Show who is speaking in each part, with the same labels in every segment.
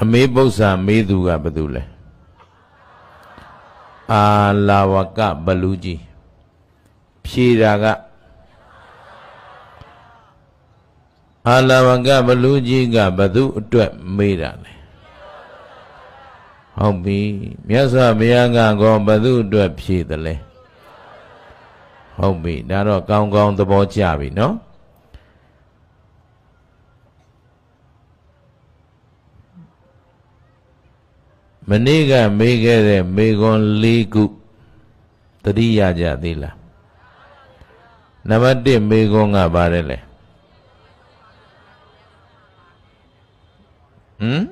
Speaker 1: အမေပု္ပ္ပာမေးသူကဘယ်သူလဲအာလာဝကဘလူကြီးဖြေတာကအာလာဝကဘလူကြီးကဘသူအတွက်မေးတာလဲဟုတ်ပြီမြတ်စွာဘုရားကကောဘသူအတွက်ဖြေတယ်လဲဟုတ်ပြီဒါတော့ကောင်းကောင်းသဘောကျပြီနော် မနေ့ကမေးခဲ့တဲ့မေခွန်၄ခုတတိယကြသေးလားနံပါတ်1မေခွန်ကပါတယ်လေဟမ်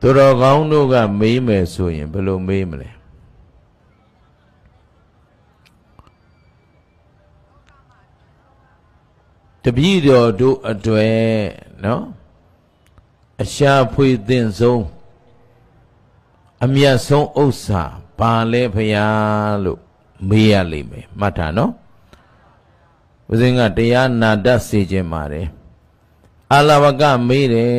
Speaker 1: သူတော်ကောင်းတို့ကမေးမယ်ဆိုရင်ဘယ်လိုမေးမလဲ တပည့်တော်တို့အတွေ့နော်အရှာဖွေသင့်ဆုံးအမြတ်ဆုံးဥစ္စာဘာလဲဖရာလို့မေးရလိမ့်မယ်မှတ်ထားနော်ဦးဇင်းကတရားနာတတ်စေခြင်းပါတယ်အာလဝကမေးတယ်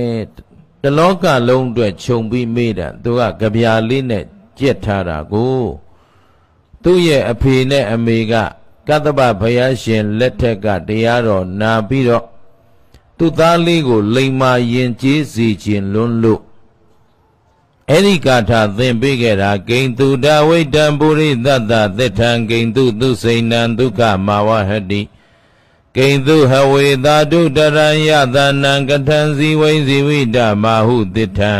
Speaker 1: တလောကလုံးအတွက်ခြုံပြီးမေးတာသူကကြပြာလေးနဲ့ကြက်ထားတာကို သူ့ရဲ့အဖေနဲ့အမေက ကတ္တပဘုရားရှင်လက်ထက်ကတရားတော်နာပြီးတော့သူ့သားလေးကို လိမ္မာယဉ်ကျေးစေခြင်းလွန်းလို့အဲ့ဒီကာထာသင်ပေးခဲ့တာဂိန်တုဒဝိတံပုရိသတ္တသစ္ထံဂိန်တုသူစိဏံဒုက္ခမာဝဟတိဂိန်တုဟဝေသာတုတရံယသနံကထံဇီဝိဇီဝိတမာဟုသစ္ထံ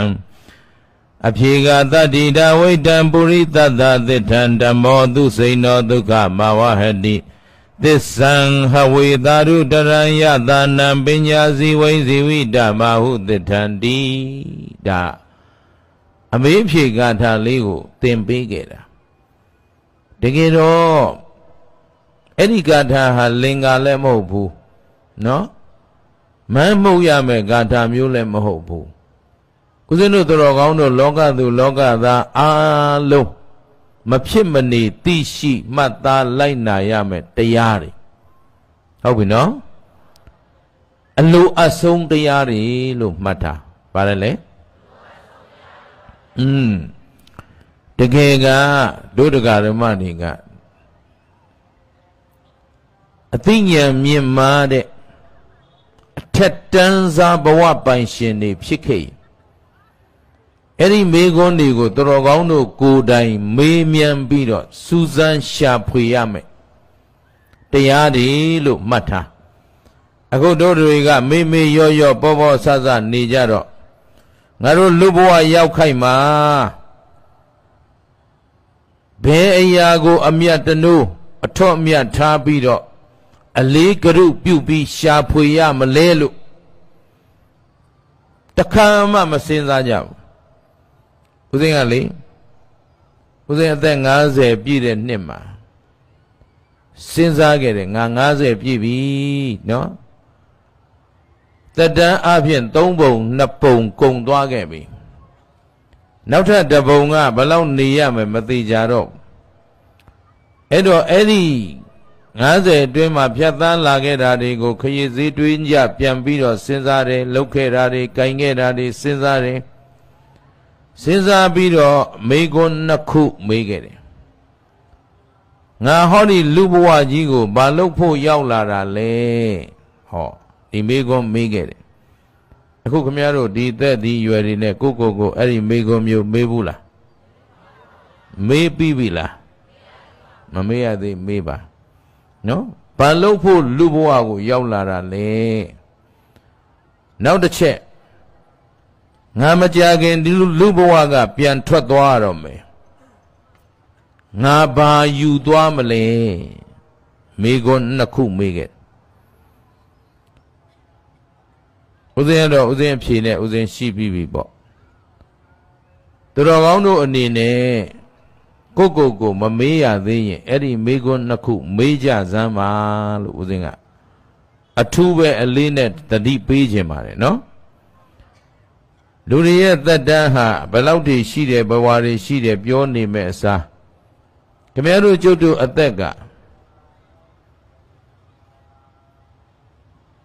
Speaker 1: အဖြေကတတ္တိတဝိတံပုရိသတ္တသစ္ထံဓမ္မောသူစိန်သောဒုက္ခမဝဟတိသစ္စံဟဝေတာရုတရံယတာနံပညာစီဝိဇိဝိတမဟုသစ္ထံတိဒါအမေးဖြေကထာလေးကိုသင်ပေးခဲ့တာတကယ်တော့အဲ့ဒီကထာဟာလင်္ကာလည်းမဟုတ်ဘူးနော်မမ်းမှုရမယ်ဂါထာမျိုးလည်းမဟုတ်ဘူး ဦးဇင်းတို့တော်ကောင်းတို့လောကသူလောကသားအားလုံးမဖြစ်မနေသိရှိမှတ်သားလိုက်နာရမယ်တရားတွေဟုတ်ပြီနော်အလိုအဆုံးတရားတွေလို့မှတ်ထားပါတယ်လေอืมတကယ်ကတို့တရားဓမ္မတွေကအသိဉာဏ်မြင့်မားတဲ့အထက်တန်းစားဘဝပိုင်ရှင်တွေဖြစ်ခဲ့ အဲ့ဒီမေခွန်းတွေကိုတတော်ကောင်းတို့ကိုယ်တိုင် မေးမြန်းပြီးတော့စူးစမ်းရှာဖွေရမယ်တရားတွေလို့မှတ်ထားအခုတို့တွေကမေးမေးရော့ရော့ပေါ်ပေါ်ဆဆနေကြတော့ငါတို့လူဘဝရောက်ခိုက်မှာဘယ်အရာကို အမြတ်တနိုးအထွတ်အမြတ်ထားပြီးတော့အလေးကရုပြုပြီးရှာဖွေရမလဲလို့တခါမှမစင်စားကြဘူး ဦးစင်းကလေဦးစင်းအသက်50ပြည့်တဲ့နှစ်မှာစဉ်းစားခဲ့တယ်ငါ50ပြည့်ပြီနော်တက်တန်းအဖြစ်3ပုံ2ပုံကုန်သွားခဲ့ပြီနောက်ထပ်တပုံကဘလောက်နေရမယ်မသိကြတော့အဲ့တော့အဲ့ဒီ90အတွင်းမှာဖြတ်သန်းလာခဲ့တာတွေကိုခရီးစည်းတွင်းကြပြန်ပြီးတော့စဉ်းစားတယ်လှုပ်ခဲ့တာတွေ၊ကင်ခဲ့တာတွေစဉ်းစားတယ် စဉ်းစားပြီးတော့မိကွန်းနှစ်ခုမေးခဲ့တယ်ငါဟောဒီလူဘဝကြီးကိုဘာလို့ဖို့ရောက်လာတာလဲဟောဒီမိကွန်းမေးခဲ့တယ်အခုခမရတို့ဒီသက်ဒီရွယ်တွေနဲ့ကိုကိုကိုအဲ့ဒီမိကွန်းမျိုးမေးဘူးလားမေးပြီးပြီလားမမေးရသေးမေးပါနော်ဘာလို့ဖို့လူဘဝကိုရောက်လာတာလဲနောက်တစ်ချက် ငါမကြခင်ဒီလူဘဝကပြန်ထွက်သွားတော့မယ်ငါဘာယူသွားမလဲမိကွန်းနှစ်ခုမေးခဲ့ဦးဇင်းတော့ဦးဇင်းဖြေနဲ့ဦးဇင်းရှိပြီးပြီပေါ့သူတော်ကောင်းတို့အနေနဲ့ကိုကိုကိုမမေးရသေးရင်အဲ့ဒီမိကွန်းနှစ်ခုမေးကြစမ်းပါလို့ဦးဇင်းကအထူးပဲအလေးနဲ့တတိပေးခြင်းပါတယ်နော် လူတွေရဲ့သက်တမ်းဟာဘယ်လောက်ထိရှိတယ်ဘဝတွေရှိတယ်ပြောနေမဲ့အစားခင်ဗျားတို့ကျုပ်တို့အသက်က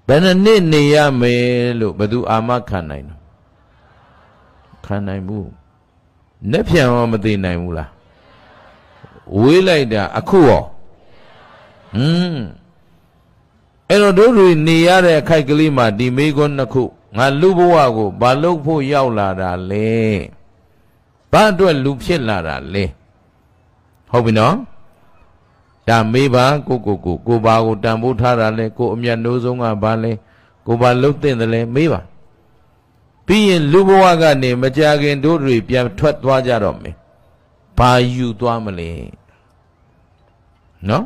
Speaker 1: ဘယ်နှစ်နှစ်နေရမယ်လို့ဘယ်သူအာမခံနိုင်တော့ခံနိုင်ဘူးနဲ့ပြန်ရောမသိနိုင်ဘူးလားဝေးလိုက်တာအခုရောဟွန်းအဲ့တော့တို့တွေနေရတဲ့အခိုက်ကလေးမှာဒီမိကွန်းနှစ်ခု ငါလူဘဝကိုဘာလို့ဖို့ရောက်လာတာလဲဘာအတွက်လူဖြစ်လာတာလဲဟုတ်ပြီနော်ဒါမေးပါကိုကိုကိုကိုဘာကိုတန်ဖိုးထားတာလဲကိုအမျက်နှိုးဆုံးကဘာလဲကိုဘာလှုပ်တဲ့တယ်လဲမေးပါပြီးရင်လူဘဝကနေမကြခင်တို့တွေပြန်ထွက်သွားကြတော့မယ်ဘာယူသွားမလဲနော်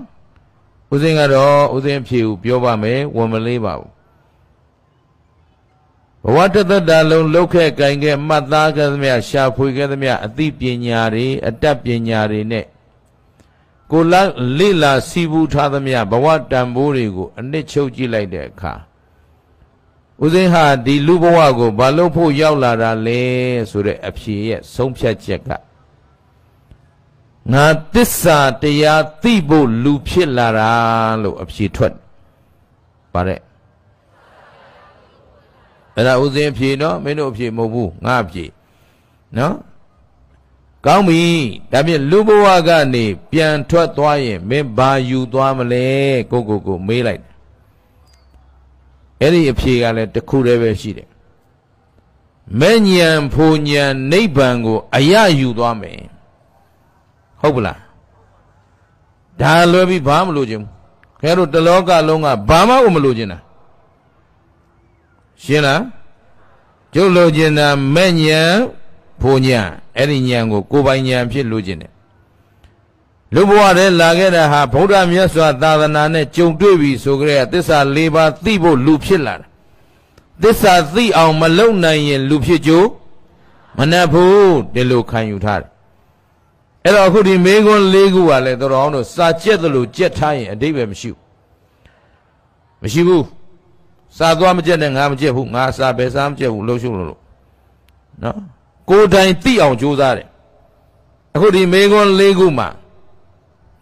Speaker 1: ဦးစင်းကတော့ဦးစင်းဖြေဦးပြောပါမယ်ဝန်မလေးပါဘူး ဘဝတသက်တာလုံးလှုပ်ခဲ့ကြင်ခဲ့မှတ်သားခဲ့သမျှရှာဖွေခဲ့သမျှအသိပညာတွေအတတ်ပညာတွေနဲ့ကိုလလိလာစီဘူးထားသမျှဘဝတန်ဖိုးတွေကိုအနစ်ချုပ်ကြည့်လိုက်တဲ့အခါဦးစင်းဟာဒီလူဘဝကိုဘာလို့ဖို့ရောက်လာတာလဲဆိုတဲ့အဖြေရဲ့ဆုံးဖြတ်ချက်ကငါတစ္ဆာတရားသိဖို့လူဖြစ်လာတာလို့အဖြေထွက်ပါတယ် အဲ့ဒါဥစဉ်ဖြေနော်မင်းတို့အဖြေမဟုတ်ဘူးငါအဖြေနော်ကောင်းပြီဒါဖြင့်လူဘဝကနေပြန်ထွက်သွားရင်မင်းဘာယူသွားမလဲကိုကိုကိုမေးလိုက်အဲ့ဒီအဖြေကလည်းတစ်ခုတည်းပဲရှိတယ်မဲ့ညံဖိုညံနိဗ္ဗာန်ကိုအရယူသွားမယ်ဟုတ်ပလားဒါလွယ်ပြီးဘာမလို့ခြင်းခဲတို့တလောကလုံးကဘာမှမလို့ခြင်းတာ ရှင်းလားကျုပ်လိုချင်တာမဲ့ညံဖိုညံအဲ့ဒီညံကိုကိုပိုင်ညံဖြစ်လိုချင်တယ်လူဘဝတည်းလာခဲ့တာဟာဗုဒ္ဓမြတ်စွာသာသနာနဲ့ကြုံတွေ့ပြီဆိုကြတဲ့သစ္စာ၄ပါးသိဖို့လူဖြစ်လာတာသစ္စာသိအောင်မလုံနိုင်ရင်လူဖြစ်ကြမနှက်ဘူးဒီလိုခံယူထားတယ်အဲ့တော့အခုဒီမေခွန်း၄ခုကလည်းတော်တော်တို့စာကျက်သလိုကြက်ထားရင်အတိပ္ပယ်မရှိဘူးမရှိဘူး စာသွားမကြက်နဲ့ငါမကြက်ဘူးငါစာပဲစာမကြက်ဘူးလှုပ်ရှုပ်လို့နော်ကိုယ်တိုင်သိအောင်ကြိုးစားတယ်အခုဒီမေခွန်း၄ခုမှာ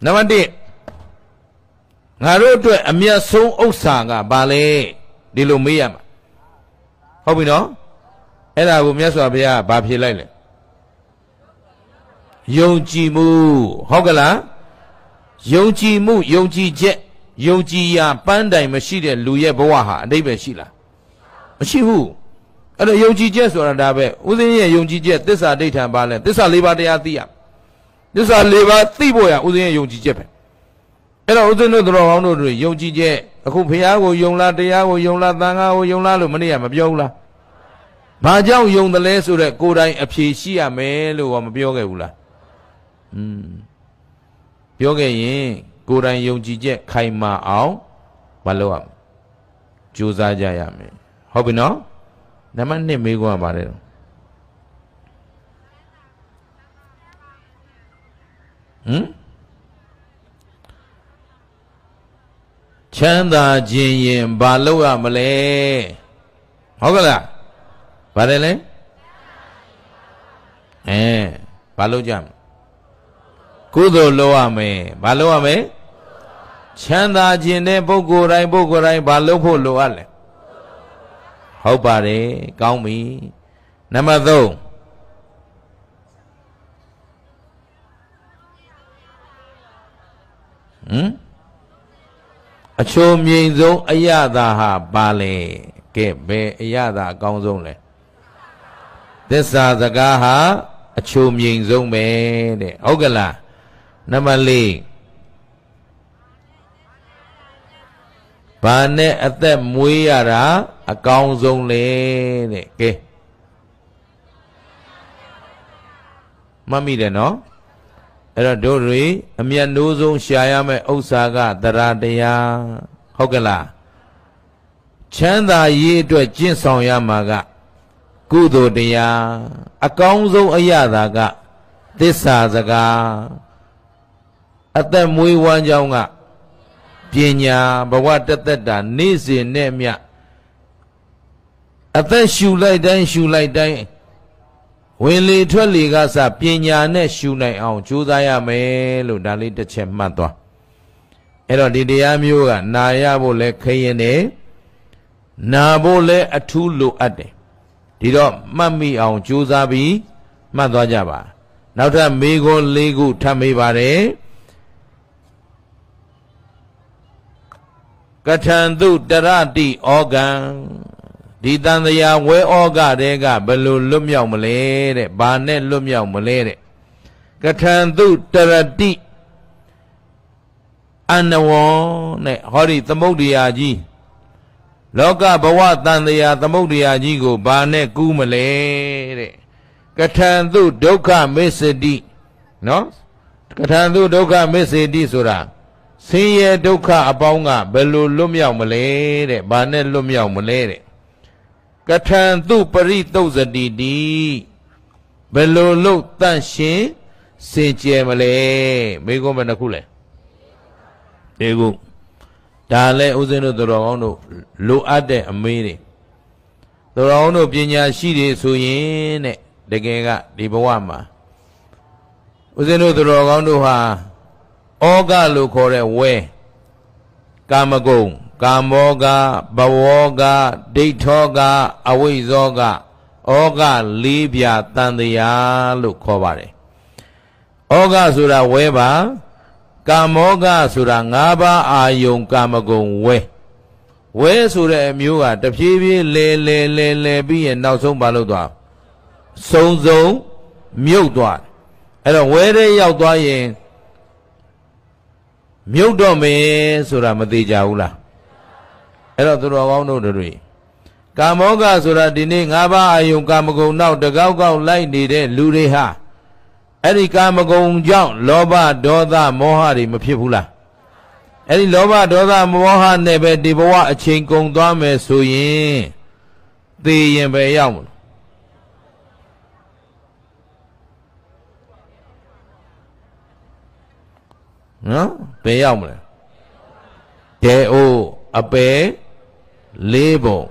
Speaker 1: နံပါတ်1ငါတို့အတွက်အမျက်ဆုံးဥစ္စာကဘာလဲဒီလိုမေးရမှာဟုတ်ပြီနော်အဲ့ဒါကိုမြတ်စွာဘုရားဘာဖြေလိုက်လဲယုံကြည်မှုဟုတ်ကလားယုံကြည်မှုယုံကြည်ချက် ယုံကြည်ရာပန်းတိုင်မရှိတဲ့လူရဲ့ဘဝဟာအတိတ်ပဲရှိလားမရှိဘူးအဲ့တော့ယုံကြည်ချက်ဆိုတာဒါပဲဥစဉ်ရဲ့ယုံကြည်ချက်သစ္စာဒိဋ္ဌံပါလဲသစ္စာလေးပါးတရားသိရသစ္စာလေးပါးသိဖို့ရဥစဉ်ရဲ့ယုံကြည်ချက်ပဲအဲ့တော့ဥစဉ်တို့တော်ကောင်းတို့တွေယုံကြည်ချက်အခုဘုရားကိုယုံလားတရားကိုယုံလားသံဃာကိုယုံလားလို့မနေ့ကမပြောဘူးလားဘာကြောင့်ယုံတယ်လဲဆိုတော့ကိုယ်တိုင်အဖြေရှိရမယ်လို့ကမပြောခဲ့ဘူးလားอืมပြောခဲ့ရင် ကိုယ်တိုင်ယုံကြည်ချက်ခိုင်မာအောင်မလုပ်ရကြိုးစားကြရမယ်ဟုတ်ပြီနော်နံပါတ်1မေးခွန်းပါတယ်ဟမ်ချမ်းသာခြင်းရင်ဘာလုပ်ရမလဲဟုတ်ကလားဘာတယ်လဲအဲဘာလုပ်ကြမလဲကုသိုလ်လုပ်ရမယ်ဘာလုပ်ရမယ် ချမ်းသာခြင်းတဲ့ပုဂ္ဂိုလ်တိုင်းပုဂ္ဂိုလ်တိုင်းဘာလုပ်ဖို့လိုအပ်လဲဟုတ်ပါတယ်ကောင်းပြီနံပါတ်3ဟမ်အချိုမြိန်ဆုံးအရသာဟာပါလေကဲဘယ်အရသာအကောင်းဆုံးလဲသစ္စာစကားဟာအချိုမြိန်ဆုံးပဲတဲ့ဟုတ်ကလားနံပါတ်4 ဘာနဲ့အသက်မွေးရတာအကောင်းဆုံးလေတဲ့ကဲမမိတယ်နော်အဲ့တော့တို့တွေအမျက်နှိုးဆုံးရှာရမယ့်ဥစ္စာကတရားတရားဟုတ်ကလားချမ်းသာရေးအတွက်ကျင့်ဆောင်ရမှာက ကုသိုလ်တရားအကောင်းဆုံးအရာသာက သစ္စာစကားအသက်မွေးဝမ်းကြောင်းက ပညာဘဝတသက်တာနေ့စဉ်နဲ့မြအသက်ရှူလိုက်တိုင်းရှူလိုက်တိုင်းဝင်လေထွက်လေကစပညာနဲ့ရှုနိုင်အောင်ကြိုးစားရမယ်လို့ဒါလေးတစ်ချက်မှတ်သွားအဲ့တော့ဒီတရားမျိုးကနာရဖို့လဲခရင်နေနာဖို့လဲအထူးလိုအပ်တယ်ဒီတော့မှတ်မိအောင်ကြိုးစားပြီးမှတ်သွားကြပါနောက်ထပ်မေခွန်း၄ခုထပ်မေးပါတယ် ကထံတုတရတိဩကံဒီတန်တရားဝဲဩကတဲ့ကဘယ်လိုလွတ်မြောက်မလဲတဲ့ဘာနဲ့လွတ်မြောက်မလဲတဲ့ကထံတုတရတိအနဝံနဲ့ဟောဒီသမုဒ္ဒရာကြီးလောကဘဝတန်တရားသမုဒ္ဒရာကြီးကိုဘာနဲ့ကူးမလဲတဲ့ကထံတုဒုက္ခမစ္စတိနော်ကထံတုဒုက္ခမစ္စတိဆိုတာ ဆင်းရဲဒုက္ခအပေါင်းကဘယ်လိုလွတ်မြောက်မလဲတဲ့ဘာနဲ့လွတ်မြောက်မလဲတဲ့ကထံတုပရိတုဇတိတိဘယ်လိုလို့တန့်ရှင်စင်ကြယ်မလဲမိကုံးဘယ်နှခုလဲဒီခုဒါလည်းဦးဇင်းတို့တော်ကောင်းတို့လိုအပ်တဲ့အမေးတွေတော်ကောင်းတို့ပညာရှိတွေဆိုရင်တဲ့တကယ်ကဒီဘဝမှာဦးဇင်းတို့တော်ကောင်းတို့ဟာ ဩဃလို့ခေါ်တဲ့ဝဲကာမဂုဏ်ကာမောကဘဝောကဒိဋ္ဌောကအဝိဇ္ဇောကဩဃလေးပြတန်တရားလို့ခေါ်ပါတယ်ဩဃဆိုတာဝဲပါကာမောကဆိုတာ၅ပါးအာယုံကာမဂုဏ်ဝဲဝဲဆိုတဲ့အမျိုးကတဖြည်းဖြည်းလဲလဲလဲလဲပြီးရင်နောက်ဆုံးပါလို့သွားစုံစုံမြုပ်သွားအဲ့တော့ဝဲတဲ့ရောက်သွားရင် မြုပ်တော့မယ်ဆိုတာမသေးကြဘူးလားအဲ့တော့သူတော်ကောင်းတို့တွေကာမောကဆိုတာဒီနေ့၅ပါးအာယုံကာမဂုဏ်နောက်တကောက်ကောက်လိုက်နေတဲ့လူတွေဟာအဲ့ဒီကာမဂုဏ်ကြောင့်လောဘဒေါသမောဟတွေမဖြစ်ဘူးလားအဲ့ဒီလောဘဒေါသမောဟနဲ့ပဲဒီဘဝအချိန်ကုန်သွားမယ်ဆိုရင်သေရင်ပဲရောက်မလို့ နော်ဘယ်ရောက်မလဲဒေအိုအပေလေးပုံ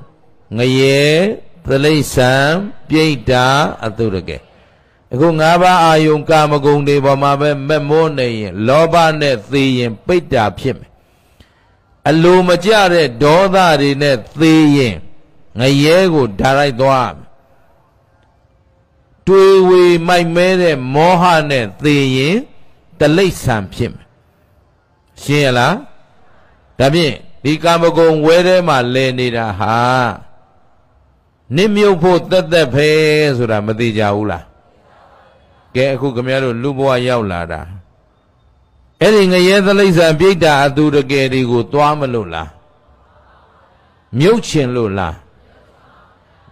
Speaker 1: ငရေသလိษံပြိတ္တာအတုရကေအခု၅ပါးအာယုံကာမဂုဏ်တွေပေါ်မှာပဲမက်မိုးနေရင် လောဘနဲ့သေရင် ပိတ္တာဖြစ်မယ်အလိုမကျတဲ့ဒေါသတွေနဲ့သေရင်ငရဲကိုဓာတ်လိုက်သွားတွေးဝေမိုက်မဲတဲ့မောဟနဲ့သေရင်တလိษံဖြစ်မယ် ရှင်းရလားဒါဖြင့်ဒီကာမဂုဏ်ဝဲထဲမှာလဲနေတာဟာနစ်မြုပ်ဖို့တက်တက်ပဲဆိုတာမသိကြဘူးလားကဲအခုခမရတို့လူဘဝရောက်လာတာအဲ့ဒီငရဲသလိษံပြိတ္တာအသူတကယ်ဒီကိုသွားမလို့လားမြုပ်ချင်လို့လား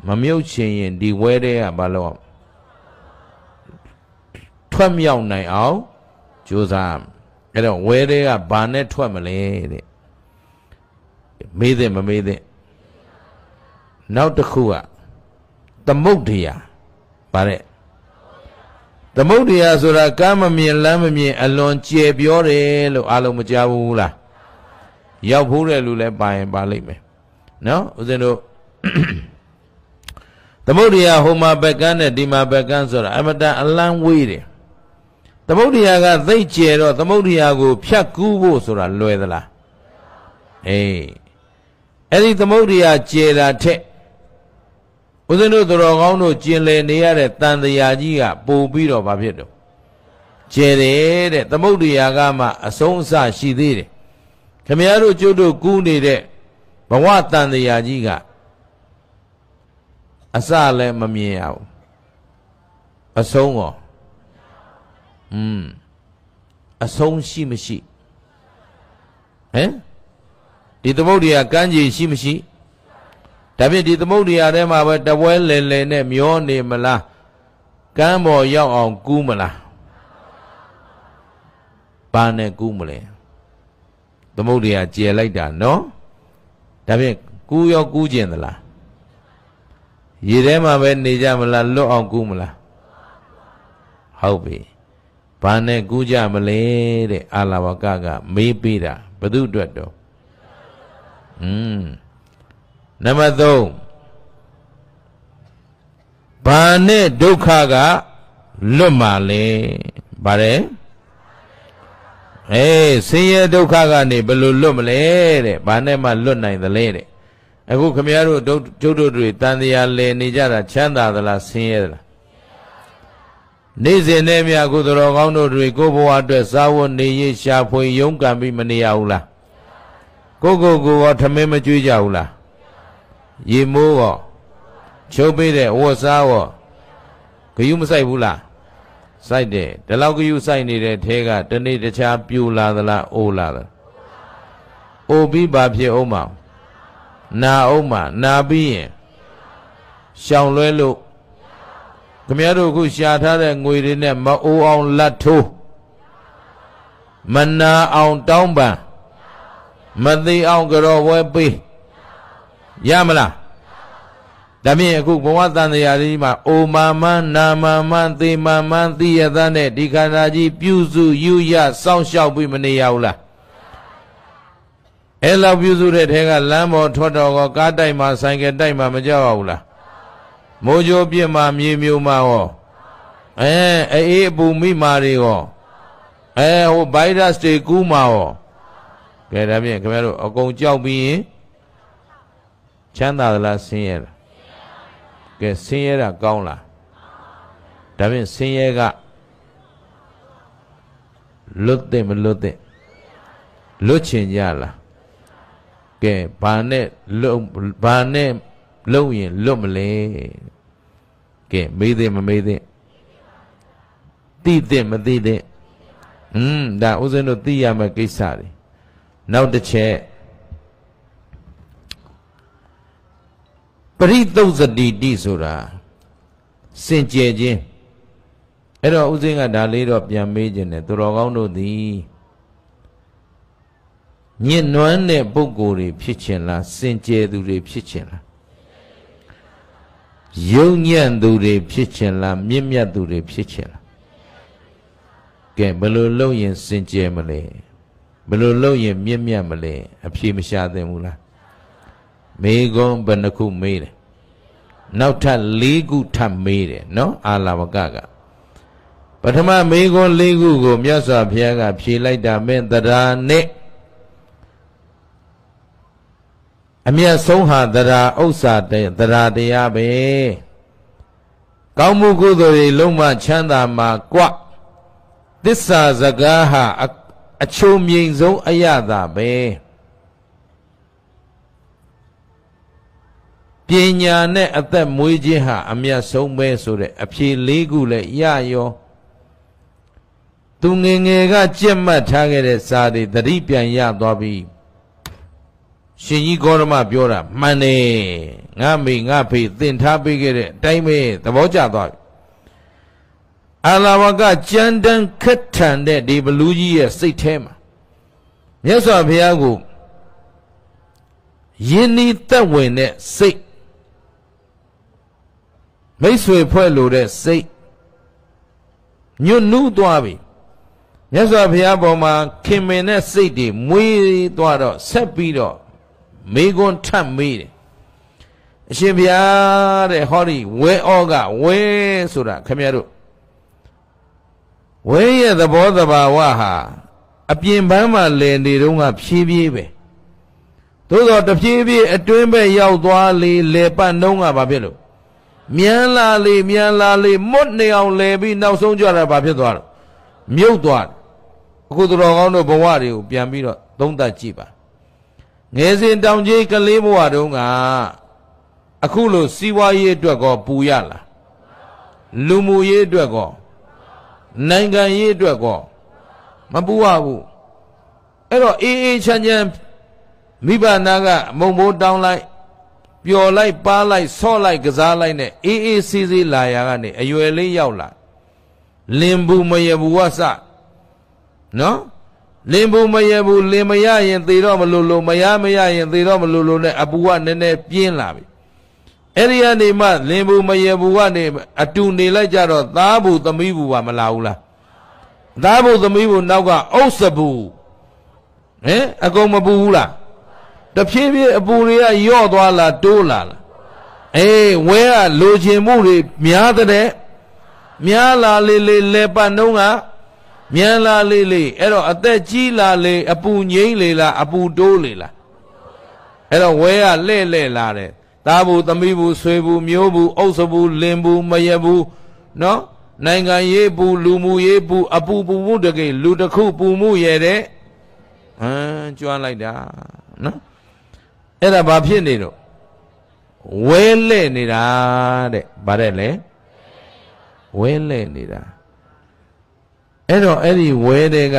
Speaker 1: မမြုပ်ချင်ရင်ဒီဝဲတဲ့ကဘာလို့ထွက်မြောက်နိုင်အောင်ကြိုးစား အဲ့တော့ဝဲတဲ့ကဘာနဲ့ထွက်မလဲတဲ့မေးတဲ့မမေးတဲ့နောက်တစ်ခုကသမုတ်တရားဗါတဲ့သမုဒ္ဒရာဆိုတာကမ်းမမြင်လမ်းမမြင်အလွန်ကျယ်ပြောတယ်လို့အားလုံးမကြားဘူးလားရောက်ဖို့တဲ့လူလည်းပါရင်ပါလိမ့်မယ်နော်ဦးဇင်းတို့သမုဒ္ဒရာဟိုမှာဘက်ကန်းနဲ့ဒီမှာဘက်ကန်းဆိုတာအမတန်အလန်းဝေးတယ် သမုဒ္ဒရာကသိကျယ်တော့သမုဒ္ဒရာကို ဖြတ်ကူးဖို့ဆိုတာလွယ်သလားအေးအဲ့ဒီသမုဒ္ဒရာကျယ်တာထက်ဦးဇင်းတို့တော်ကောင်းတို့ကျင်လည်နေရတဲ့တန်တရာကြီးကပို့ပြီးတော့ဘာဖြစ်တော့ကျဲတယ်တဲ့သမုဒ္ဒရာကမှအဆုံးအစရှိသေးတယ်ခမည်းတော်ကျုပ်တို့ကူးနေတဲ့ဘဝတန်တရာကြီးကအစလည်းမမြင်ရဘူးအဆုံးရော อืมအဆုံးရှိမရှိဟမ်ဒီသမုဒ္ဒရာကမ်းခြေရှိမရှိဒါဖြင့်ဒီသမုဒ္ဒရာထဲမှာပဲတပွဲလည်လည်နဲ့မျောနေမလားကမ်းပေါ်ရောက်အောင်ကူးမလားဘာနဲ့ကူးမလဲသမုဒ္ဒရာကျယ်လိုက်တာနော်ဒါဖြင့်ကူးရောကူးကျင်သလားရေထဲမှာပဲနေကြမလားလွတ်အောင်ကူးမလားဟုတ်ပြီ ဘာနဲ့ကူးကြမလဲတဲ့အာလဝကကမေးပေးတာဘု து အတွက်တော့อืมနံပါတ်3 ဘာနဲ့ဒုက္ခကလွတ်မှာလဲဗါတယ်အေးဆင်းရဲဒုက္ခကနေဘယ်လိုလွတ်မလဲတဲ့ဘာနဲ့မှလွတ်နိုင်သလဲတဲ့အခုခမရတို့ကျုပ်တို့တွေတန်တရားလည်နေကြတာချမ်းသာသလားဆင်းရဲသလား နေ့စဉ်နဲ့မြကုသိုလ်တော်ကောင်းတို့တွေကိုဘဝအတွက်စာဝတ်နေရရှာဖွေရုန်းကန်ပြီးမနေရဘူးလားကိုကိုကိုရောထမင်းမကြွေးကြဘူးလားရေမိုးရောချုပ်ပေးတဲ့ဝတ်စားရောဂယုမဆိုင်ဘူးလားစိုက်တယ်ဒီလောက်ကယူစိုက်နေတဲ့ထဲကတနေ့တခြားပြူလာသလားအိုးလာသလားအိုးပြီးပါဖြစ်အောင်မနာအောင်မနာပြီးရင်ရှောင်လွဲလို့ ခမရတို့ခုရှာထားတဲ့ငွေတွေနဲ့မအိုးအောင်လက်ထိုးမနာအောင်တောင်းပန်မသိအောင်ကြော်ဝဲပေးရမလားဒါဖြင့်အခုဘဝတန်တရားကြီးမှာအိုမာမန်နာမာမန်သေမာမန်သိရသနဲ့ဒီခန္ဓာကြီးပြုစုယူရစောင့်ရှောက်ပြီးမနေရဘူးလားအဲ့လောက်ပြုစုတဲ့ထဲကလမ်းပေါ်ထွက်တော့ကောကားတိုက်မှာဆိုင်ကယ်တိုက်မှာမကြောက်ဘူးလား မိုးကြိုးပြစ်မှာမြေမျိုးမှာရောအဲအေးအပူမိမာတွေရောအဲဟိုဗိုင်းရပ်စ်တွေကူးမှာရောကဲဒါဖြင့်ခင်ဗျားတို့အကုန်ကြောက်ပြီးရင်ချမ်းသာသလားဆင်းရဲလားကဲဆင်းရဲတာကောင်းလားဒါဖြင့်ဆင်းရဲကလွတ်တဲ့မလွတ်တဲ့လွတ်ချင်ကြလားကဲဘာနဲ့လွတ်ဘာနဲ့ လုံရင်လွတ်မလဲကဲမေးတဲ့မမေးတဲ့သိတဲ့မသိတဲ့อืมဒါဥစဉ်တို့သိရမယ့်ကိစ္စတွေနောက်တစ်ချက်ပရိသုတ်စတိတိဆိုတာစင်ကြယ်ခြင်းအဲ့တော့ဥစဉ်ကဒါလေးတော့ပြန်မေးခြင်းတယ်သူတော်ကောင်းတို့သည်ညစ်နွမ်းတဲ့ပုဂ္ဂိုလ်တွေဖြစ်ခြင်းလားစင်ကြယ်သူတွေဖြစ်ခြင်းလား ယုံညံ့သူတွေဖြစ်ခြင်းလားမြင့်မြတ်သူတွေဖြစ်ခြင်းလားကဲဘယ်လိုလုပ်ရင်စင်ကြယ်မလဲဘယ်လိုလုပ်ရင်မြင့်မြတ်မလဲအဖြေမရှာသင့်ဘူးလားမေကွန်းဘယ်နှခုမေးတယ်နောက်ထပ်၄ခုထပ်မေးတယ်နော်အာလာဝကကပထမမေကွန်း၄ခုကိုမြတ်စွာဘုရားကဖြေလိုက်တာမင်းတရားနဲ့ အမျက်ဆုံးဟာတရားဥစ္စာတရားတရားပဲကောင်းမှုကုသိုလ်တွေလုံးဝချမ်းသာမှာကြွသစ္စာစကားဟာအချုံမြိန်ဆုံးအရသာပဲပညာနဲ့အသက်မွေးခြင်းဟာအမျက်ဆုံးပဲဆိုတဲ့အဖြေလေးခုလည်းရရောသူငယ်ငယ်ကကြက်မှတ်ထားခဲ့တဲ့စာတွေသတိပြန်ရသွားပြီ ရှင်ကြီးဂေါရမပြောတာမှန်တယ်ငါမေငါဖေသင်ထားပေးခဲ့တဲ့အတိုင်းပဲသဘောကျသွားပြီအာလာဝကကြမ်းတမ်းခက်ထန်တဲ့ဒီဘလူးကြီးရဲ့စိတ်ထဲမှာမြတ်စွာဘုရားကိုယဉ်ဤသက်ဝင်တဲ့စိတ်မိတ်ဆွေဖွဲ့လို့တဲ့စိတ်ညွတ်နူးသွားပြီမြတ်စွာဘုရားပေါ်မှာခင်မင်တဲ့စိတ်တွေမွေးသွားတော့ဆက်ပြီးတော့ မေကွန်းထပ်မေးတယ်အရှင်ဘုရားတဲ့ဟောဒီဝဲဩကဝဲဆိုတာခင်ဗျားတို့ဝဲရဲ့သဘောသဘာဝဟာအပြင်ပန်းမှာလည်နေတော့ကဖြည်းဖြည်းပဲသို့တော့တဖြည်းဖြည်းအတွင်းဘက်ရောက်သွားလေလေပတ်နှုံးကဘာဖြစ်လို့မြန်လာလေမြန်လာလေမွတ်နေအောင်လဲပြီးနောက်ဆုံးကြတာဘာဖြစ်သွားတော့မြုပ်သွားတယ်အခုတော်ကောင်းတို့ဘဝတွေကိုပြန်ပြီးတော့သုံးသပ်ကြည့်ပါ ငယ်စဉ်တောင်ကြီးကလေးဘဝတုန်းကအခုလိုစီးပွားရေးအတွက်ကောပူရလားလူမှုရေးအတွက်ကောနိုင်ငံရေးအတွက်ကောမပူရဘူးအဲ့တော့အေးအေးချမ်းချမ်းမိဘနာကမုံမိုးတောင်းလိုက်ပျော်လိုက်ပါလိုက်ဆော့လိုက်ကစားလိုက်နဲ့အေးအေးဆေးဆေးလာရာကနေအရွယ်လေးရောက်လာလင်ဘူးမရဘူးဝဆနော် လင်ဘူးမရဘူးလင်မရရင်သေတော့မလို့လို့မရမရရင်သေတော့မလို့လို့နဲ့အပူကနည်းနည်းပြင်းလာပြီအဲ့ဒီကနေမှလင်ဘူးမရဘူးကနေအတူနေလိုက်ကြတော့သားဘူးသမီးဘူးပါမလာဘူးလားသားဘူးသမီးဘူးနောက်ကဥစ္စဘူးဟင်အကုန်မပူဘူးလားတဖြည်းဖြည်းအပူတွေကယော့သွားလားတိုးလာလားအေးဝဲကလိုချင်မှုတွေများတဲ့များလာလေးလေးလဲပတ်နှုံးက မြန်လာလေးလေးအဲ့တော့အသက်ကြီးလာလေအပူငိမ့်လေလားအပူတိုးလေလားအဲ့တော့ဝဲကလှဲ့လှဲ့လာတယ်သားဘူးသမီးဘူးဆွေဘူးမျိုးဘူးအုပ်စဘူးလင်ဘူးမရဘူးနော်နိုင်ငံရေးဘူးလူမှုရေးဘူးအပူပူမှုတကိလူတစ်ခုပူမှုရဲ့တဲ့ဟမ်ကြွားလိုက်တာနော်အဲ့ဒါဘာဖြစ်နေတော့ဝဲလဲ့နေတာတဲ့ဗါတဲ့လေဝဲလဲ့နေတာ အဲ့တော့အဲ့ဒီဝဲတဲ့က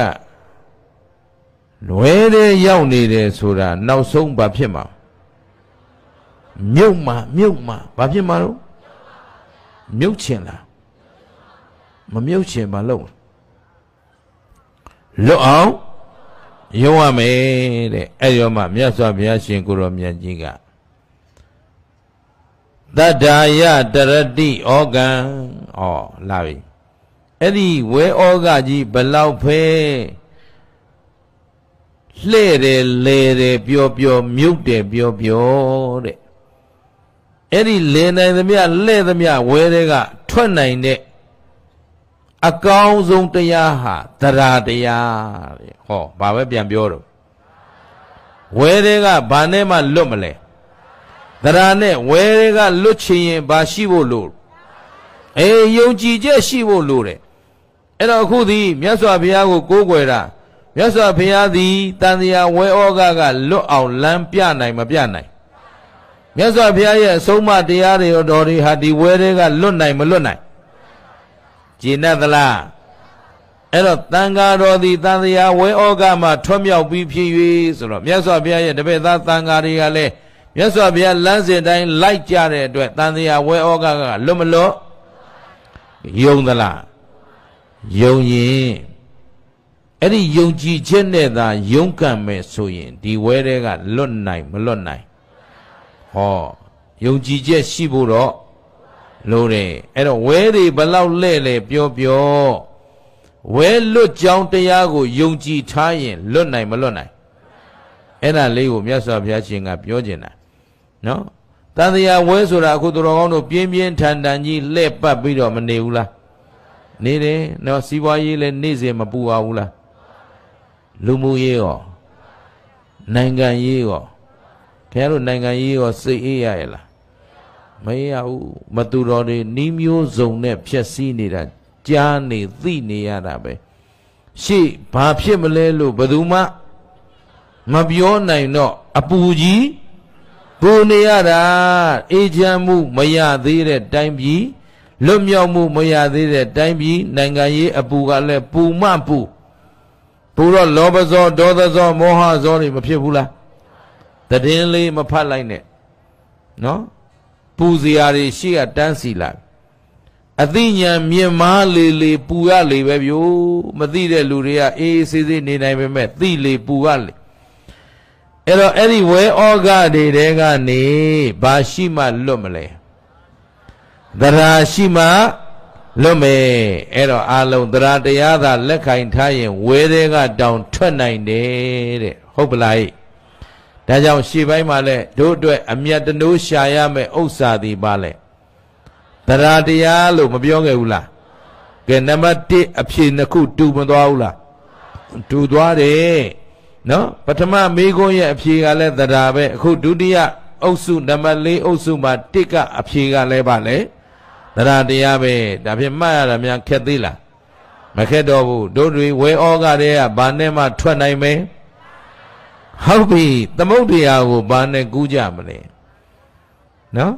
Speaker 1: လွဲတဲ့ရောက်နေတယ်ဆိုတာနောက်ဆုံးဘာဖြစ်မှာမြုပ်မှာမြုပ်မှာဘာဖြစ်မှာတော့မြုပ်ချင်လားမမြုပ်ချင်ဘာလုပ်လွတ်အောင်ရုံးရမယ်တဲ့အဲ့ရောမှမြတ်စွာဘုရားရှင်ကိုရောမြတ်ကြီးကတတ္ထာယတရတိဩကံဩလာပြီ အဲ့ဒီဝဲဩကကြီးဘလောက်ဖဲလှဲ့တယ်လဲတယ်ပျော်ပျော်မြုပ်တယ်ပျော်ပျော်တဲ့အဲ့ဒီလဲနိုင်သမျှလှဲ့သမျှဝဲတွေကထွက်နိုင်တဲ့အကောင်းဆုံးတရားဟာတရားတရားတဲ့ဟောဘာပဲပြန်ပြောတော့ဝဲတွေကဘာနဲ့မှလွတ်မလဲတရားနဲ့ဝဲတွေကလွတ်ချင်ရင်ဘာရှိဖို့လို့အေးယုံကြည်ချက်ရှိဖို့လို့တယ် အဲ့တော့အခုဒီမြတ်စွာဘုရားကိုကိုးကွယ်တာမြတ်စွာဘုရားသည်တန်တရားဝဲဩဃကလွတ်အောင်လမ်းပြနိုင်မပြနိုင်မြတ်စွာဘုရားရဲ့အဆုံးအမတရားတွေတော်တွေဟာဒီဝဲတွေကလွတ်နိုင်မလွတ်နိုင်ကျင့်တတ်သလားအဲ့တော့တန်ဃာတော်သည်တန်တရားဝဲဩဃမှာထွတ်မြောက်ပြီးဖြစ်၍ဆိုတော့မြတ်စွာဘုရားရဲ့တပည့်သားတန်ဃာတွေကလည်းမြတ်စွာဘုရားလမ်းစဉ်တိုင်းလိုက်ကြတဲ့အတွက်တန်တရားဝဲဩဃကလွတ်မလွတ်ယုံသလား ယုံရင်အဲ့ဒီယုံကြည်ခြင်းနဲ့သာယုံကံမဲ့ဆိုရင်ဒီဝဲတွေကလွတ်နိုင်မလွတ်နိုင်ဟောယုံကြည်ချက်ရှိဖို့တော့လို့တယ်အဲ့တော့ဝဲတွေဘလောက်လဲ့လဲပြောပြောဝဲလွတ်ကြောင်းတရားကိုယုံကြည်ထားရင်လွတ်နိုင်မလွတ်နိုင်အဲ့ဒါလေးကိုမြတ်စွာဘုရားရှင်ကပြောကျင်တာနော်တန်တရားဝဲဆိုတာအခုသူတော်ကောင်းတို့ပြင်းပြင်းထန်ထန်ကြီးလှဲ့ပတ်ပြီးတော့မနေဘူးလား နေတယ်နော်စီးပွားရေးလည်းနေ့စဉ်မပူပါဘူးလားလူမှုရေးရောနိုင်ငံရေးရောခင်ဗျားတို့နိုင်ငံရေးရောစိတ်အေးရရဲ့လားမရဘူးမတူတော်တွေနီးမျိုးစုံနဲ့ဖြက်စီးနေတာကြားနေသိနေရတာပဲရှေ့ဘာဖြစ်မလဲလို့ဘယ်သူမှမပြောနိုင်တော့အပူကြီးပူနေရတာအေးချမ်းမှုမရသေးတဲ့တိုင်းပြည် လွတ်မြောက်မှုမရသေးတဲ့တိုင်းပြည်နိုင်ငံရေးအပူကလည်းပူမှပူပူတော့လောဘဇောဒေါသဇောမောဟဇောတွေမဖြစ်ဘူးလားတည်င်းလေးမဖတ်လိုက်နဲ့နော်ပူစရာတွေရှေ့ကတန်းစီလာအသိဉာဏ်မြင်မာလေလေပူရလေပဲဗျို့မသိတဲ့လူတွေကအေးအေးဆေးဆေးနေနိုင်ပေမဲ့သိလေပူရလေအဲ့တော့အဲ့ဒီဝဲဩဃတွေတဲကနေဘာရှိမှလွတ်မလဲ သရာရှိမှလွတ်မယ်အဲ့တော့အာလုံးသရာတရားသာလက်ခံထားရင်ဝဲတဲ့ကတောင်ထွက်နိုင်တယ်တဲ့ဟုတ်ပလားဒါကြောင့်ရှေ့ပိုင်းမှာလဲတို့အတွက်အမျက်တနိုးရှာရမယ်ဥစ္စာဒီပါလဲသရာတရားလို့မပြောခဲ့ဘူးလားကဲနံပါတ်1အဖြေနှစ်ခုတူမသွားဘူးလားတူသွားတယ်နော်ပထမမေခွန်းရဲ့အဖြေကလည်းသရာပဲအခုဒုတိယအုပ်စုနံပါတ်4အုပ်စုမှာ1ကအဖြေကလည်းပါလေ သရတရားပဲဒါဖြင့်မှတ်ရတာများခက်သေးလားမခက်တော့ဘူးတို့တွေဝဲဩကတဲ့ကဘာနဲ့မှထွက်နိုင်မယ်ဟုတ်ပြီသမုဒ္ဒရာကိုဘာနဲ့ကူးကြမလဲနော်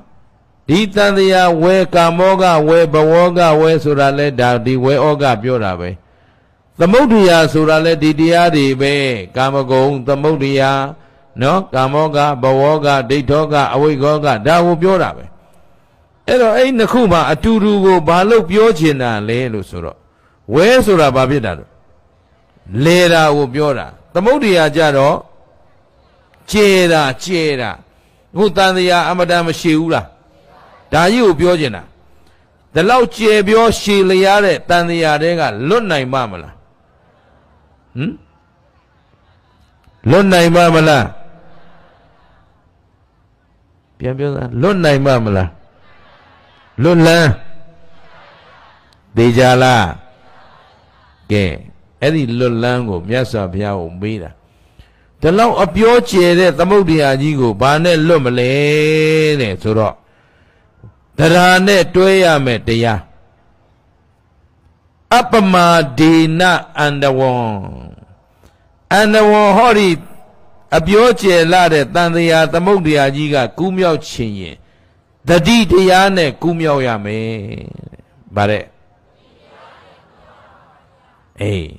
Speaker 1: ဒီတန်တရားဝဲကာမောကဝဲဘဝောကဝဲဆိုတာလဲဒါဒီဝဲဩကပြောတာပဲသမုဒ္ဒရာဆိုတာလဲဒီတရားတွေပဲကာမဂုဏ်သမုဒ္ဒရာနော်ကာမောကဘဝောကဒိဋ္ဌောကအဝိခောကဒါကိုပြောတာပဲ အဲ့တော့အဲ့နှစ်ခုမှာအတူတူကိုဘာလို့ပြောချင်တာလဲလို့ဆိုတော့ဝဲဆိုတာဘာဖြစ်တာလဲလေတာကိုပြောတာသမုဒ္ဒရာကြတော့ကျေတာကျေတာအခုတန်တရားအမတန်မရှိဘူးလားဒါကြီးကိုပြောချင်တာဒီလောက်ကျေပြောရှည်လျားတဲ့တန်တရားတွေကလွတ်နိုင်မှမလားဟမ်လွတ်နိုင်မှမလားပြန်ပြောသားလွတ်နိုင်မှမလား လွတ်လန်းသေးကြလားကဲအဲ့ဒီလွတ်လန်းကိုမြတ်စွာဘုရားကိုမေးတာဒီလောက်အပြောကျယ်တဲ့သမုဒ္ဒရာကြီးကိုဘာနဲ့လွတ်မလဲတဲ့ဆိုတော့တရားနဲ့တွဲရမယ်တရားအပမဒေနအန္တဝံအန္တဝံဟောဒီအပြောကျယ်လာတဲ့တန်တရားသမုဒ္ဒရာကြီးကကူးမြောက်ခြင်းရင် တတိတရားနဲ့ကူးမြောက်ရမယ်ဗါတဲ့အေး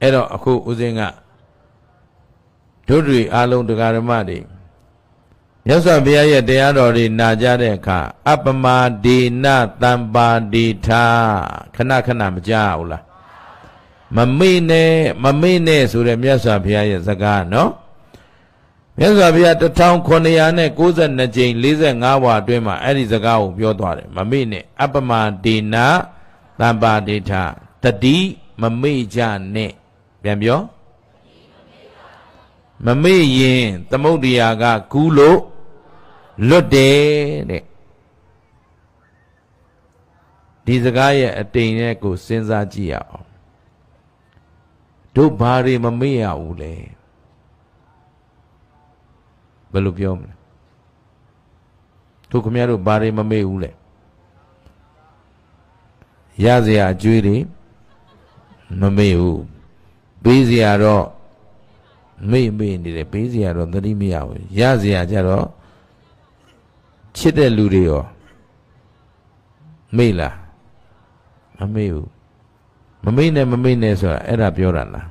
Speaker 1: အဲ့တော့အခုဦးစင်းကတို့တွေအားလုံးတရားဓမ္မတွေမြတ်စွာဘုရားရဲ့တရားတော်တွေနာကြတဲ့အခါအပမဒေနတံပါတိထာခဏခဏမကြားဘူးလားမမေ့နဲ့မမေ့နဲ့ဆိုတဲ့မြတ်စွာဘုရားရဲ့စကားနော် မြတ်စွာဘုရား1992ကြိမ်45ဝါအတွင်းမှာအဲ့ဒီစကားကိုပြောသွားတယ်မမေ့နဲ့အပမဒေနတံပါတိထာတတိမမေ့ကြနဲ့ပြန်ပြောမမေ့ရင်သမုဒ္ဒရာကကူးလို့လွတ်တယ်တဲ့ဒီစကားရဲ့အတိမ်နဲ့ကိုစဉ်းစားကြည့်ရအောင်တို့ဘာတွေမမေ့ရဘူးလဲ ဘယ်လိုပြောမလဲတို့ခမရတို့ဘာတွေမမေ့ဘူးလဲရစရာအကျွေးတွေမမေ့ဘူးပေးစရာတော့မေ့မေ့နေတယ်ပေးစရာတော့သတိမရဘူးရစရာကြတော့ချစ်တဲ့လူတွေရောမေ့လားမမေ့ဘူးမမေ့နဲ့မမေ့နဲ့ဆိုတာအဲ့ဒါပြောတာလား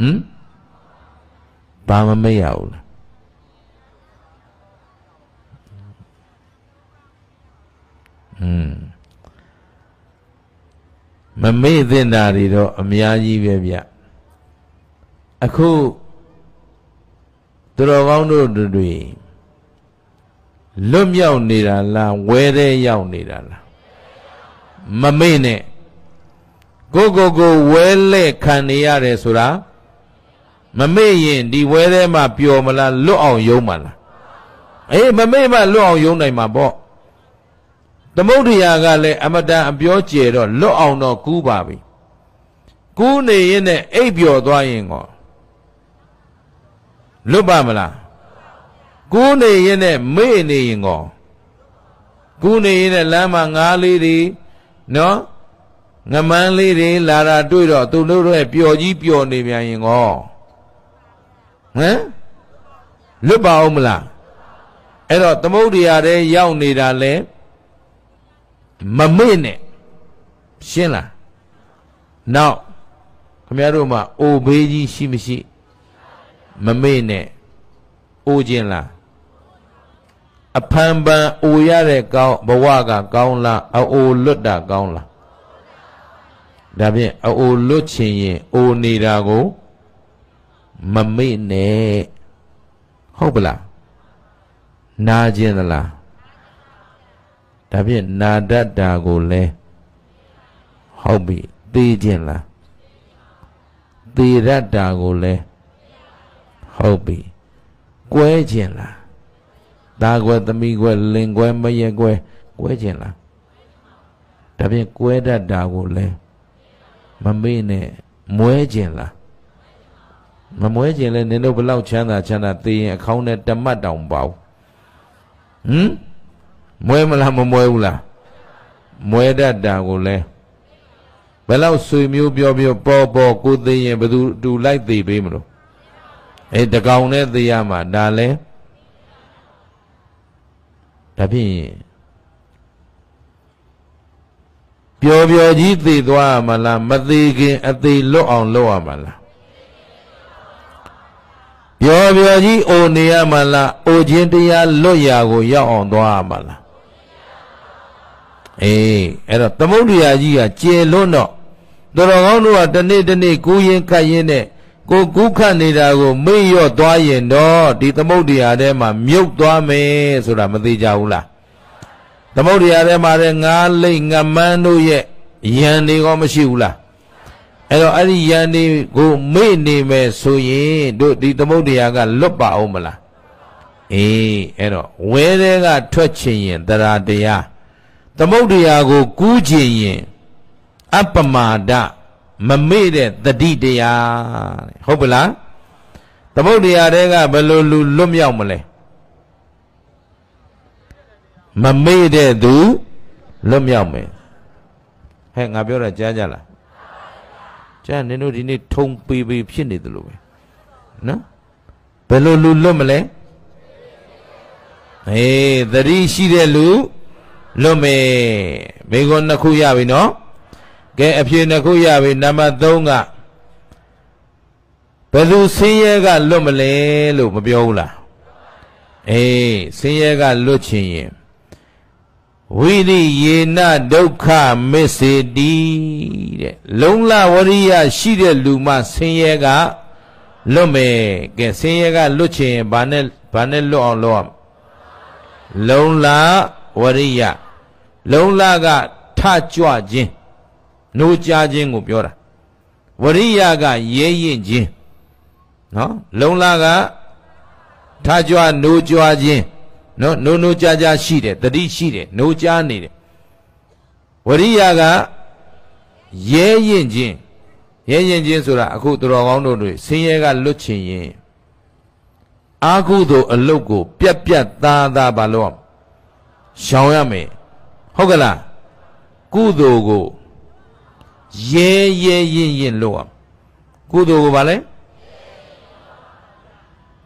Speaker 1: ဟမ်ဘာမမေ့ရဘူးလား ဟမ်မမေ့သင့်တာတွေတော့အများကြီးပဲဗျအခုသူတော်ကောင်းတို့တွေလွတ်မြောက်နေတာလားဝဲတဲ့ရောက်နေတာလားမမေ့နဲ့ကိုကိုကိုဝဲလက်ခံနေရတယ်ဆိုတာမမေ့ရင်ဒီဝဲထဲမှာပျော်မလားလွတ်အောင်ယုံမလားအေးမမေ့မှလွတ်အောင်ယုံနိုင်မှာပေါ့ သမုဒ္ဒရာကလည်းအမတန်အပြောကျယ်တော့လွတ်အောင်တော့ကူးပါပြီကူးနေရင်နဲ့အိပ်ပျော်သွားရင်ကောလွတ်ပါမလားကူးနေရင်နဲ့မေ့နေရင်ကောကူးနေရင်နဲ့လမ်းမှာငားလေးတွေနော်ငမန်းလေးတွေလာတာတွေ့တော့သူတို့ရဲ့ပျော်ကြီးပျော်နေပြန်ရင်ကောဟမ်လွတ်ပါအောင်မလားအဲ့တော့သမုဒ္ဒရာတဲ့ရောက်နေတာလဲ မမေ့နဲ့ရှင်းလားနောက်ခမရတို့မှာအိုဘေးကြီးရှိမရှိမမေ့နဲ့အိုခြင်းလားအဖန်ပန်အိုရတဲ့ကောင်းဘဝကကောင်းလားအိုလွတ်တာကောင်းလားဒါဖြင့်အိုလွတ်ချင်ရင်အိုနေတာကိုမမေ့နဲ့ဟုတ်ပလားနာခြင်းသလား ဒါဖြင့်နာတတ်တာကိုလဲဟုတ်ပြီသိခြင်းလားသိရတ္တာကိုလဲဟုတ်ပြီကွဲခြင်းလားသားကွဲသမီးကွဲလင်ကွဲမရက်ကွဲကွဲခြင်းလားဒါဖြင့်ကွဲတတ်တာကိုလဲမမေ့နဲ့မွဲခြင်းလားမမွဲခြင်းလဲနင်တို့ဘလောက်ချမ်းသာချမ်းသာသိရင်အခေါင်းနဲ့တမတ်တောင်ပေါ့ဟမ် မွဲမလားမမွဲဘူးလားမွဲတတ်တာကိုလဲဘယ်လောက်ဆွေမျိုးပြောပြောပေါ်ပေါ်ကိုသိရင်ဘယ်သူတူလိုက်သိပေးမလို့အဲတကောင်နဲ့သိရမှာဒါလဲဒါဖြင့်ပျော်ပျော်ကြီးသိသွားမှာလားမသေးခင်အသေးလွတ်အောင်လုပ်ရမှာလားပျော်ပျော်ကြီးအိုနေရမှာလားအိုခြင်းတရားလွတ်ရာကိုရောက်အောင်သွားရမှာလား အေးအဲ့တော့သမုဒ္ဒရာကြီးကကျေလွတ်တော့တော်ကောင်းတို့ကတနေ့တနေ့ကူးရင်ခတ်ရင်နဲ့ကိုကူးခတ်နေတာကိုမေ့ရော့သွားရင်တော့ဒီသမုဒ္ဒရာထဲမှာမြုပ်သွားမယ်ဆိုတာမသိကြဘူးလားသမုဒ္ဒရာထဲမှာတဲ့ငါးလိတ်ငမန်းတို့ရဲ့ယံတွေကမရှိဘူးလားအဲ့တော့အဲ့ဒီယံတွေကိုမေ့နေမယ်ဆိုရင်တို့ဒီသမုဒ္ဒရာကလွတ်ပါအောင်မလားအေးအဲ့တော့ဝဲတဲ့ကထွက်ချင်ရင်တရားတရား သမုဒ္ဒရာကို ကူးချင်ရင်အပမာဒမမေ့တဲ့တတိတရားဟုတ်ပလားသမုဒ္ဒရာတွေကဘယ်လိုလူလွတ်မြောက်မလဲမမေ့တဲ့သူလွတ်မြောက်မယ်ဟဲ့ငါပြောတာကြားကြလားကြားနင်တို့ဒီနေ့ထုံပေပေဖြစ်နေတယ်လို့ပဲနော်ဘယ်လိုလူလွတ်မလဲအေးသတိရှိတဲ့လူ လွတ်မယ်မိခွန်းနှစ်ခုရပြီနော်ကဲအဖြေနှစ်ခုရပြီနံပါတ်3ကဘယ်သူဆင်းရဲကလွတ်မလဲလို့မပြောဘူးလားအေးဆင်းရဲကလွတ်ချင်ရင်ဝိရိယေနဒုက္ခမစ္စေတိတဲ့လုံလဝရိယရှိတဲ့လူမှဆင်းရဲကလွတ်မယ်ကဲဆင်းရဲကလွတ်ချင်ရင်ဘာနဲ့ဘာနဲ့လွတ်အောင်လုပ်ရမလုံလဝရိယ လုံလကထကြွခြင်းနှိုးကြခြင်းကိုပြောတာဝရိယကရဲရင်ခြင်းနော်လုံလကထကြွနှိုးကြွခြင်းနော်နိုးနိုးကြကြရှိတယ်တတိရှိတယ်နိုးကြနေတယ်ဝရိယကရဲရင်ခြင်းရဲရင်ခြင်းဆိုတာအခုသူတော်ကောင်းတို့တွေဆင်းရဲကလွတ်ချင်ရင်အာဟုသောအလုတ်ကို ပြက်ပြက်သားသားဘာလို့ရှောင်ရမယ် ဟုတ်ကလားကုသိုလ်ကိုရဲရဲရင်ရင်လို့အောင်ကုသိုလ်ကိုဗာလဲ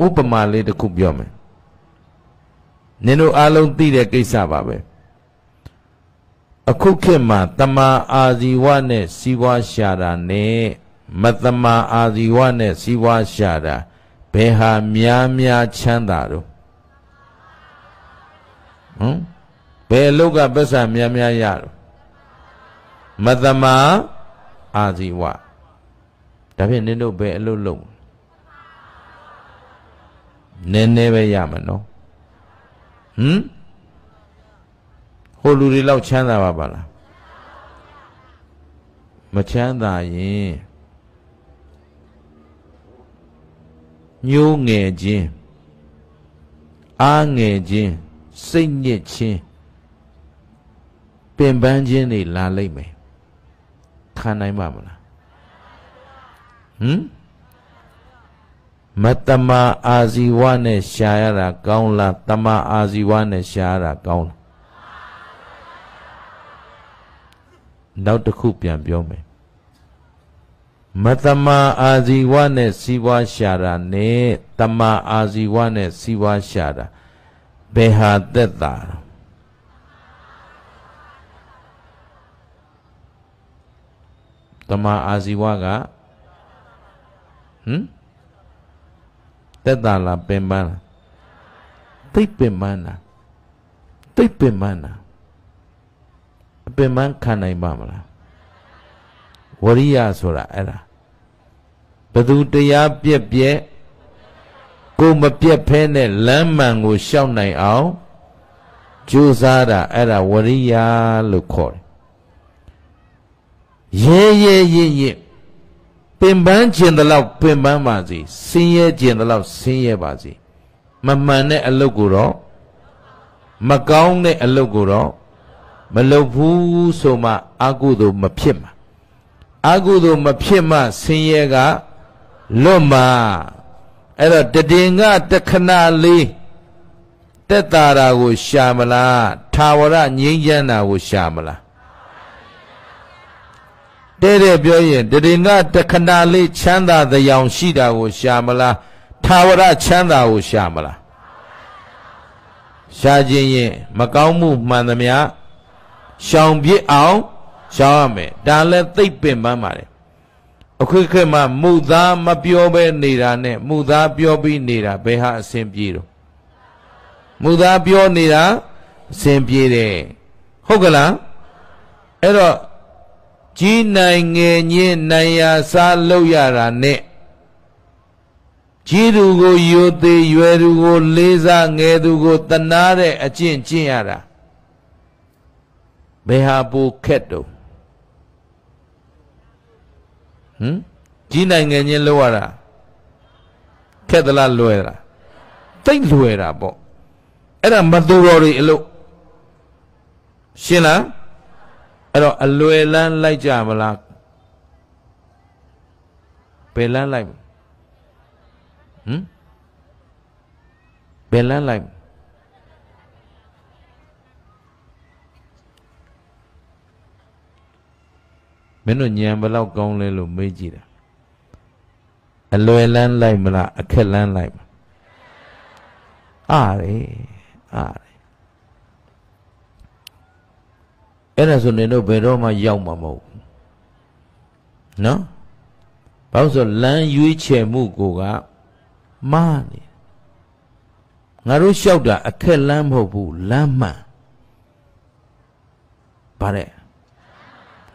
Speaker 1: ဥပမာလေးတစ်ခုပြောမယ်နင်တို့အားလုံးသိတဲ့ကိစ္စပါပဲအခုခေတ်မှာတမာအာဇီဝနဲ့စီးပွားရှာတာနဲ့မတမာအာဇီဝနဲ့စီးပွားရှာတာဘယ်ဟာများများချမ်းသာတော့ဟမ် ဘယ်အလုတ်ကပတ်စံများများရတော့မတမာအာဇီဝဒါဖြင့်နင်တို့ဘယ်အလုတ်လုံးနည်းနည်းပဲရမှာနော်ဟမ်ဟိုလူတွေလောက်ချမ်းသာပါပါလားမချမ်းသာရင်ညိုးငယ်ခြင်းအားငယ်ခြင်းစိတ်ညစ်ခြင်း ပင်ပန်းခြင်းတွေလာလိမ့်မယ်ခံနိုင်ပါမလားဟမ်မတမအာဇီဝနဲ့ရှာရတာကောင်းလားတမအာဇီဝနဲ့ရှာရတာကောင်းလားနောက်တစ်ခုပြန်ပြောမယ်မတမအာဇီဝနဲ့စီးပွားရှာတာနဲ့တမအာဇီဝနဲ့စီးပွားရှာတာဘယ်ဟာသက်တာ တမအာဇီဝကဟမ်တက်တာလားပင်ပန်းလားသိပင်ပန်းတာသိပင်ပန်းတာအပင်ပန်းခံနိုင်ပါမလားဝရိယဆိုတာအဲ့ဒါဘသူတရားပြက်ပြက်ကိုမပြက်ဖဲနဲ့လမ်းမှန်ကိုရှောက်နိုင်အောင်ကြိုးစားတာအဲ့ဒါဝရိယလို့ခေါ်တယ် ရဲရဲရင့်ရင့်ပင်ပန်းခြင်းတလောက်ပင်ပန်းပါစေဆင်းရဲခြင်းတလောက်ဆင်းရဲပါစေမမှန်တဲ့အလုပ်ကိုတော့မကောင်းတဲ့အလုပ်ကိုတော့မလုပ်ဘူးဆိုမှအာကုသို့မဖြစ်မှာအာကုသို့မဖြစ်မှဆင်းရဲကလွတ်မှာအဲ့တော့တည်င်ကတခဏလေးတက်တာတာကိုရှာမလားထာဝရငြိမ်းချမ်းတာကိုရှာမလား တဲ့တဲ့ပြောရင်တရင်ကတခဏလေးချမ်းသာတဲ့ရောင်ရှိတာကိုရှာမလားထာဝရချမ်းသာကိုရှာမလားရှာခြင်းရင်မကောင်းမှုမှန်သမျှရှောင်ပြစ်အောင်ရှောင်ရမယ်ဒါလည်းသိပ်ပင်ပန်းပါတယ်အခုခေတ်မှာမူသားမပြောဘဲနေတာနဲ့မူသားပြောပြီးနေတာဘယ်ဟာအဆင်ပြေတော့မူသားပြောနေတာအဆင်ပြေတယ်ဟုတ်ကလားအဲ့တော့ ကြီးနိုင်ငယ်ညင်းနိုင်ရာစားလို့ရတာနဲ့ကြီးသူကိုယိုသေးရွယ်သူကို လေးစားငယ်သူကိုတနာတဲ့အကျင့်ကျင့်ရတာဘယ်ဟာပိုခက်တော့ဟမ်ကြီးနိုင်ငယ်ညင်းလို့ရတာခက်သလားလွယ်လားသိသိတ်လွယ်တာပေါ့အဲ့ဒါမသူတော်တွေအလို့ရှင်းလား အဲ့တော့အလွယ်လန်းလိုက်ကြမလားဘယ်လန်းလိုက်ဟမ်ဘယ်လန်းလိုက်မင်းတို့ညံဘယ်လောက်ကောင်းလဲလို့မေးကြည့်တာအလွယ်လန်းလိုက်မလားအခက်လန်းလိုက်မလားအားရအားရ အဲ့ဒါဆိုနေတော့ဘယ်တော့မှရောက်မှာမဟုတ်ဘူးနော်ဘာလို့ဆိုလမ်းရွေးချယ်မှုကိုကမားနေငါတို့လျှောက်တာအခက်လမ်းမဟုတ်ဘူးလမ်းမှန်ဗါတဲ့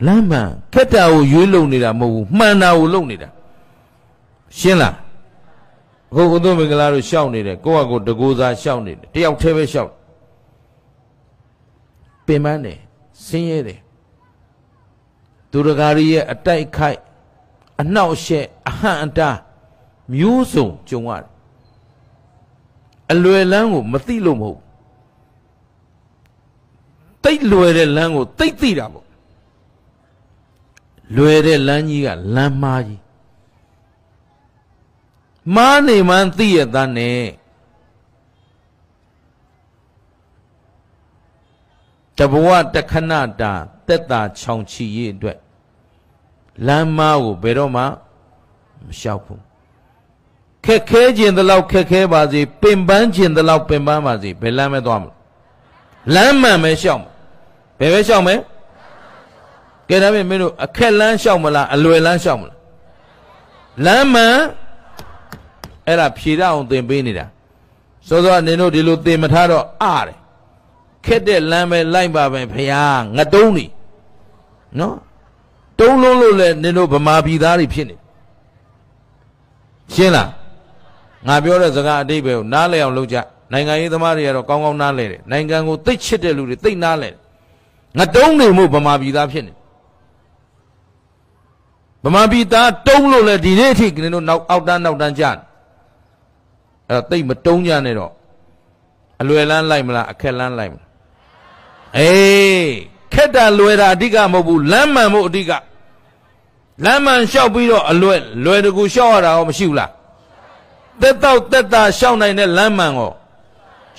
Speaker 1: လမ်းမှန်ခက်တာကိုရွေးလုံနေတာမဟုတ်ဘူးမှန်တာကိုလုံနေတာရှင်းလားအခုဥဒ္ဓမင်္ဂလာတို့ရှောက်နေတယ်ကိုယ့်ဟာကိုယ်တကူစားရှောက်နေတယ်တယောက်တည်းပဲရှောက်ပင်ပန်းတယ် ဆင်းရဲတယ်သူတကာရီရဲ့အတိုက်ခိုက်အနှောက်အယှက်အဟန့်အတားမျိုးစုံကြုံရတယ်အလွယ်လန်းကိုမသိလို့မဟုတ်တိတ်လွယ်တဲ့လမ်းကိုတိတ်သိတာပေါ့လွယ်တဲ့လမ်းကြီးကလမ်းမားကြီးမားနေမှန်းသိရတဲ့နဲ့ တဘဝတခဏတာတက်တာချောင်ချီရေးအတွက်လမ်းမားကိုဘယ်တော့မှမလျှောက်ဘူးခက်ခဲခြင်းတလောက်ခက်ခဲပါစေပင်ပန်းခြင်းတလောက်ပင်ပန်းပါစေဘယ်လမ်းမဲသွားမလဲလမ်းမှန်ပဲလျှောက်ဘယ်ပဲလျှောက်မယ်ကဲဒါပေမဲ့မင်းတို့အခက်လမ်းလျှောက်မလားအလွယ်လမ်းလျှောက်မလားလမ်းမှန်အဲ့ဒါဖြေရအောင်သင်ပေးနေတာစောစောနင်တို့ဒီလိုသင်မထားတော့အားတယ် ခက်တဲ့လမ်းပဲလိုက်ပါပဲဖရာငတုံးနေနော်တုံးလုံးလို့လဲနင်တို့ဗမာပြည်သားတွေဖြစ်နေရှင်းလားငါပြောတဲ့စကားအတိတ်ပဲကိုနားလည်အောင်လုပ်ကြနိုင်ငံရေးသမားတွေကတော့ကောင်းကောင်းနားလည်တယ်နိုင်ငံကိုသိချစ်တဲ့လူတွေသိနားလည်တယ်ငါတုံးနေမှုဗမာပြည်သားဖြစ်နေဗမာပြည်သားတုံးလို့လဲဒီနေ့အထိနင်တို့နောက်အောက်တန်းနောက်တန်းကြတယ်အဲ့တော့သိမတုံးကြနဲ့တော့အလွယ်လန်းလိုက်မလားအခက်လန်းလိုက်မလား အေးခက်တာလွယ်တာအဓိကမဟုတ်ဘူးလမ်းမှန်ဖို့အဓိကလမ်းမှန်လျှောက်ပြီးတော့အလွယ်လွယ်တကူလျှောက်ရတာရောမရှိဘူးလားတက်တော့တက်တာလျှောက်နိုင်တဲ့လမ်းမှန်ကို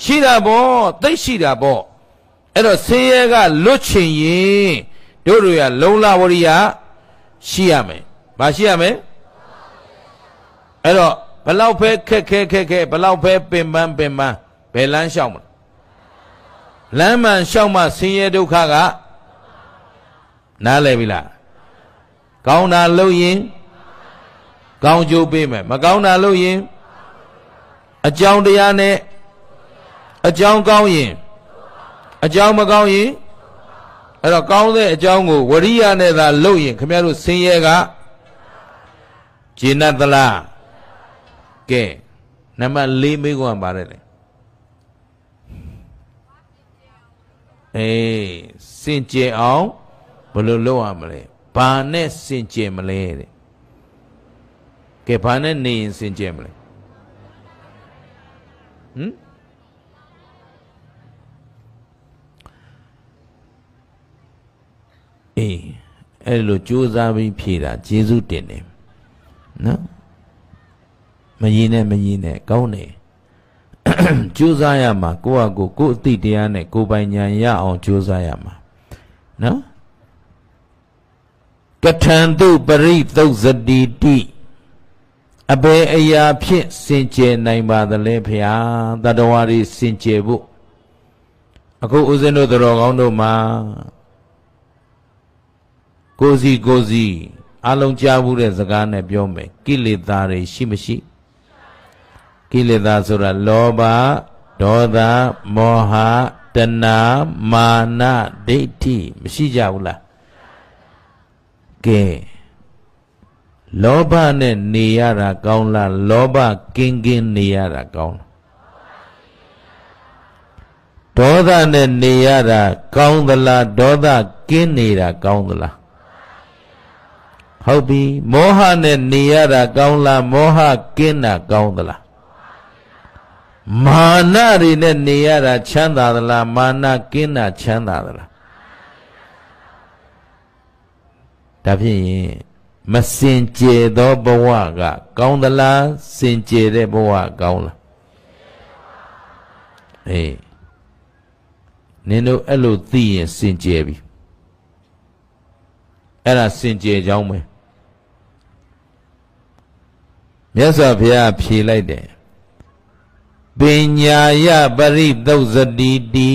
Speaker 1: ရှိတာပေါ့သိရှိတာပေါ့အဲ့တော့ဆင်းရဲကလွတ်ချင်ရင်တို့တို့ရလုံလဝရိယရှိရမယ်။ဘာရှိရမလဲ။အဲ့တော့ဘလောက်ပဲခက်ခဲခက်ခဲဘလောက်ပဲပင်ပန်းပင်ပန်းဘယ်လမ်းလျှောက်မလဲ။ လမ်းမှန်လျှောက်မှဆင်းရဲဒုက္ခကနားလည်ပြီလား။ကောင်းတာလုပ်ရင်ကောင်းကျိုးပေးမယ်မကောင်းတာလုပ်ရင်အကြောင်းတရားနဲ့အကြောင်းကောင်းရင်အကြောင်းမကောင်းရင်အဲ့တော့ကောင်းတဲ့အကြောင်းကိုဝရိယနဲ့သာလုပ်ရင်ခင်ဗျားတို့ဆင်းရဲကဂျေနတ်သလားကဲနံပါတ်၄မိကွန်းပါတယ် အေးစင်ကြယ်အောင်ဘယ်လိုလုပ်ရမလဲဘာနဲ့စင်ကြယ်မလဲတဲ့ကဲဘာနဲ့နေရင်စင်ကြယ်မလဲဟမ်အေးအဲ့လိုကြိုးစားပြီးဖြေတာကျေးဇူးတင်တယ်နော်မရင်နဲ့မရင်နဲ့ကောင်းတယ် ကြိုးစားရမှာကိုယ့်ဟာကိုယ်ကိုယ်အသိတရားနဲ့ကိုယ်ပိုင်ဉာဏ်ရအောင်ကြိုးစားရမှာနော်ကထံတုပရိသုတ်ဇတိတိအဘေအရာဖြင့်စင်ကြယ်နိုင်ပါသလဲဖျားတတဝါရီစင်ကြယ်ဖို့အခုဦးဇင်းတို့တော်ကောင်းတို့မှာကိုစီကိုစီအလုံးကြားမှုတဲ့စကားနဲ့ပြောမယ်ကိလေသာတွေရှိမရှိ ကိလေသာဆိုတာလောဘဒေါသမောဟတဏမာနဒိဋ္ဌိမရှိကြဘူးလားကဲလောဘနဲ့နေရတာကောင်းလားလောဘကင်းကင်းနေရတာကောင်းလားဒေါသနဲ့နေရတာကောင်းသလားဒေါသကင်းနေတာကောင်းသလားဟုတ်ပြီမောဟနဲ့နေရတာကောင်းလားမောဟကင်းတာကောင်းသလား မာနတွေနဲ့နေရတာချမ်းသာသလားမာနကင်းတာချမ်းသာသလားဒါဖြစ်ရင်မစင်ကြယ်သောဘဝက ကောင်းသလားစင်ကြယ်တဲ့ဘဝကောင်းလားအေးနင်တို့အဲ့လိုသိရင်စင်ကြယ်ပြီအဲ့ဒါစင်ကြယ်ကြောင်းပဲမြတ်စွာဘုရားဖြေလိုက်တယ် ပညာယပရိသုဇတိတိ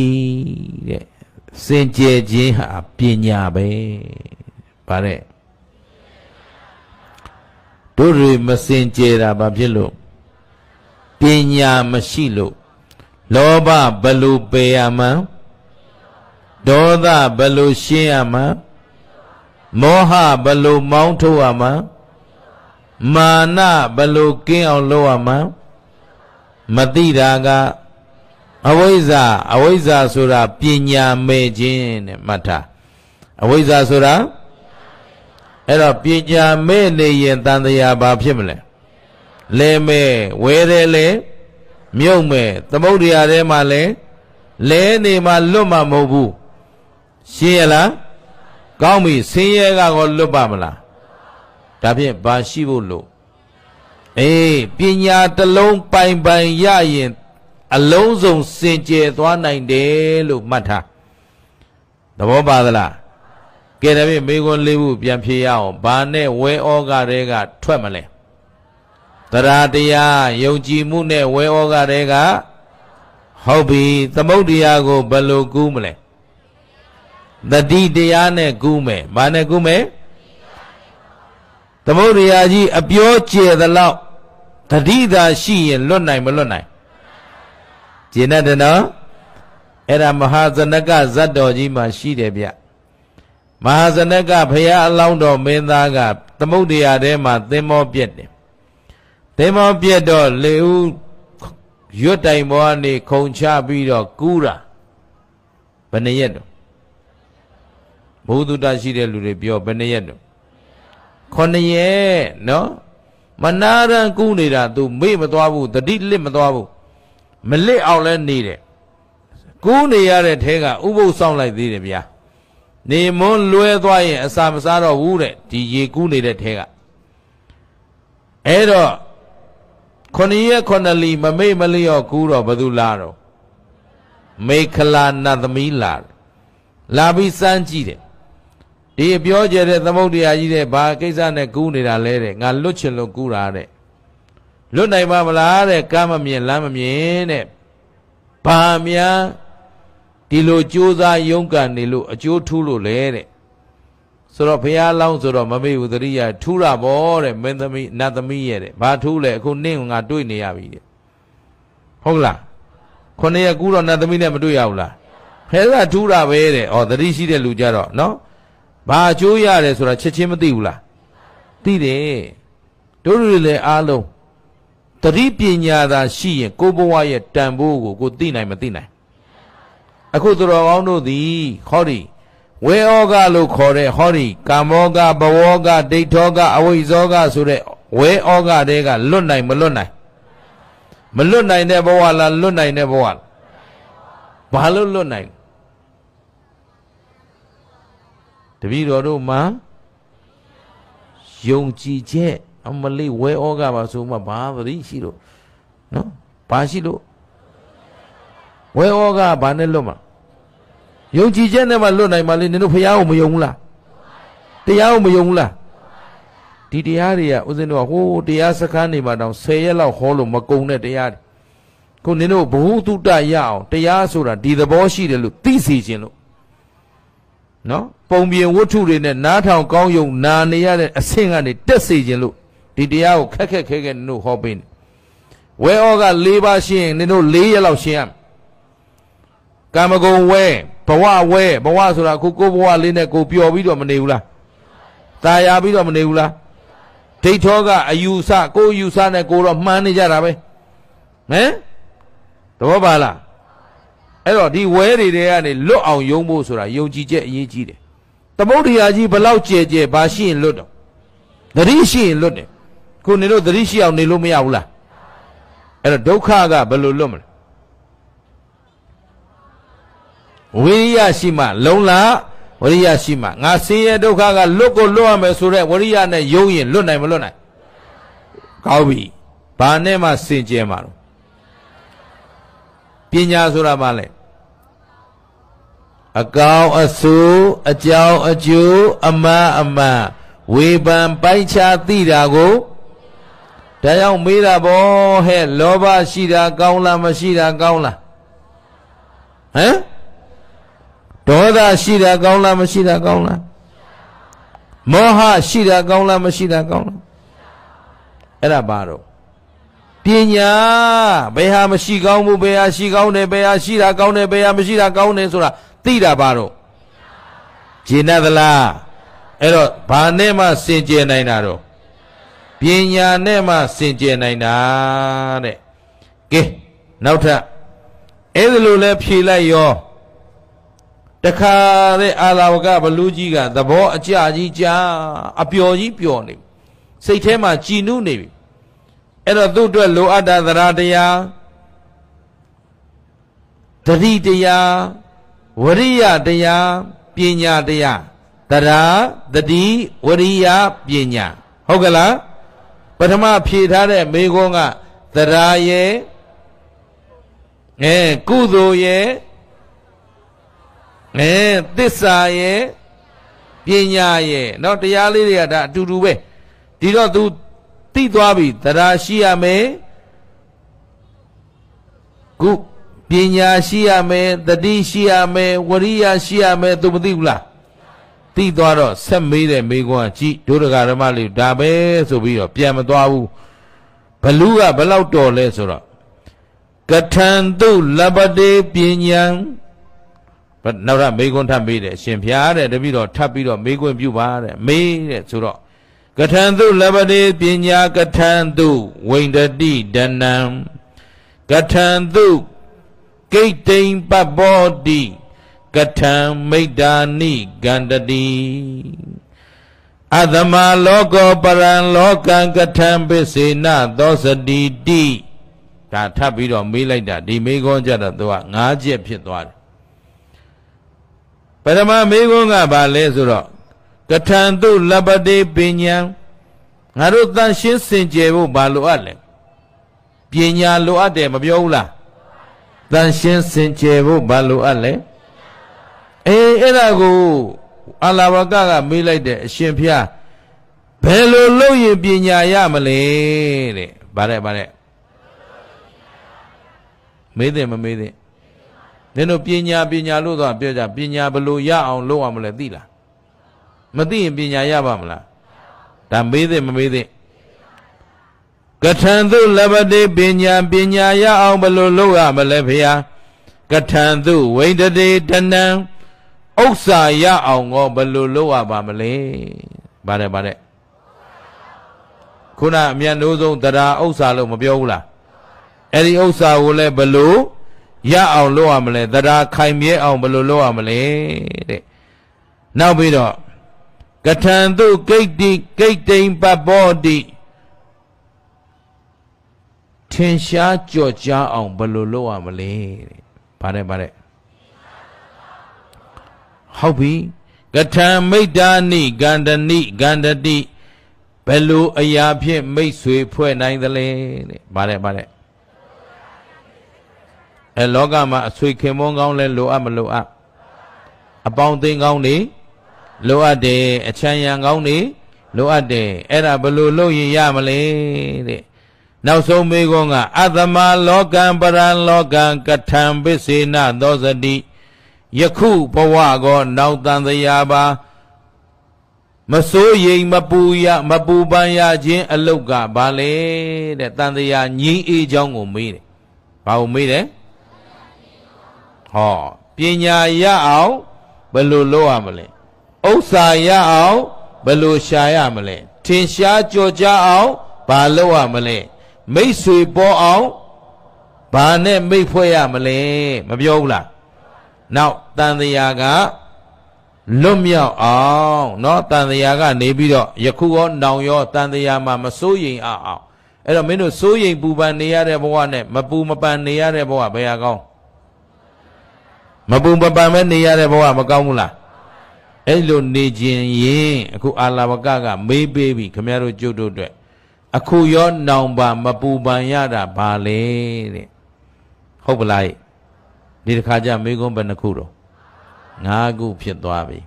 Speaker 1: တဲ့စင်ကြယ်ခြင်းဟာပညာပဲဗါတဲ့တို့တွေမစင်ကြယ်တာဘာဖြစ်လို့ပညာမရှိလို့လောဘဘလို့ပယ်ရမှန်းဒေါသဘလို့ရှင်းရမှန်းမောဟဘလို့မောင်းထုတ်ရမှန်းမာနဘလို့ကင်းအောင်လုပ်ရမှန်း မသိတာကအဝိဇ္ဇာအဝိဇ္ဇာဆိုတာပညာမဲ့ခြင်းတဲ့မှတ်ထားအဝိဇ္ဇာဆိုတာအဲ့တော့ပညာမဲ့နေရင်တန်တရားဘာဖြစ်မလဲလဲမဲ့ဝဲတယ်လေမြုပ်မဲ့သမုဒ္ဒရာထဲမှာလဲလဲနေမှာလွတ်မှာမဟုတ်ဘူးရှင်းရလားကောင်းပြီဆင်းရဲကကောလွတ်ပါမလားဒါဖြင့်ဘာရှိဖို့လို့ အေးပညာတစ်လုံးပိုင်ပိုင်ရရင် အလုံးစုံစင်ကြယ်သွားနိုင်တယ်လို့မှတ်ထားသဘောပါသလားကဲဒါဖြင့်မိခွန်းလေးခုပြန်ဖြေရအောင်ဘာနဲ့ဝဲဩကတွေကထွက်မလဲတရားတရားယုံကြည်မှုနဲ့ဝဲဩကတွေကဟုတ်ပြီသမုတ်တရားကိုဘယ်လိုကူးမလဲတတိတရားနဲ့ကူးမယ်ဘာနဲ့ကူးမယ် သမုဒ္ဒရာကြီးအပြောကျေသလောက်တတိသာရှိရင်လွတ်နိုင်မလွတ်နိုင်ကျင်တဲ့နော်အဲ့ဒါမဟာဇနကဇတ်တော်ကြီးမှာရှိတယ်ဗျမဟာဇနကဘုရားအလောင်းတော်မင်းသားကသမုဒ္ဒရာထဲမှာသင်္ဘောပြက်တယ်သင်္ဘောပြက်တော့လေဦးရွတ်တိုင်ဘောကနေခုံချပြီးတော့ကူးတာဘယ်နှရက်တော့ဘုသူတရှိတဲ့လူတွေပြောဘယ်နှရက်တော့ ခொနရက်နော်မနာရန်ကူးနေတာ तू မေ့မသွားဘူးတတိလစ်မသွားဘူးမလစ်အောင်လဲနေတယ်ကူးနေရတဲ့ထဲကဥပုပ်ဆောင်လိုက်သေးတယ်ဗျာနေမွန်းလွဲသွားရင်အစာမစားတော့ဘူးတဲ့ဒီရေကူးနေတဲ့ထဲကအဲ့တော့ခொနရက်ခொနလီမမေ့မလျော့ကူးတော့ဘယ်သူလာတော့မေခလာနတ်သမီးလာလာပြီးစမ်းကြည့်တယ် ဒီပြောကြတဲ့သမုဒ္ဒရာကြီးတဲ့ဘာကိစ္စနဲ့ကူးနေတာလဲတဲ့ငါလွတ်ချင်လို့ကူးတာတဲ့လွတ်နိုင်ပါမလားတဲ့ကမ်းမမြင်လမ်းမမြင်တဲ့ဘာများဒီလိုကြိုးစားရုန်းကန်နေလို့အကျိုးထူးလို့လဲတဲ့ဆိုတော့ဘုရားလောင်းဆိုတော့မမေ့ဘူးတရိယာထူးတာဗောတဲ့မင်းသမီးနတ်သမီးရဲ့တဲ့ဘာထူးလဲအခုနင့်ငါတွေ့နေရပြီတဲ့ဟုတ်လားခொနည်းကူတော့နတ်သမီးနဲ့မတွေ့ရဘူးလားဖဲကထူးတာပဲတဲ့ဩတတိရှိတဲ့လူကြတော့နော် ဘာအကျိုးရတယ်ဆိုတာချက်ချင်းမသိဘူးလားသိတယ်တို့တွေလည်းအားလုံးတတိပညာသာရှိရင်ကိုဘဝရဲ့တန်ဖိုးကိုကိုသိနိုင်မသိနိုင်အခုသူတော်ကောင်းတို့သည်ဟောဒီဝေဩကလို့ခေါ်တဲ့ဟောဒီကာမောကဘဝောကဒိဋ္ဌောကအဝိဇောကဆိုတဲ့ဝေဩကတဲကလွတ်နိုင်မလွတ်နိုင်မလွတ်နိုင်တဲ့ဘဝလားလွတ်နိုင်တဲ့ဘဝလားဘာလို့လွတ်နိုင် တပည့်တော်တို့မှာယုံကြည်ချက်အမလေးဝဲဩကပါဆိုမှဘာသတိရှိလို့နော်ဘာရှိလို့ဝဲဩကဘာနဲ့လွတ်မှာယုံကြည်ချက်နဲ့မှလွတ်နိုင်ပါလေနင်တို့ဖះကိုမယုံဘူးလားတရားကိုမယုံဘူးလားဒီတရားတွေကဦးဇင်းတို့ကဟိုးတရားစခန်းနေမှာတောင်10ရက်လောက်ဟောလို့မကုံတဲ့တရားတွေခုနင်တို့ဘ ഹു တုတရအောင်တရားဆိုတာဒီသဘောရှိတယ်လို့သိစေခြင်းလို့ နော်ပုံပြင်ဝတ္ထုတွေနဲ့နားထောင်ကောင်းယုံနာနေရတဲ့အဆင့်ကနေတက်စေခြင်းလို့ဒီတရားကိုခက်ခက်ခဲခဲနင်တို့ဟောပေးနေဝဲဩက၄ပါးရှင်းရင်နင်တို့၄ရက်လောက်ရှင်းရမယ်ကာမဂုဏ်ဝဲဘဝဝဲဘဝဆိုတာခုကိုဘဝလေးနဲ့ကိုပျော်ပြီးတော့မနေဘူးလားตายာပြီးတော့မနေဘူးလားဒိဋ္ဌောကအယူဆကိုယူဆနဲ့ကိုတော့မှန်းနေကြတာပဲဟမ်သဘောပါလား အဲ့တော့ဒီဝဲတွေတွေကနေလွတ်အောင်ယုံဖို့ဆိုတာယုံကြည်ချက်အရေးကြီးတယ်သမုဒ္ဒရာကြီးဘလောက်ကြဲကြဲဘာရှိရင်လွတ်တော့သတိရှိရင်လွတ်တယ်ခုနေလို့သတိရှိအောင်နေလို့မရဘူးလားအဲ့တော့ဒုက္ခကဘယ်လိုလွတ်မလဲဝိရိယရှိမှလုံလားဝရိယရှိမှငါဆင်းရဲဒုက္ခကလွတ်ကိုလွတ်ရမယ်ဆိုတော့ဝရိယနဲ့ယုံရင်လွတ်နိုင်မလွတ်နိုင်ကောင်းပြီဘာနဲ့မှစင်ကြယ်မှာတော့ ပညာဆိုတာဘာလဲအကောင်အဆူအကြောင်းအကျိုးအမှန်အမှန်ဝေဖန်ပိုက်ချသိတာကိုဒါကြောင့်မေးတာဗောဟဲ့လောဘရှိတာကောင်းလားမရှိတာကောင်းလားဟမ်ဒေါသရှိတာကောင်းလားမရှိတာကောင်းလားမောဟရှိတာကောင်းလားမရှိတာကောင်းလားအဲ့ဒါဘာတော့ ပညာဘယ်ဟာမရှိကောင်းဘူးဘယ်ဟာရှိကောင်းတယ်ဘယ်ဟာရှိတာကောင်းတယ်ဘယ်ဟာမရှိတာကောင်းတယ်ဆိုတာသိတာဘာတော့ဂျေနသလားအဲ့တော့ဘာနဲ့မှစင်ကြယ်နိုင်တာတော့ပညာနဲ့မှစင်ကြယ်နိုင်တာတဲ့ကဲနောက်ထပ်အဲ့ဒါလိုလဲဖြေလိုက်ရောတခါတဲ့အာလာဝကဘလူးကြီးကသဘောအကြကြီးကြာအပျော်ကြီးပျော်နေစိတ်ထဲမှာကြည်နုနေပြီ အဲ့တော့သူ့အတွက်လိုအပ်တာသရတရားတတိတရားဝရိယတရားပညာတရားတရာတတိဝရိယပညာဟုတ်ကလားပထမဖြေထားတဲ့မေခွန်းကတရာရဲ့အဲကုသိုလ်ရဲ့အဲသစ္စာရဲ့ပညာရဲ့เนาะတရားလေးတွေကဒါအတူတူပဲဒီတော့ तू သိသွားပြီတရားရှိရမယ်ကုပညာရှိရမယ်တတိရှိရမယ်ဝရိယရှိရမယ် तू မသိဘူးလားသိသွားတော့ဆက်မေးတဲ့မေးခွန်းကြည့်ဒုဒကာဓမ္မလေးဒါပဲဆိုပြီးတော့ပြန်မသွားဘူးဘလူးကဘလောက်တော်လဲဆိုတော့ကထံတုလပတိပညာနောက်ထပ်မေးခွန်းထပ်မေးတယ်အရှင်ဖျားတဲ့တပည့်တော်ထပ်ပြီးတော့မေးခွန်းပြုပါတဲ့မေးတဲ့ဆိုတော့ ကထံတုလပတိပညာကထံတုဝိန္ဒတိဒနံကထံတုဂိတ်တိန်ပဘောတိကထံမိတ်တာနိဂန္တတိအသမလောကောပရံလောကံကထံပစ္စေနသောစတိတိဒါထပ်ပြီးတော့မေးလိုက်တာဒီမေးခွန်းကြတော့သူက၅ချက်ဖြစ်သွားတယ်ပရမမေခွန်းကဘာလဲဆိုတော့ ကထံတုလပတိပညာငါတို့တန်ရှင်းစင်ကြယ်ဖို့ဘာလိုအပ်လဲပညာလိုအပ်တယ်မပြောဘူးလားတန်ရှင်းစင်ကြယ်ဖို့ဘာလိုအပ်လဲအေးအဲ့ဒါကိုအလာဝကကမေးလိုက်တယ်အရှင်ဖျားဘယ်လိုလုပ်ရင်ပညာရမလဲတဲ့ဗါတဲ့ဗါတဲ့မေးတယ်မမေးတယ်နင်တို့ပညာပညာလို့တော့ပြောကြပညာဘလို့ရအောင်လုပ်အောင်မလဲသိလား မသိရင်ပညာရပါမလားဒါမေးသေးမမေးသေးကထံသူလဘတိပညာပညာရအောင်ဘလို့လုပ်ရမလဲဖေဟာကထံသူဝိတတိတဏံဥစ္စာရအောင်ကောဘလို့လုပ်ရပါမလဲပါတယ်ပါတယ်ခုနအမြန်လို့ဆုံးတရားဥစ္စာလို့မပြောဘူးလားအဲ့ဒီဥစ္စာကိုလည်းဘလို့ရအောင်လုပ်ရမလဲတရားခိုင်မြဲအောင်ဘယ်လိုလုပ်ရမလဲတဲ့နောက်ပြီးတော့ ကထံတုဂိတ်တိဂိတ်တိန်ပပောတိထင်ရှားကြော်ကြားအောင်ဘယ်လိုလုပ်ရမလဲတဲ့ဗါတဲ့ဗါတဲ့ဟုတ်ပြီကထံမိတ်တာနိဂန္ဓနိဂန္ဓတိဘယ်လိုအရာဖြင့်မိတ်ဆွေဖွဲ့နိုင်သလဲတဲ့ဗါတဲ့ဗါတဲ့အဲလောကမှာအဆွေခင်မွန်းကောင်းလဲလိုအပ်မလိုအပ်အပေါင်းသိန်းကောင်းနေ လိုအပ်တယ်အချမ်းရံကောင်းနေလိုအပ်တယ်အဲ့ဒါဘယ်လိုလုပ်ရင်ရမလဲတဲ့နောက်ဆုံးမေခွန်းကအသမလောကံပရံလောကံကထံပစ္စေနသောစတိယခုဘဝကောနောက်တန်တရားပါမစိုးရိမ်မပူရမပူပန်ရခြင်းအလုတ်ကဘာလဲတဲ့တန်တရားငြိမ်းအေးချောင်းကိုမေးတယ်ဘာကိုမေးတယ်ဟောပညာရအောင်ဘယ်လိုလုပ်ရမလဲ ဥစ္စာရအောင်ဘယ်လိုရှာရမလဲထင်ရှားကြော်ကြအောင်ဘာလုပ်ရမလဲမိတ်ဆွေပေါ်အောင်ဘာနဲ့မိတ်ဖွဲ့ရမလဲမပြောဘူးလားနောက်တန်တရားကလွတ်မြောက်အောင်เนาะတန်တရားကနေပြီးတော့ယခုရောနောင်ရောတန်တရားမှာမစိုးရင်အောင် အဲ့တော့မင်းတို့စိုးရိမ်ပူပန်နေရတဲ့ဘဝနဲ့မပူမပန်နေရတဲ့ဘဝဘယ်ဟာကောင်းမပူမပန်ပဲနေရတဲ့ဘဝမကောင်းဘူးလား အဲ့လိုနေခြင်းရင်အခုအာလာဝကကမေးပေးပြီခမရတို့ကျုပ်တို့အတွက်အခုရောနောင်ပါမပူပန်ရတာဘာလဲတဲ့ဟုတ်ပလားဒီတစ်ခါကျမေးခွန်းဘယ်နှခုတော့၅ခုဖြစ်သွားပြီ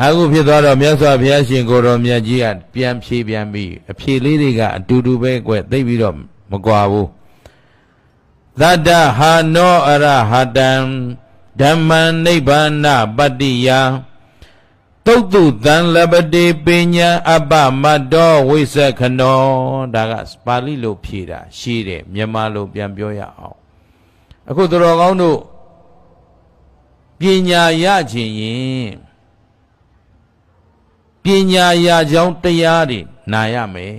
Speaker 1: ၅ခုဖြစ်သွားတော့မြတ်စွာဘုရားရှင်ကိုတော်မြတ်ကြီးကပြန်ဖြေပြန်ပြီးအဖြေလေးတွေကအတူတူပဲကွသိပြီးတော့မကွာဘူးသတ္တဟာနောအရဟတံဓမ္မနိဗ္ဗာနပတ္တိယ တုတ်တုတံလပတိပညာအပ္ပမတ္တောဝိသခနောဒါကပါဠိလိုဖြေတာရှိတယ်မြန်မာလိုပြန်ပြောရအောင်အခုသူတော်ကောင်းတို့ပညာရခြင်းရင်ပညာရကြောင်းတရားတွေနာရမယ်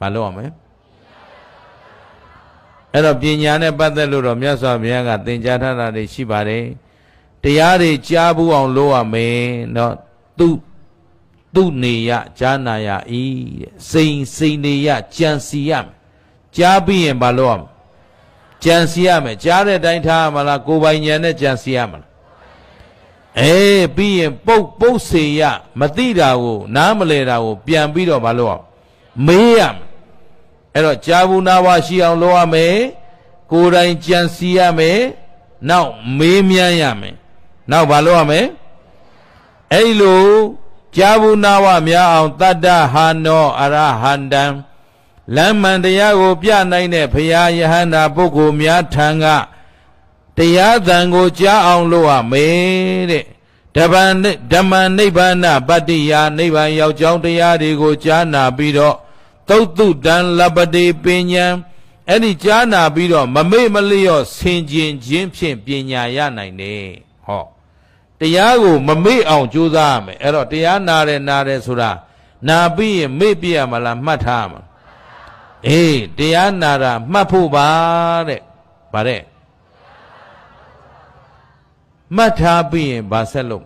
Speaker 1: မလုပ်ရမယ်အဲ့တော့ပညာနဲ့ပတ်သက်လို့တော့မြတ်စွာဘုရားကသင်ကြားထားတာတွေရှိပါတယ်တရားတွေကြားဘူးအောင်လုပ်ရမယ်เนาะ သူသူနေရကြားနာရဤတဲ့စိန်စိန်နေရကြံစီရမယ်ကြားပြီးရင်ဘာလုပ်ရမလဲကြံစီရမယ်ကြားတဲ့အတိုင်းထားမလားကိုယ်ပိုင်ဉာဏ်နဲ့ကြံစီရမလားအေးပြီးရင်ပုတ်ပုတ်စေရမသိတာကိုနားမလဲတာကိုပြန်ပြီးတော့မလုပ်အောင်မေးရမယ်အဲ့တော့ကြာဘူးနာဝရှိအောင်လုပ်ရမယ်ကိုယ်တိုင်ကြံစီရမယ်နောက်မေးမြန်းရမယ်နောက်ဘာလုပ်ရမလဲ အဲ့လိုကြာဘူးနာဝများအောင်တတ္တဟာနောအရဟန္တံလမ်းမှန်တရားကို ပြနိုင်တဲ့ဘုရားယဟန္တာပုဂ္ဂိုလ်များထံကတရားသံကိုကြားအောင်လုပ်ရမယ်တဲ့ဓမ္မဓမ္မနိဗ္ဗာန်ပတ္တိယနိဗ္ဗာန်ရောက်ကြောင်းတရားတွေကိုကြားနာပြီးတော့သုတ်တုတံလပတိပညာအဲ့ဒီကြားနာပြီးတော့မမေ့မလျော့ဆင်ကျင်ခြင်းဖြင့်ပညာရနိုင်တယ်ဟော တရားကိုမမေ့အောင်ကြိုးစားရမယ်အဲ့တော့တရားနာတယ်နာတယ်ဆိုတာနာပြီးရင်မေ့ပြရမလားမှတ်ထားမှာအေးတရားနာတာမှတ်ဖို့ပါတဲ့ဗါတဲ့မှတ်ထားပြီးရင်ဘာဆက်လို့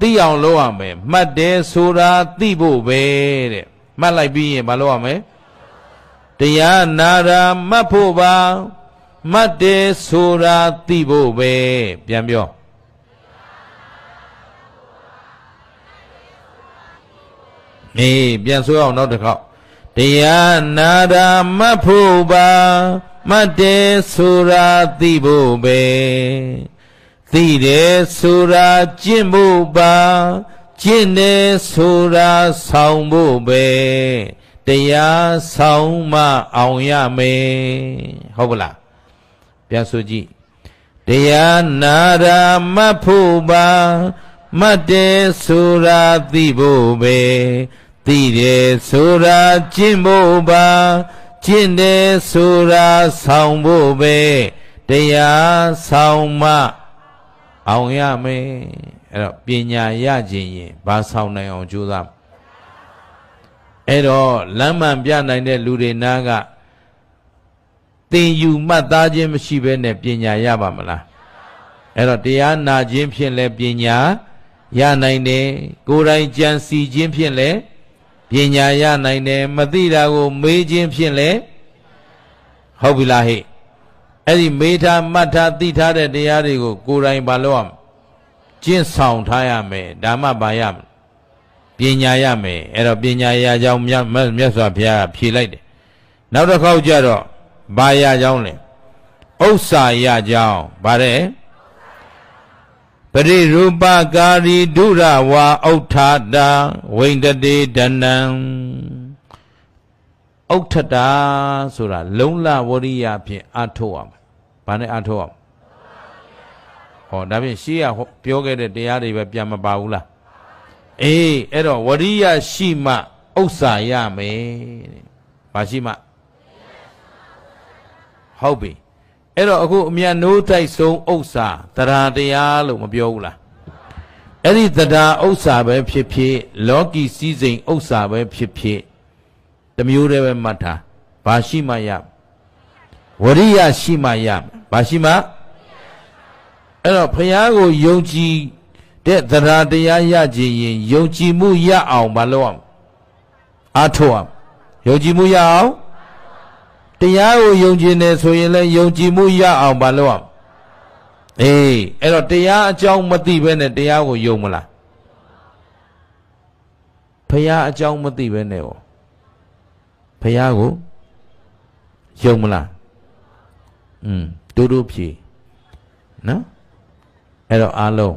Speaker 1: သိအောင်လုပ်ရမယ်မှတ်တယ်ဆိုတာသိဖို့ပဲတဲ့မှတ်လိုက်ပြီးရင်ဘာလုပ်ရမလဲတရားနာတာမှတ်ဖို့ပါမှတ်တယ်ဆိုတာသိဖို့ပဲပြန်ပြော အေးပြန်ဆိုအောင်နောက်တစ်ခေါက်တရားနာတာမှတ်ဖို့ပါမှတ်တယ်ဆိုတာသိဖို့ပဲသိတယ်ဆိုတာကျင့်ဖို့ပါကျင့်တယ်ဆိုတာဆောင်ဖို့ပဲတရားဆောင်မှအောင်ရမယ်ဟုတ်ပလားပြန်ဆိုကြည့်တရားနာရာမဖို့ပါ မတ်တယ်ဆိုတာသိဖို့ပဲသိတယ်ဆိုတာကျင့်ဖို့ပါကျင့်တယ်ဆိုတာဆောင်ဖို့ပဲတရားဆောင်မှအောင်ရမယ်အဲ့တော့ပညာရခြင်းရင်ဘာဆောင်နိုင်အောင်ကြိုးစားအဲ့တော့လမ်းမှန်ပြနိုင်တဲ့လူတွေနားကသင်ယူမှတ်သားခြင်းမရှိဘဲနဲ့ပညာရပါမလားအဲ့တော့တရားနာခြင်းဖြင့်လည်းပညာ ရနိုင်တယ်ကိုယ်တိုင်ကြံစီခြင်းဖြင့်လည်းပညာရနိုင်တယ်မသိတာကိုမေးခြင်းဖြင့်လည်းဟုတ်ပြီလားဟဲ့အဲ့ဒီမေးထားမှတ်ထားသိထားတဲ့တရားတွေကိုကိုယ်တိုင်ဘာလို့ရမကျင့်ဆောင်ထားရမယ်ဒါမှဘာရမလဲပညာရမယ်အဲ့တော့ပညာရကြောင်းမြတ်မြတ်စွာဘုရားဖြေလိုက်တယ်နောက်တစ်ခေါက်ကျတော့ဘာရကြောင်းလဲဥစ္စာရကြောင်းဗါတဲ့ပ ရိရူပကာရီဒုရဝါဥဋ္ဌတာဝိန္ဒတိဒနံဥဋ္ဌတာဆိုတာလုံလဝရိယဖြင့်အထုတ်ရမယ်ဘာနဲ့အထုတ်အောင်ဟောဒါဖြင့်ရှေးကပြောခဲ့တဲ့တရားတွေပဲပြန်မပါဘူးလားအေးအဲ့တော့ဝရိယရှိမှဥစ္စာရမယ်တဲ့ဘာရှိမှဟုတ်ပြီ အဲ့တော့အခုအမြတ်နိုးတိုက်ဆုံးဥစ္စာတရားတရားလို့မပြောဘူးလားအဲ့ဒီတရားဥစ္စာပဲဖြစ်ဖြစ်လောကီစည်းစိမ်ဥစ္စာပဲဖြစ်ဖြစ်တမျိုးတည်းပဲမှတ်ထားဘာရှိမှရဝရိယရှိမှရဘာရှိမှအဲ့တော့ဘုရားကိုယုံကြည်တဲ့သရတရားရခြင်းရင်ယုံကြည်မှုရအောင်မလုပ်အောင်အားထုတ်အောင်ယုံကြည်မှုရအောင် တရားကိုယုံကြည်နေဆိုရင်လည်းယုံကြည်မှုရအောင်ဘာလို့အောင်အေးအဲ့တော့တရားအကြောင်းမသိဘဲနဲ့တရားကိုယုံမလားဖရာအကြောင်းမသိဘဲနဲ့ရောဖရာကိုယုံမလားอืมတူတူဖြေနော်အဲ့တော့အားလုံး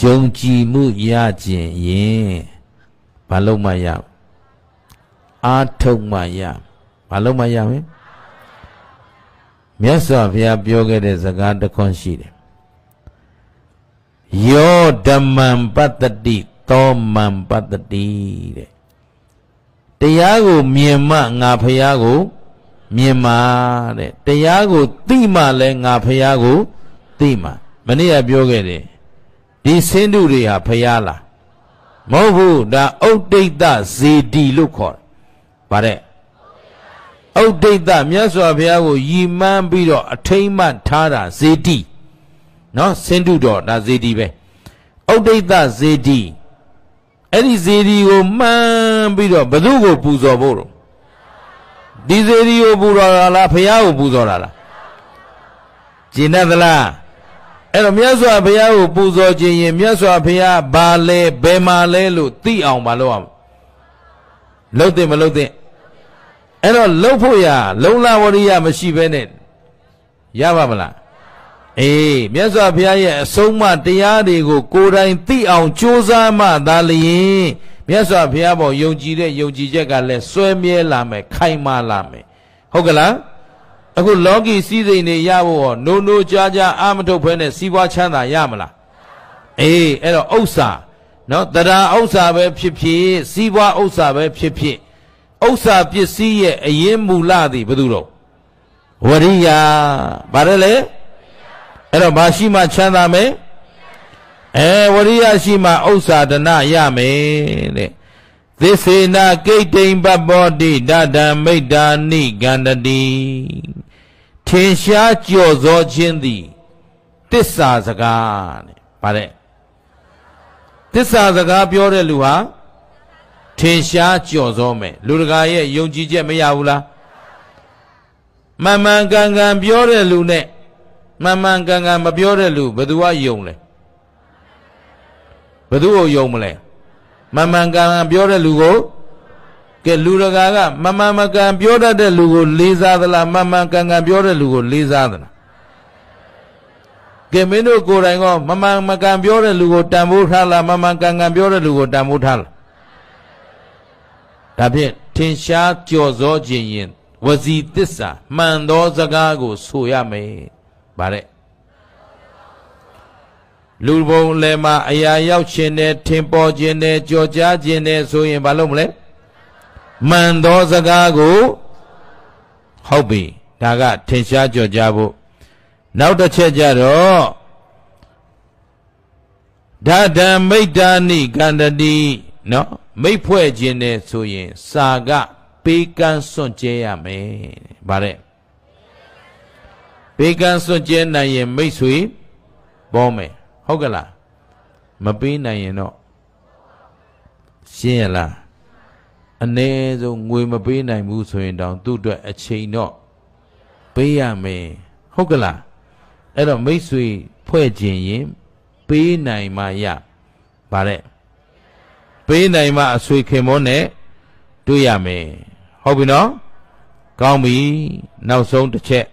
Speaker 1: ယုံကြည်မှုရခြင်းရင်ဘာလို့မှရ အာထုတ်မှရဘာလို့မှရမလဲမြတ်စွာဘုရားပြောခဲ့တဲ့စကားတစ်ခွန်းရှိတယ်ယောဓမ္မံပတ္တိသောမံပတ္တိတဲ့တရားကိုမြင်မှငါဘုရားကိုမြင်မှတဲ့တရားကိုသိမှလဲငါဘုရားကိုသိမှမနေ့ကပြောခဲ့တယ်ဒီစင်းတုတွေဟာဘုရားလားမဟုတ်ဘူးဒါဥဒိဋ္ဌဇေတီလို့ခေါ်တယ် ဗါတဲ့ဥဒိဋ္ဌမြတ်စွာဘုရားကိုယီမန်းပြီးတော့အထိမ့်မှထားတာဇေတီနော်စင်တုတော်ဒါဇေတီပဲဥဒိဋ္ဌဇေတီအဲ့ဒီဇေတီကိုမှန်းပြီးတော့ဘု து ကိုပူဇော်ဖို့တော့ဒီဇေတီကိုပူဇော်တာလားဘုရားကိုပူဇော်တာလားကျင်တတ်သလားအဲ့တော့မြတ်စွာဘုရားကိုပူဇော်ခြင်းရင်မြတ်စွာဘုရားဘာလဲဘယ်မှာလဲလို့သိအောင်မလုပ်အောင် လှုပ်တဲ့မလှုပ်တဲ့အဲ့တော့လှုပ်ဖို့ရလုံလဝရိယမရှိဘဲနဲ့ရပါမလားအေးမြတ်စွာဘုရားရဲ့အဆုံးအမတရားတွေကိုကိုယ်တိုင်သိအောင်ကြိုးစားမှသာလျင်မြတ်စွာဘုရားပေါ်ယုံကြည်တဲ့ယုံကြည်ချက်ကလည်းစွဲမြဲလာမယ်ခိုင်မာလာမယ်ဟုတ်ကလားအခုလောကီစည်းစိမ်တွေရဖို့ဟောနိုးနိုးကြားကြားအာမထုတ်ဖဲနဲ့စီးပွားချမ်းသာရမလားအေးအဲ့တော့ဥစ္စာ နော်တရားဥစ္စာပဲဖြစ်ဖြစ်စီးပွားဥစ္စာပဲဖြစ်ဖြစ်ဥစ္စာပစ္စည်းရဲ့အရင်မူလသည်ဘယ်သူတော့ဝရိယဗါတယ်လေအဲ့တော့ဘာရှိမှချမ်းသာမယ်အဲဝရိယရှိမှဥစ္စာဒနာရမယ်တဲ့သစ္စေနာကိတ်တိန်ပပောတိဒဒံမိတ်တာနိကန္တတိထင်ရှားကြော်စောခြင်းသည်တစ္ဆာစကားတဲ့ဗါတဲ့ တစ္ဆာစကားပြောတဲ့လူဟာထင်ရှားကြော်စောမယ်လူတကာရဲ့ယုံကြည်ချက်မရဘူးလားမှန်မှန်ကန်ကန်ပြောတဲ့လူနဲ့မှန်မှန်ကန်ကန်မပြောတဲ့လူဘယ်သူကယုံလဲဘယ်သူကိုယုံမလဲမှန်မှန်ကန်ကန်ပြောတဲ့လူကိုကဲလူတကာကမှန်မှန်မကန်ပြောတတ်တဲ့လူကိုလေးစားသလားမှန်မှန်ကန်ကန်ပြောတဲ့လူကိုလေးစားသလား ကဲမင်းတို့ကိုယ်တိုင်ကမမှန်မကန်ပြောတဲ့လူကိုတန်ဖိုးထားလားမမှန်ကန်ကန်ပြောတဲ့လူကိုတန်ဖိုးထားလားဒါဖြင့်ထင်ရှားကြော်စောခြင်းရင်ဝစီတစ္ဆာမှန်သောစကားကိုဆိုရမယ်ဗါတဲ့လူဘုံလည်းမှာအရာရောက်ခြင်းနဲ့ထင်ပေါ်ခြင်းနဲ့ကြော်ကြားခြင်းနဲ့ဆိုရင်ဘာလို့မလဲမှန်သောစကားကိုဟုတ်ပြီဒါကထင်ရှားကြော်ကြားဖို့ နောက်တစ်ချက်ကြတော့ဓာတံမိတ်တာနိကန္တတိနော်မိတ်ဖွဲ့ခြင်းနဲ့ဆိုရင် စာကပေးကမ်းစွန့်ကြဲရမယ်ဗါတဲ့ပေးကမ်းစွန့်ကြဲနိုင်ရင်မိတ်ဆွေပေါ်မယ်ဟုတ်ကလားမပေးနိုင်ရင်တော့ရှင်းရလားအ ਨੇ ဆုံးငွေမပေးနိုင်ဘူးဆိုရင်တောင်သူ့အတွက်အချိန်တော့ပေးရမယ်ဟုတ်ကလား အဲ့တော့မိတ်ဆွေဖွဲ့ခြင်းရင်ပေးနိုင်မှရဗါတဲ့ပေးနိုင်မှအဆွေခင်မောနဲ့တွေ့ရမယ်ဟုတ်ပြီနော်ကောင်းပြီနောက်ဆုံးတစ်ချက်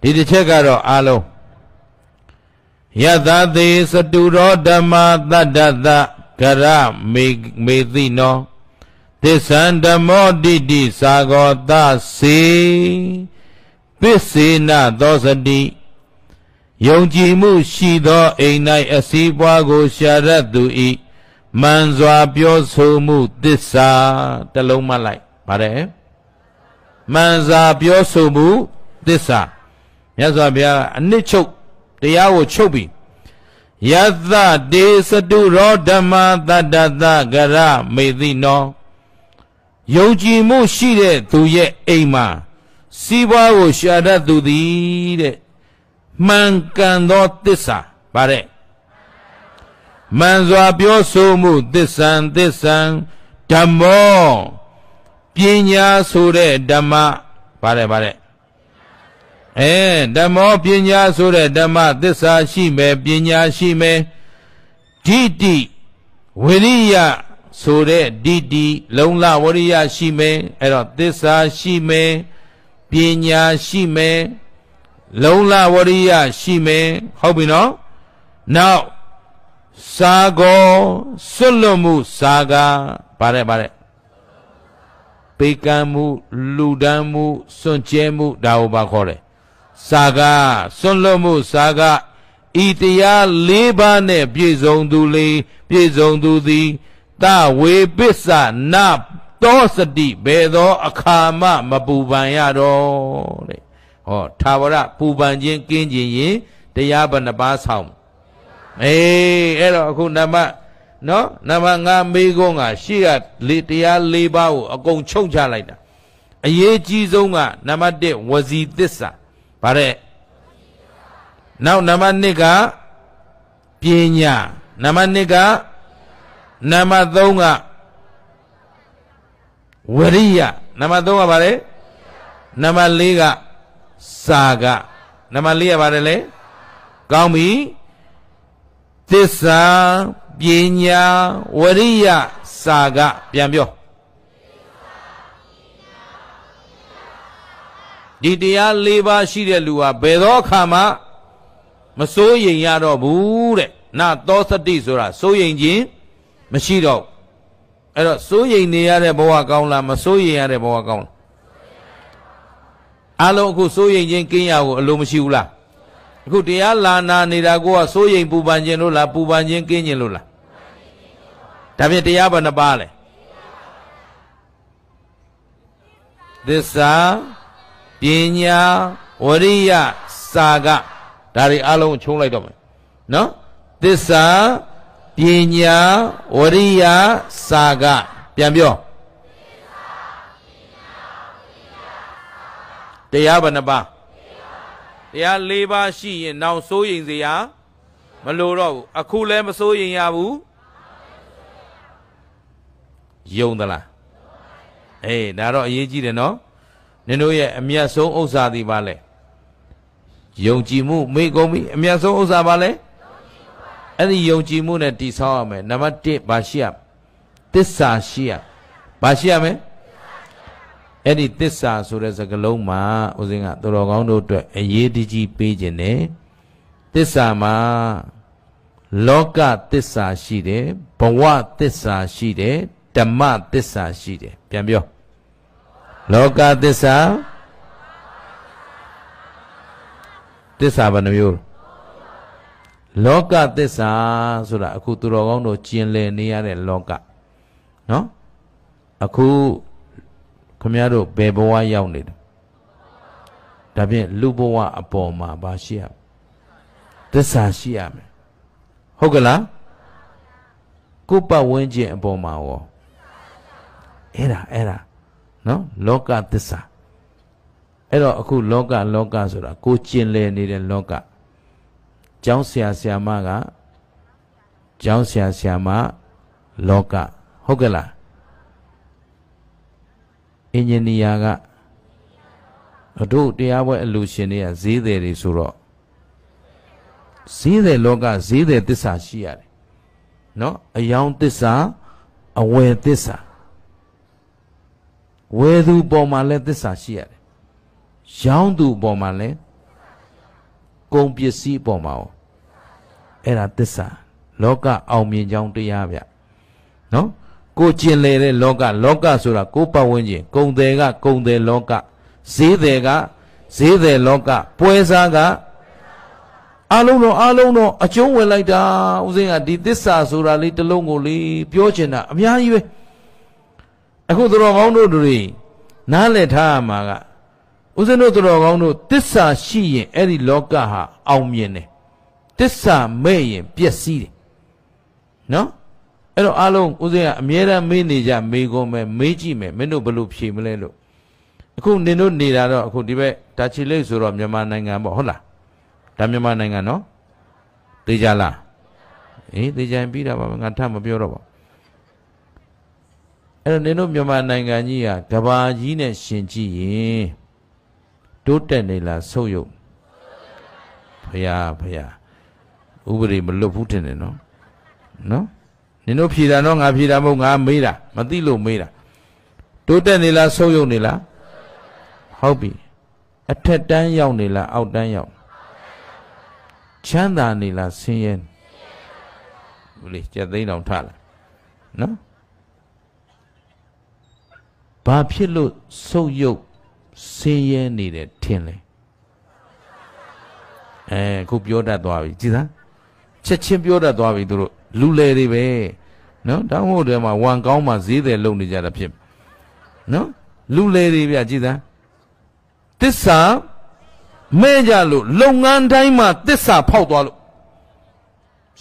Speaker 1: ဒီတစ်ချက်ကတော့အားလုံးယသသေစတုရောဓမ္မတတ္တတကရမေမေသိနောသစ္ဆန္ဓမောတိတိသာဂောသစေပစ္စေနသောစတိ ယုံကြည်မှုရှိသောအိမ်၌အစည်းပွားကိုရှာရသူ၏မှန်စွာပြောဆိုမှုသစ္စာတလုံးမှလိုက်ပါတယ်မှန်စွာပြောဆိုမှုသစ္စာမြတ်စွာဘုရားအနစ်ချုပ်တရားကိုချုပ်ပြီးယသတေစတုရောဓမ္မတတ္တသကရမေသိနောယုံကြည်မှုရှိတဲ့သူရဲ့အိမ်မှာစီးပွားကိုရှာတတ်သူသည်တဲ့ မှန်ကန်သောသစ္စာဗါတဲ့မှန်စွာပြောဆိုမှုသစ္ဆံသစ္ဆံဓမ္မောပပညာဆိုတဲ့ဓမ္မပါတယ်ပါတယ်အဲဓမ္မောပညာဆိုတဲ့ဓမ္မသစ္စာရှိမယ်ပညာရှိမယ်ဓိတိဝိရိယဆိုတဲ့ဓိတိလုံလဝရိယရှိမယ်အဲ့တော့သစ္စာရှိမယ်ပညာရှိမယ် လုံလဝရိယရှိမယ်ဟုတ်ပြီနော်နောက်စာကောစွလွတ်မှုစာကာပါတယ်ပါတယ်ပေကံမှုလူဒန်းမှုစွန့်ကြဲမှုဒါကိုပါခေါ်တယ်စာကာစွန့်လွတ်မှုစာကာဤတရား၄ပါးနဲ့ပြည့်စုံသူလေပြည့်စုံသူသည်တဝေပစ္စနတောစတိဘယ်သောအခါမှမပူပန်ရတော့တဲ့ ဟောသာဝရပူပန်ခြင်းကင်းခြင်းရင်တရားဘယ်နှပါးဆောင်အေးအဲ့တော့အခုနံပါတ်နော်နံပါတ်5မေးခွန်းကရှေ့ကလေတရား၄ပါးကိုအကုန်ချုပ်ချလိုက်တာအရေးကြီးဆုံးကနံပါတ်1ဝစီသစ္စာဗါတဲ့နောက်နံပါတ်2ကပညာနံပါတ်2ကနံပါတ်3ကဝရိယနံပါတ်3ကဗါတဲ့နံပါတ်4က စာကနံပါတ်4ကဗါတယ်လေကောင်းပြီသစ္စာပညာဝရိယစာကပြန်ပြောဒီတရား၄ပါးရှိတဲ့လူဟာဘယ်သောအခါမှမစိုးရင်ရတော့ဘူးတဲ့နာသောစတိဆိုတာစိုးရင်ခြင်းမရှိတော့အဲ့တော့စိုးရင်နေရတဲ့ဘဝကောင်းလားမစိုးရင်ရတဲ့ဘဝကောင်းလား အလုံးအခုစိုးရင်ခြင်းကင်းရကိုအလိုမရှိဘူးလားအခုတရားလာနာနေတာကိုကစိုးရိမ်ပူပန်ခြင်းလို့လားပူပန်ခြင်းကင်းခြင်းလို့လားဒါဖြင့်တရားဘယ်နှပါလဲသစ္စာပညာဝရိယစာကဒါတွေအလုံးချုံးလိုက်တော့မယ်နော်သစ္စာပညာဝရိယစာကပြန်ပြော တရားဘယ်နှပါတရား၄ပါးရှိရင်နောင်စိုးရင်စရာမလိုတော့ဘူးအခုလည်းမစိုးရင်ရဘူးယုံသလားအေးဒါတော့အရေးကြီးတယ်နော်နင်တို့ရဲ့အမျက်ဆုံးဥစ္စာဒီပါလဲယုံကြည်မှုမေ့ကုန်ပြီအမျက်ဆုံးဥစ္စာပါလဲအဲ့ဒီယုံကြည်မှုနဲ့တည်ဆောက်ရမယ်နံပါတ်1ဘာရှိရသစ္စာရှိရဘာရှိရမလဲ အဲ့ဒီသစ္စာဆိုတဲ့စကားလုံးမှာဦးဇင်းကသူတော်ကောင်းတို့အတွက်အရေးတကြီးပေးခြင်းနဲ့သစ္စာမှာလောကသစ္စာရှိတယ်ဘဝသစ္စာရှိတယ်ဓမ္မသစ္စာရှိတယ်ပြန်ပြောလောကသစ္စာသစ္စာဘယ်နှမျိုးလောကသစ္စာဆိုတာအခုသူတော်ကောင်းတို့ကျင်လည်နေရတဲ့လောကနော်အခု ခမည်းတော်ဘယ်ဘဝရောက်နေတယ်ဒါဖြင့်လူဘဝအပေါ်မှာဘာရှိရသစ္စာရှိရမယ်ဟုတ်ကလားကိုယ်ပတ်ဝန်းကျင်အပေါ်မှာရောအဲ့ဒါအဲ့ဒါနော်လောကသစ္စာအဲ့တော့အခုလောကလောကဆိုတာကိုကျင်လည်နေတဲ့လောကကျောင်းဆရာဆရာမကကျောင်းဆရာဆရာမလောကဟုတ်ကဲ့လားအ င်ဂျင်နီယာကတို့တရားပွဲအလူရှင်တွေကဈေးတယ်တွေဆိုတော့ဈေးတယ်လောကဈေးတယ်သစ္စာရှိရတယ်နော်အယောင်သစ္စာအဝယ်သစ္စာဝယ်သူပေါ်မှာလည်းသစ္စာရှိရတယ်ရောင်းသူပေါ်မှာလည်းကုန်ပစ္စည်းပေါ်မှာရောအဲ့ဒါသစ္စာလောကအောင်မြင်ကြောင်းတရားဗျနော် ကိုကျင်လေတဲ့လောကလောကဆိုတာကိုပတ်ဝန်းကျင်ကုံတယ်ကကုံတယ်လောကဈေးတယ်ကဈေးတယ်လောကပွဲစားကအလုံးတော့အလုံးတော့အကျုံးဝင်လိုက်တာဦးစင်းကဒီသစ္စာဆိုတာလေးတစ်လုံးကိုလေးပြောချင်တာအများကြီးပဲအခုသူတော်ကောင်းတို့တွေနားလည်ထားရမှာကဦးဇင်းတို့သူတော်ကောင်းတို့တစ္ဆာရှိရင်အဲ့ဒီလောကဟာအောင်မြင်တယ်တစ္ဆာမဲ့ရင်ပျက်စီးတယ်နော် အဲ့တော့အားလုံးဦးဇင်းကအမြဲတမ်းမေးနေကြမေးကုန်မယ်မေးကြည့်မယ်မင်းတို့ဘယ်လိုဖြေမလဲလို့အခုနင်တို့နေတာတော့အခုဒီဘက်ဒါချီလိတ်ဆိုတော့မြန်မာနိုင်ငံပေါ့ဟုတ်လားဒါမြန်မာနိုင်ငံနော်သိကြလားအေးသိကြရင်ပြီးတာပါငါထပ်မပြောတော့ပါအဲ့တော့နင်တို့မြန်မာနိုင်ငံကြီးကကဘာကြီးနဲ့ရှင်ကြည့်ရင်တိုးတက်နေလားဆုတ်ယုတ်ဖရာဖရာဥပဒေမလွတ်ဘူးထင်တယ်နော်နော် နင်တို့ဖြေတာတော့ငါဖြေတာမဟုတ်ငါမေးတာမသိလို့မေးတာတိုးတက်နေလားဆုတ်ယုတ်နေလားဟုတ်ပြီအထက်တန်းရောက်နေလားအောက်တန်းရောက်ချမ်းသာနေလားဆင်းရဲဘူးလေကြက်သိန်းတောင်ထလာနော်ဘာဖြစ်လို့ဆုတ်ယုတ်ဆင်းရဲနေတယ်ထင်လဲအဲခုပြောတတ်သွားပြီကြည်သားချက်ချင်းပြောတတ်သွားပြီသူတို့လူလေတွေပဲ နော်တောင်းဟုတ်တယ်မှာဝန်ကောင်းမှဈေးတယ်လုံနေကြတာဖြစ်နော်လူလေတွေဗျကြည်သားတစ္ဆာမဲ့ကြလို့လုပ်ငန်းတိုင်းမှာတစ္ဆာဖောက်သွားလို့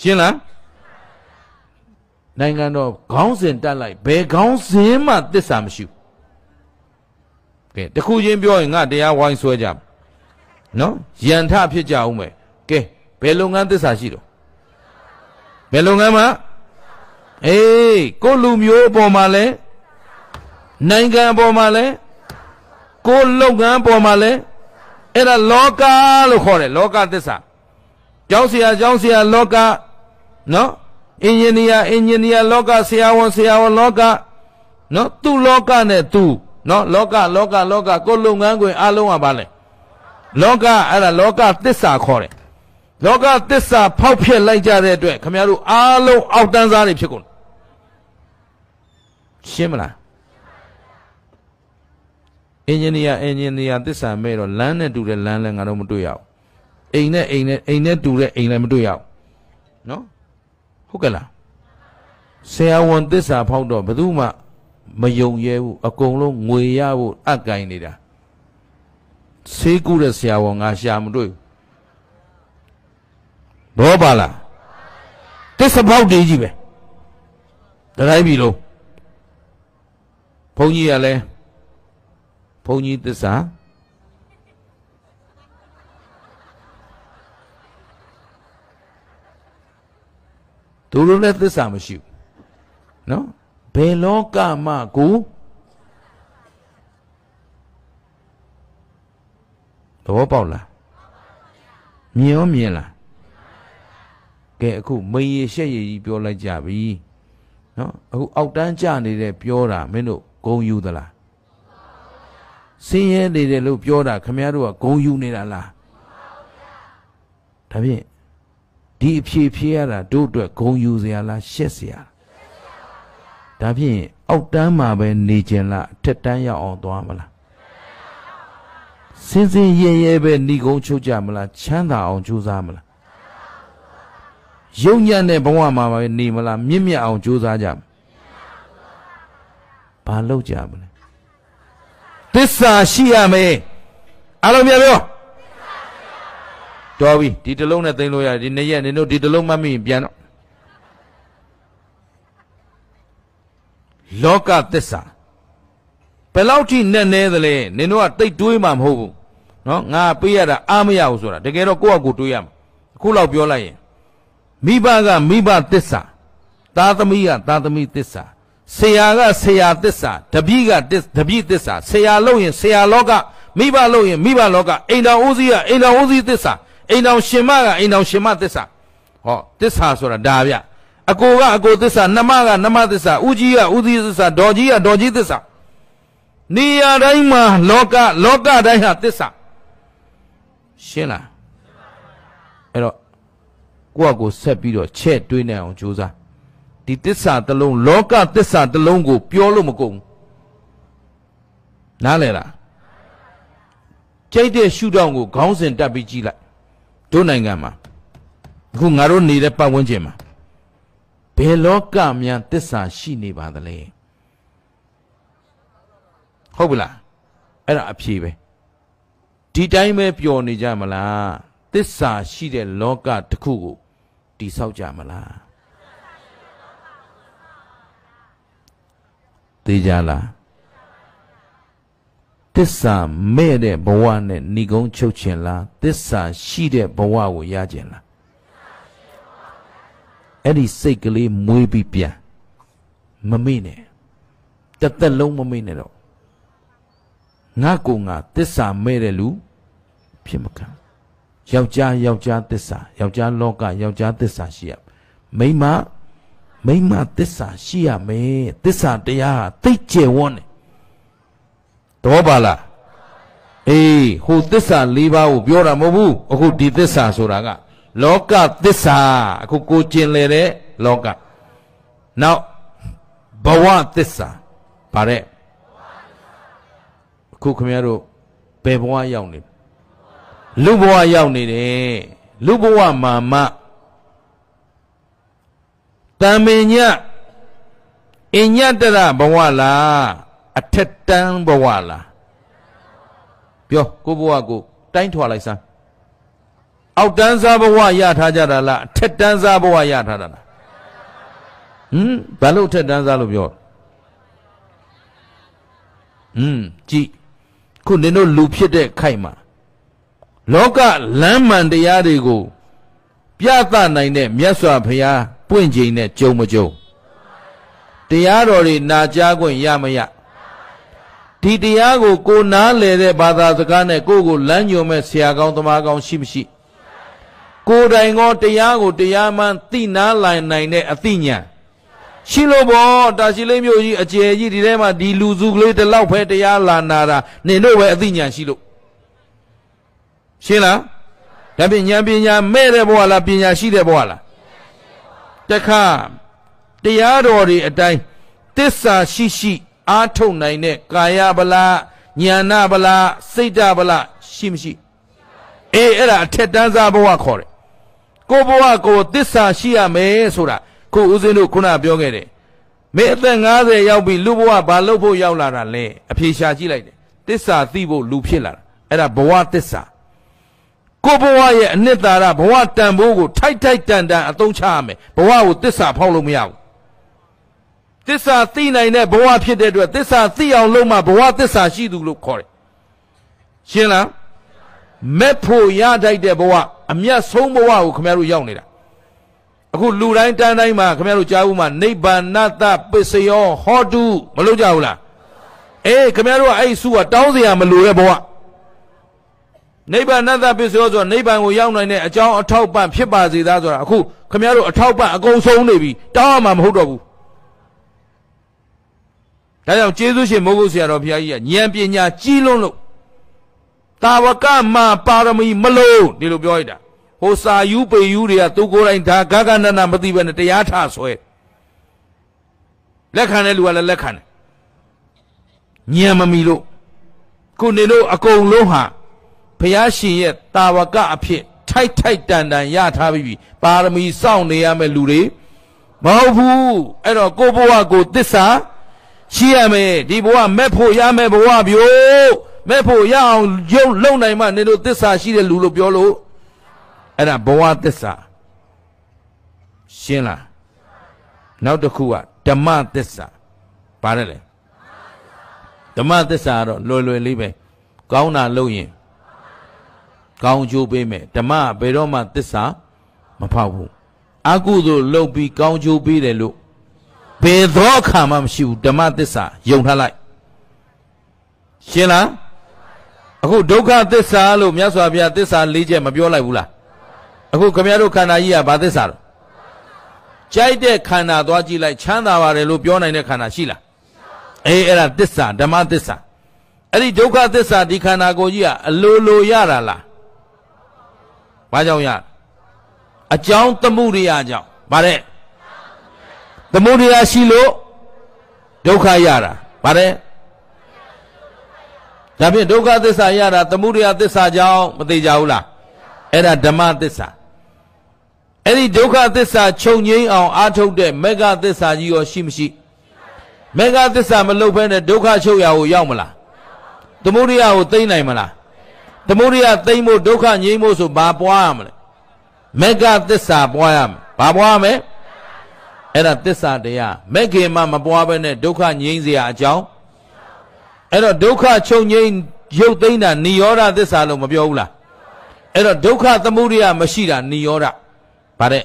Speaker 1: ရှင်းလားနိုင်ငံတော်ခေါင်းစဉ်တက်လိုက်ဘယ်ခေါင်းစဉ်မှတစ္ဆာမရှိဘူးကဲတခုချင်းပြောရင်ငါတရားဝိုင်းဆွဲကြနော်ယန္ထဖြစ်ကြအောင်မယ်ကဲဘယ်လုပ်ငန်းသစ္စာရှိတော့ဘယ်လုပ်ငန်းမှာ အေးကိုလူမျိုးအပေါ်မှာလဲနိုင်ငံအပေါ်မှာလဲကိုလုပ်ငန်းအပေါ်မှာလဲအဲ့ဒါလောကလို့ခေါ်တယ်လောကသစ္စာကျောင်းဆရာကျောင်းဆရာလောကနော်အင်ဂျင်နီယာအင်ဂျင်နီယာလောကဆရာဝန်ဆရာဝန်လောကနော်သူ့လောကနဲ့သူနော်လောကလောကလောကကိုလုပ်ငန်းခွင်အလုံးကပါလဲလောကအဲ့ဒါလောကသစ္စာခေါ်တယ် လောကသစ္စာဖောက်ဖျက်လိုက်ကြတဲ့အတွက်ခမရတို့အားလုံးအောက်တန်းစားတွေဖြစ်ကုန်ရှင်းမလားအင်ဂျင်နီယာအင်ဂျင်နီယာသစ္စာမဲ့တော့လမ်းနဲ့တူတဲ့လမ်းလည်းငါတို့မတွေ့ရအောင်အိမ်နဲ့အိမ်နဲ့အိမ်နဲ့တူတဲ့အိမ်လည်းမတွေ့ရအောင်နော်ဟုတ်ကဲ့လားဆရာဝန်သစ္စာဖောက်တော့ဘယ်သူမှမယုံရဲဘူးအကုန်လုံးငွေရဖို့အကင်နေတာဆေးကုတဲ့ဆရာဝန်ငါရှာမတွေ့ဘူး ဘောပါလားတစ္ဆပေါက်တေးကြီးပဲတတိုင်းပြီလို့ဘုန်းကြီးကလည်းဘုန်းကြီးသစ္စာသူတို့လည်းသစ္စာမရှိဘူးနော်ဘယ်လောကမှကိုသဘောပေါက်လားမြင်ရောမြင်လား ကဲအခုမရေရှက်ရည်ကြီးပြောလိုက်ကြပြီနော်အခုအောက်တန်းကြနေတဲ့ပြောတာမင်းတို့ဂုံယူသလားဆင်းရဲနေတယ်လို့ပြောတာခမရတို့ကဂုံယူနေတာလားဒါဖြင့်ဒီအဖြေဖြေရတာတို့အတွက်ဂုံယူစရာလားရှက်စရာဒါဖြင့်အောက်တန်းမှာပဲနေကြလားအထက်တန်းရောက်အောင်သွားမလားစင်စင်ရဲရဲပဲဏီကုန်းချုပ်ကြမလားချမ်းသာအောင်ကြိုးစားမလား ယုံညံ့တဲ့ဘဝမှာပဲနေမလားမြင့်မြတ်အောင်ကြိုးစားကြမဘာလုပ်ကြမလဲသစ္စာရှိရမယ်အားလုံးပြောပြောတော်ပြီဒီတလုံးနဲ့သိမ့်လို့ရတယ်ဒီနေ့ရက်နင်တို့ဒီတလုံးမှတ်မိရင်ပြန်တော့လောကသစ္စာဘယ်လောက်ထိနဲ့နေသလဲနင်တို့ကတိတ်တွေးမှမဟုတ်ဘူးနော်ငါပေးရတာအားမရဘူးဆိုတာတကယ်တော့ကိုယ့်အကူတွေးရမှာအခုလောက်ပြောလိုက်ရင် မိဘကမိဘသစ္စာသားသမီးကသားသမီးသစ္စာဆရာကဆရာသစ္စာတပည့်ကတပည့်သစ္စာဆရာလို့ရင်ဆရာလောကမိဘလို့ရင်မိဘလောကအိမ်တော်ဦးစီးကအိမ်တော်ဦးစီးသစ္စာအိမ်တော်ရှင်မကအိမ်တော်ရှင်မသစ္စာဟောသစ္စာဆိုတာဒါဗျအကိုကအကိုသစ္စာနှမကနှမသစ္စာဦးကြီးကဦးကြီးသစ္စာဒေါ်ကြီးကဒေါ်ကြီးသစ္စာနေရာတိုင်းမှာလောကလောကတိုင်းဟာသစ္စာရှင်းလားအဲ့တော့ ကိုယ့်အကိုဆက်ပြီးတော့ချက်တွေးနေအောင်ကြိုးစားဒီတစ္ဆာတစ်လုံးလောကတစ္ဆာတစ်လုံးကို ပြောလို့မကုန်နားလဲလားကြိတ်တဲ့ရှုထောင့်ကိုခေါင်းစဉ်တက်ပြီးကြည့်လိုက်တို့နိုင်ငံမှာအခုငါတို့နေတဲ့ပတ်ဝန်းကျင်မှာဘယ်လောကများတစ္ဆာရှိနေပါသလဲဟုတ်ပြီလားအဲ့ဒါအဖြေပဲဒီတိုင်းပဲပျော်နေကြမလားတစ္ဆာရှိတဲ့လောကတစ်ခုကို တိဆောက်ကြမလားသိကြလားတစ္ဆာမဲ့တဲ့ဘဝနဲ့ဏိကုံးချုပ်ခြင်းလားတစ္ဆာရှိတဲ့ဘဝကိုရခြင်းလားအဲ့ဒီစိတ်ကလေးမွေးပြီးပြန်မမေ့နဲ့တသက်လုံးမမိတ်နဲ့တော့ငါကိုငါတစ္ဆာမဲ့တဲ့လူဖြစ်မခံ ယောက်ျားယောက်ျားတစ္ဆာယောက်ျားလောကယောက်ျားတစ္ဆာရှိရမိန်းမမိန်းမတစ္ဆာရှိရမယ်တစ္ဆာတရားသိကျယ်ဝန်းတယ်တော့ပါလားအေးဟိုသစ္စာ၄ပါးကိုပြောတာမဟုတ်ဘူးအခုဒီသစ္စာဆိုတာကလောကသစ္စာအခုကိုကျင်လေတဲ့လောကနောက်ဘဝသစ္စာဗါတဲ့အခုခင်ဗျားတို့ဘယ်ဘဝရောက်နေလူ ဘဝရောက်နေတယ်လူဘဝမှာမတံမညအညတရဘဝလားအထက်တန်းဘဝလားပြောကိုဘဝကိုတိုင်းထွာလိုက်စမ်းအောက်တန်းစားဘဝရထားကြတာလားအထက်တန်းစားဘဝရထားတာလားဟမ်ဘာလို့ထက်တန်းစားလို့ပြောဟမ်ကြည်ခုနင်တို့လူဖြစ်တဲ့ခိုက်မှာ လောကလမ်းမှန်တရားတွေကို ပြသနိုင်တဲ့မြတ်စွာဘုရားပွင့်ချိန်နဲ့ကြုံမကြုံတရားတော်တွေနာကြားခွင့်ရမရဒီတရားကိုကိုနားလေတဲ့ဘာသာစကားနဲ့ကိုကိုလမ်းညွှန်မဲ့ဆရာကောင်းသမားကောင်းရှိမရှိကိုယ်တိုင်ကောတရားကိုတရားမှန်သိနာလာနိုင်တဲ့အသိဉာဏ်ရှိလို့ဘောတာရှိလေးမျိုးကြီးအကျယ်ကြီးဒီထဲမှာဒီလူစုကလေးတလောက်ပဲတရားလာနာတာနင်တို့ပဲအသိဉာဏ်ရှိလို့ ရှင်းလားဒါဖြင့်ဉာဏ်ပညာမဲ့တဲ့ဘဝလားပညာရှိတဲ့ဘဝလားတခါတရားတော်တွေအတိုင်းတစ္ဆာရှိရှိအားထုတ်နိုင်တဲ့ကာယဗလားဉာဏဗလားစိတ်တဗလားရှိမရှိအေးအဲ့ဒါအထက်တန်းစားဘဝခေါ်တယ်ကိုဘဝကိုသစ္စာရှိရမယ်ဆိုတာခုဦးဇင်းတို့ခုနပြောခဲ့တယ်မင်းအသက်50ရောက်ပြီလူဘဝဘာလုပ်ဖို့ရောက်လာတာလဲအဖြေရှာကြည့်လိုက်တယ်သစ္စာသိဖို့လူဖြစ်လာတာအဲ့ဒါဘဝသစ္စာ ကိုဘဝရဲ့အနှစ်သာရဘဝတန်ဖိုးကိုထိုက်ထိုက်တန်တန်အသုံးချရမယ်ဘဝကိုသစ္စာဖောက်လို့မရဘူးသစ္စာသိနိုင်တဲ့ဘဝဖြစ်တဲ့အတွက်သစ္စာသိအောင်လုပ်မှဘဝသစ္စာရှိသူလို့ခေါ်တယ်ရှင်းလားမက်ဖို့ရတတ်တဲ့ဘဝအမျက်ဆုံးဘဝကိုခင်ဗျားတို့ရောက်နေတာအခုလူတိုင်းတန်းတိုင်းမှာခင်ဗျားတို့ကြားဘူးမှာနိဗ္ဗာန်တပစ္စယောဟောတုမလို့ကြဘူးလားအေးခင်ဗျားတို့ကအဲ့စုကတောင်းစရာမလိုတဲ့ဘဝ နိဗ္ဗာန်တပစ္စယောဆိုနိဗ္ဗာန်ကိုရောက်နိုင်တဲ့အကြောင်းအထောက်ပံ့ဖြစ်ပါစေသားဆိုတာအခုခင်ဗျားတို့အထောက်ပံ့အကုန်ဆုံးနေပြီတောင်းရမှာမဟုတ်တော့ဘူးဒါကြောင့်ကျေးဇူးရှင်မိုးကုတ်ဆရာတော်ဘုရားကြီးကဉာဏ်ပညာကြီးလွန်းလို့တာဝကမပါရမီမလို့ဒီလိုပြောလိုက်တာဟိုစာယူပေယူတွေကသူကိုယ်တိုင်ဒါဂဂနနမသိဘဲနဲ့တရားထဆွဲလက်ခံတဲ့လူကလည်းလက်ခံတယ်ဉာဏ်မမီလို့ခုနေလို့အကုန်လုံးဟာ ဘုရားရှင်ရဲ့တာဝကအဖြစ်ထိုက်ထိုက်တန်တန်ရထားပြီပါရမီစောင့်နေရမယ့်လူတွေမဟုတ်ဘူးအဲ့တော့ကိုဘဝကိုသစ္စာရှိရမယ်ဒီဘဝမဲ့ဖို့ရမယ်ဘဝပြို့မဲ့ဖို့ရအောင်ရုပ်လုံနိုင်မှနေလို့သစ္စာရှိတဲ့လူလို့ပြောလို့အဲ့ဒါဘဝသစ္စာရှင်းလားနောက်တစ်ခုကဓမ္မသစ္စာပါတယ်လေဓမ္မသစ္စာကတော့လွယ်လွယ်လေးပဲကောင်းတာလုပ်ရင် ကောင်းကျိုးပေးမယ်ဓမ္မဘယ်တော့မှသစ္စာမဖောက်ဘူးအကုသို့လုပ်ပြီးကောင်းကျိုးပေးတယ်လို့ဘယ်သောအခါမှမရှိဘူးဓမ္မသစ္စာယုံထားလိုက်ရှင်းလားအခုဒုက္ခသစ္စာလို့မြတ်စွာဘုရားသစ္စာ၄ချက်မပြောလိုက်ဘူးလားအခုခမရတို့ခန္ဓာကြီးကဘာသစ္စာတော့ကြိုက်တဲ့ခန္ဓာသွားကြည့်လိုက်ချမ်းသာပါတယ်လို့ပြောနိုင်တဲ့ခန္ဓာရှိလားအေးအဲ့ဒါသစ္စာဓမ္မသစ္စာအဲ့ဒီဒုက္ခသစ္စာဒီခန္ဓာကိုယ်ကြီးကအလိုလိုရတာလား ဘာကြောင့်ရအကြောင်းသမှုရိယကြောင့်ဗါတဲ့သမုဒယရှိလို့ဒုက္ခရတာဗါတဲ့ဒါဖြင့်ဒုက္ခသစ္စာရတာသမုဒယသစ္စာကြောင့်မသိကြဘူးလားအဲ့ဒါဓမ္မသစ္စာအဲ့ဒီဒုက္ခသစ္စာချုပ်ငိမ့်အောင်အားထုတ်တဲ့မေဃသစ္စာကြီးရောရှိမရှိမေဃသစ္စာမလုပ်ဘဲနဲ့ဒုက္ခချုပ်ရာကိုရောက်မလားသမုဒယကိုသိမ့်နိုင်မလား သမုဒယသိမ့်ဖို့ဒုက္ခငြိမ်းဖို့ဆိုဘာပွားရမလဲမေဃသစ္စာပွားရမယ်ဘာပွားရမလဲအဲ့ဒါသစ္စာတရားမဲ့ခင်မှမပွားဘဲနဲ့ဒုက္ခငြိမ်းစရာအကြောင်းအဲ့တော့ဒုက္ခချုပ်ငြိမ်းရုပ်သိမ်းတာនិရောဓသစ္စာလို့မပြောဘူးလားအဲ့တော့ဒုက္ခသမုဒယမရှိတာនិရောဓဗါတဲ့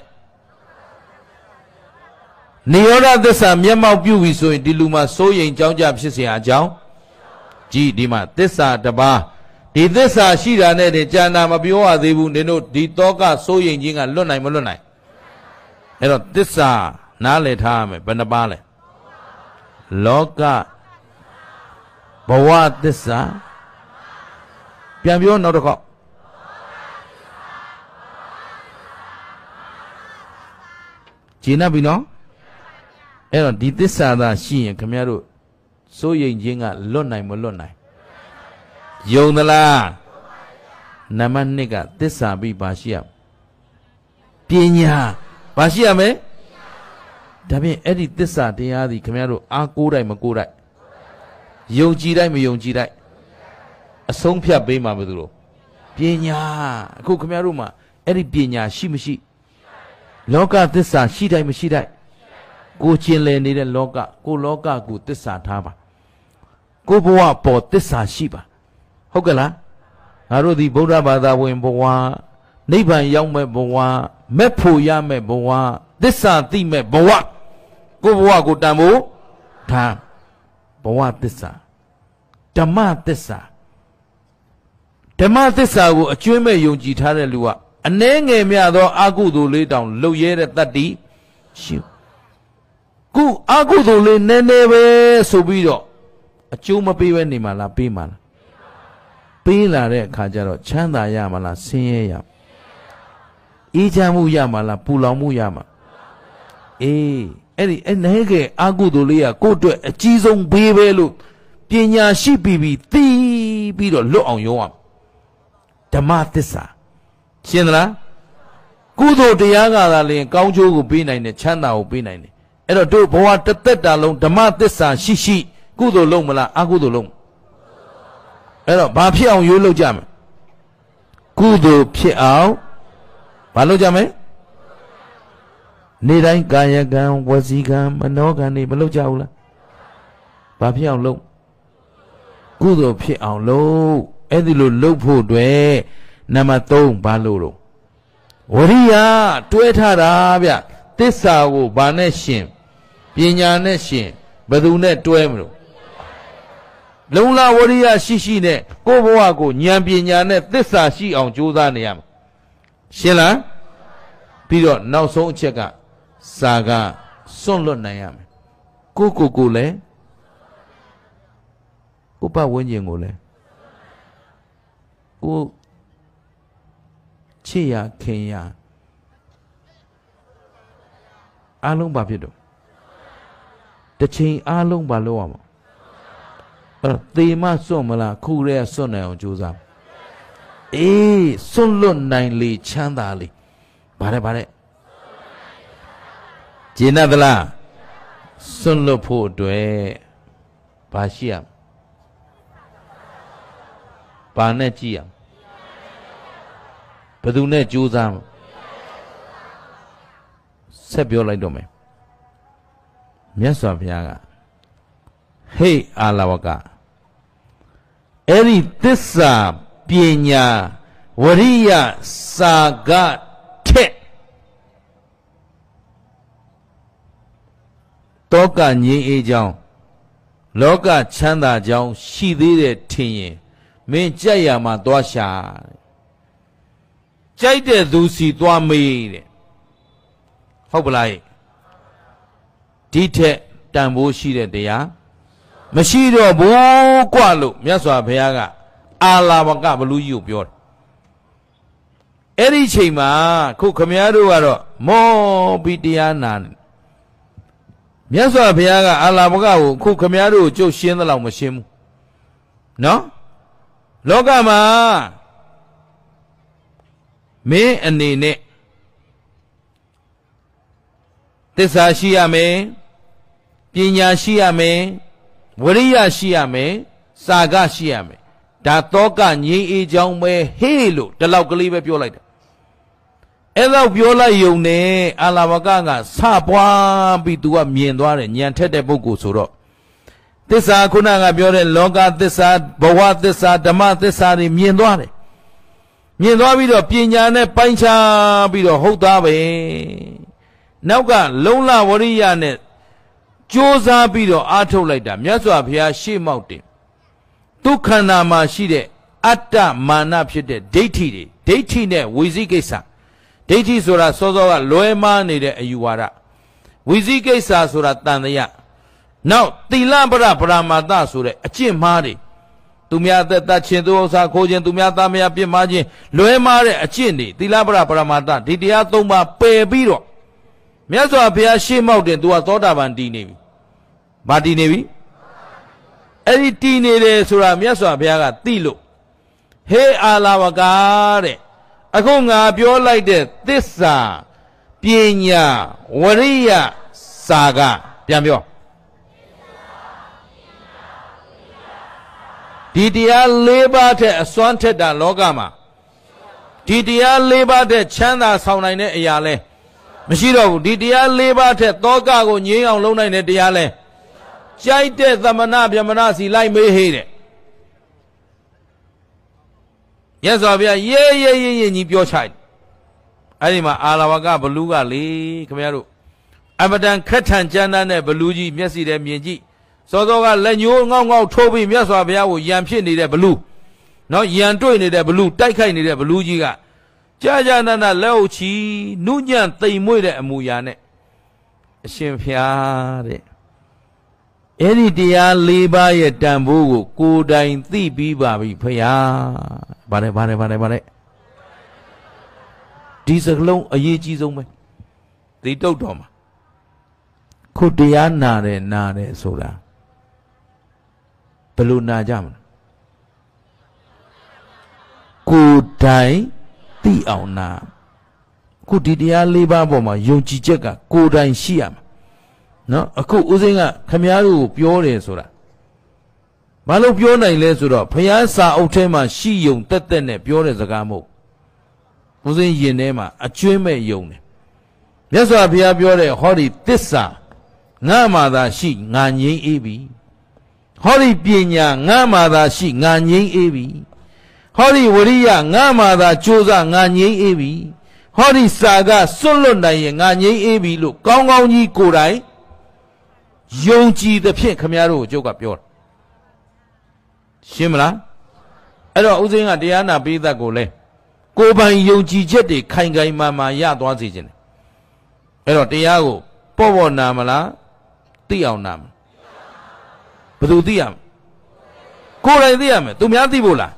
Speaker 1: နိရောဓသစ္စာမျက်မှောက်ပြုပြီဆိုရင်ဒီလူမှာစိုးရိမ်ကြောင်းကြဖြစ်เสียအကြောင်းကြည်ဒီမှာသစ္စာတစ်ပါး ဒီသစ္စာရှိတာနဲ့တင်ကြာနာမပြောရသေးဘူးနင်တို့ဒီတောကစိုးရိမ်ခြင်းကလွတ်နိုင်မလွတ်နိုင်အဲ့တော့သစ္စာနားလည်ထားရမယ်ဘယ်နှပါးလဲလောကဘဝသစ္စာပြန်ပြောနောက်တစ်ခေါက်ကျင်းပြီနော်အဲ့တော့ဒီသစ္စာသာရှိရင်ခမရတို့စိုးရိမ်ခြင်းကလွတ်နိုင်မလွတ်နိုင် ယုံသလားနံပါတ်1ကသစ္စာပြီးပါရှိရပညာပါရှိရမယ်ဒါဖြင့်အဲ့ဒီသစ္စာတရားသည်ခမရတို့အားကိုးတိုင်းမကိုးတိုင်းယုံကြည်တိုင်းမယုံကြည်တိုင်းအဆုံးဖြတ်ပေးမှာဘယ်သူလို့ပညာအခုခမရတို့မှာအဲ့ဒီပညာရှိမရှိလောကသစ္စာရှိတိုင်းမရှိတိုင်းကိုကျင်လည်နေတဲ့လောကကိုလောကကိုသစ္စာထားပါကိုဘဝပေါ်သစ္စာရှိပါ ဟုတ်ကဲ့လားငါတို့ဒီဗုဒ္ဓဘာသာဝင်ဘဝနိဗ္ဗာန်ရောက်မဲ့ဘဝမက်ဖို့ရမဲ့ဘဝသစ္စာသိမဲ့ဘဝကိုဘဝကိုတန်ဖို့ထားဘဝသစ္စာဓမ္မသစ္စာဓမ္မသစ္စာကိုအကျွမ်းမဲ့ယုံကြည်ထားတဲ့လူကအနှဲငယ်မြသောအာကုသိုလ်လေးတောင်လှုပ်ရဲတဲ့တတ္တိရှိခုအာကုသိုလ်လေးနည်းနည်းပဲဆိုပြီးတော့အကျိုးမပေးဘဲနေမှာလားပေးမှာလား ပေးလာတဲ့အခါကျတော့ချမ်းသာရမှာလားဆင်းရဲရအေးချမ်းမှုရမှာလားပူလောင်မှုရမှာအေးအဲ့ဒီအနှဲငယ်အာကုသိုလ်လေးကကိုယ့်အတွက်အကြီးဆုံးဘေးပဲလို့ပညာရှိပြီးပြီးသိပြီးတော့လွတ်အောင်ရောအောင်ဓမ္မသစ္စာရှင်းသလားကုသိုလ်တရားကသာလျှင်ကောင်းကျိုးကိုပေးနိုင်တယ်ချမ်းသာကိုပေးနိုင်တယ်အဲ့တော့တို့ဘဝတစ်သက်တာလုံးဓမ္မသစ္စာရှိရှိ ကုသိုလ်လုံးမလားအကုသိုလ်လုံး အဲ့တော့ဘာဖြစ်အောင်ရိုးလုပ်ကြမလဲကုသိုလ်ဖြစ်အောင်ဘာလုပ်ကြမလဲနေတိုင်းကာယကံဝစီကံမနောကံတွေမလုပ်ကြဘူးလားဘာဖြစ်အောင်လုပ်ကုသိုလ်ဖြစ်အောင်လုပ်အဲ့ဒီလိုလုပ်ဖို့အတွက်နံပါတ်3ဘာလို့တော့ဝရိယတွဲထားတာဗျသစ္စာကိုဘာနဲ့ရှင်ပညာနဲ့ရှင်ဘယ်သူနဲ့တွဲမလို့ လုံလဝရိယရှိရှိနဲ့ကိုယ့်ဘဝကိုဉာဏ်ပညာနဲ့သစ္စာရှိအောင်ကြိုးစားနေရမှာရှင်းလားပြီးတော့နောက်ဆုံးအချက်ကစာကစွန့်လွတ်နိုင်ရမယ်ကိုကိုကိုလည်းကိုပတ်ဝန်းကျင်ကိုလည်းကိုချစ်ရခင်ရအားလုံးဘာဖြစ်တော့တစ်ချိန်အားလုံးဘာလုပ်ရမ လဲအဲ့သေမစွန့်မလားခုရဲစွန့်နိုင်အောင်ကြိုးစားအေးစွန့်လွတ်နိုင်လေချမ်းသာလေဗါတဲ့ဗါတဲ့ဂျင်းသလားစွန့်လွတ်ဖို့အတွက်ဘာရှိရဘာနဲ့ကြည့်ရဘယ်သူနဲ့ကြိုးစားမဆက်ပြောလိုက်တော့မယ်မြတ်စွာဘုရားကဟေ့အာလဝက အဲ့ဒီသစ္စာပညာဝရိယစာကထက်တောကငြိမ်းအေးကြောင်းလောကချမ်းသာကြောင်းရှိသေးတယ်ထင်ရင်မင်းကြက်ရမှာသွားရှာကြိုက်တဲ့သူစီသွားမေးတဲ့ဟုတ်ပလားဒီထက်တန်ဖိုးရှိတဲ့တရား မရှိတော့ဘူးกว่าလို့မြတ်စွာဘုရားကအာလာဝကဘလူကြီးကိုပြောတယ်အဲ့ဒီချိန်မှာခုခမည်းတော်ကတော့မောပြီးတရားနာမြတ်စွာဘုရားကအာလာဝကကိုခုခမည်းတော်ကိုကြုတ်ရှင်းသလောက်မရှင်းဘူးနော်လောကမှာမင်းအနေနဲ့သစ္စာရှိရမယ်ပညာရှိရမယ် ဝရိယရှိရမယ်စာကရှိရမယ်ဒါတောကငြိမ်းအေးချောင်းပဲဟေးလို့ဒီလောက်ကလေးပဲပြောလိုက်တယ်အဲ့တော့ပြောလိုက်ယုံနေအာလာဝကကစပွားပြီး तू ကမြင်သွားတယ်ညံထက်တဲ့ပုဂ္ဂိုလ်ဆိုတော့သစ္စာခုနကပြောတဲ့လောကသစ္စာဘဝသစ္စာဓမ္မသစ္စာတွေမြင်သွားတယ်မြင်သွားပြီးတော့ပညာနဲ့ပိုင်းခြားပြီးတော့ဟုတ်သားပဲနောက်ကလုံလဝရိယနဲ့ ကြိုးစားပြီးတော့အားထုတ်လိုက်တာမြတ်စွာဘုရားရှေ့မောက်တင်ဒုက္ခန္တာမှာရှိတဲ့အတ္တမာနဖြစ်တဲ့ဒိဋ္ဌိတွေဒိဋ္ဌိနဲ့ဝိသိကိစ္စဒိဋ္ဌိဆိုတာစောစောကလွဲမားနေတဲ့အယူဝါဒဝိသိကိစ္စဆိုတာတန်တရားနောက်သီလပရပရမာတဆိုတဲ့အကျင့်မှားတွေသူများအသက်တတ်ခြင်းသူဥစ္စာခိုးခြင်းသူများသားမယားပြစ်မှားခြင်းလွဲမှားတဲ့အကျင့်တွေသီလပရပရမာတဒီတရားသုံးပါးပယ်ပြီးတော့မြတ်စွာဘုရားရှေ့မောက်တင်သူကသောတာပန်တည်နေပြီ။ ဘာတည်နေပြီ။အဲ့ဒီတည်နေတယ်ဆိုတာမြတ်စွာဘုရားကသိလို့ဟေးအာလာဝကာတဲ့အခုငါပြောလိုက်တဲ့သစ္စာပညာဝရိယစာကပြန်ပြောဒီတရား၄ပါးထက်အစွမ်းထက်တာလောကမှာဒီတရား၄ပါးထက်ချမ်းသာဆောင်နိုင်တဲ့အရာလဲမရှိတော့ဘူးဒီတရား၄ပါးထက်တောကကိုငြိမ်းအောင်လုပ်နိုင်တဲ့တရားလဲ ကြိုက်တဲ့သမဏဗျမဏစီလိုက်မေးဟေးတဲ့ရသော်ဗျာရဲရဲရဲရဲညီပြောချိုက်အဲ့ဒီမှာအာလဝကဘလူးကလေခင်ဗျားတို့အမတန်ခက်ထန်ကြမ်းတမ်းတဲ့ဘလူးကြီးမျက်စိနဲ့မြင်ကြည့်စောစောကလက်ညိုးငေါက်ငေါက်ထိုးပြီးမြတ်စွာဘုရားကိုယံဖြစ်နေတဲ့ဘလူးနော်ယံတွေ့နေတဲ့ဘလူးတိုက်ခိုက်နေတဲ့ဘလူးကြီးကကြာကြာနာနာလက်အုပ်ချီနုညံ့တိမ်မွေ့တဲ့အမူအရာနဲ့အရှင်ဖျားတဲ့ အဲ့ဒီတရား၄ပါးရဲ့တန်ဖိုးကိုကိုယ်တိုင်သိပြီးပါပြီဖျားဗါတယ်ဗါတယ်ဗါတယ်ဗါတယ်ဒီစကလုံးအရေးကြီးဆုံးပဲဒီတုတ်တော်မှာခုတရားနာတယ်နာတယ်ဆိုတာဘယ်လိုနာကြမလဲကိုယ်တိုင်သိအောင်နာခုဒီတရား၄ပါးပေါ်မှာယုံကြည်ချက်ကကိုယ်တိုင်ရှိရမှာ နော်အခုဦးစင်းကခမည်းတော်ကိုပြောတယ်ဆိုတာဘာလို့ပြောနိုင်လဲဆိုတော့ဘုရားစာအုပ်ထဲမှာရှိယုံတက်တက်နဲ့ပြောတဲ့စကားမဟုတ်ဦးစင်းယင်ထဲမှာအကျွင်းမဲ့ယုံတယ်မြတ်စွာဘုရားပြောတဲ့ဟောဒီသစ္စာငါမှသာရှိငါငြိမ်းအေးပြီဟောဒီပညာငါမှသာရှိငါငြိမ်းအေးပြီဟောဒီဝရိယငါမှသာကြိုးစားငါငြိမ်းအေးပြီဟောဒီစာကစွန့်လွတ်နိုင်ရင်ငါငြိမ်းအေးပြီလို့ကောင်းကောင်းကြီးကိုယ်တိုင် ယုံကြည်သဖြင့်ခမည်းတော်ကိုကျုပ်ကပြောတာရှင်းမလားအဲ့တော့ဥစဉ်ကတရားနာပိသက်ကိုလဲကိုယ်ပိုင်ယုံကြည်ချက်တွေခိုင်ခိုင်မာမာရသွားစေခြင်းတယ်အဲ့တော့တရားကိုပေါ့ပေါ့နာမလားသိအောင်နာမဘယ်သူသိရမလဲကိုယ်တိုင်သိရမယ်သူများသိဖို့လား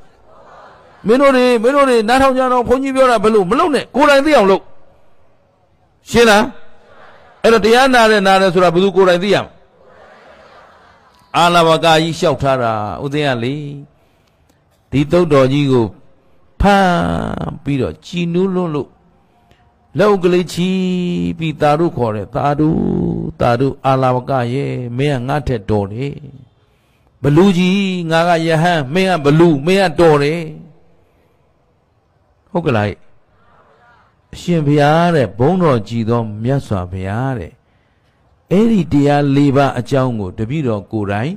Speaker 1: မင်းတို့တွေမင်းတို့တွေနားထောင်ကြတော့ဘုန်းကြီးပြောတာဘလို့မလုပ်နဲ့ကိုယ်တိုင်သိအောင်လုပ်ရှင်းလားအဲ့တော့တရားနာတယ်နာတယ်ဆိုတာဘယ်သူကိုယ်တိုင်သိရမလဲ အာလဝကကြီးလျှောက်ထားတာဥသိရလေဒီသုတ်တော်ကြီးကိုဖမ်းပြီးတော့ကြည်နူးလွန်းလို့လောက်ကလေးချီပြီးတာတို့ခေါ်တယ်တာတို့တာတို့အာလဝကရဲ့မင်းကငါထက်တော်တယ်ဘလူကြီးငါကယဟန်မင်းကဘလူမင်းကတော်တယ်ဟုတ်ကလားအရှင်ဘုရားတဲ့ဘုန်းတော်ကြည်သောမြတ်စွာဘုရားတဲ့ အဲ့ဒီတရား၄ပါးအကြောင်းကိုတပည့်တော်ကိုယ်တိုင်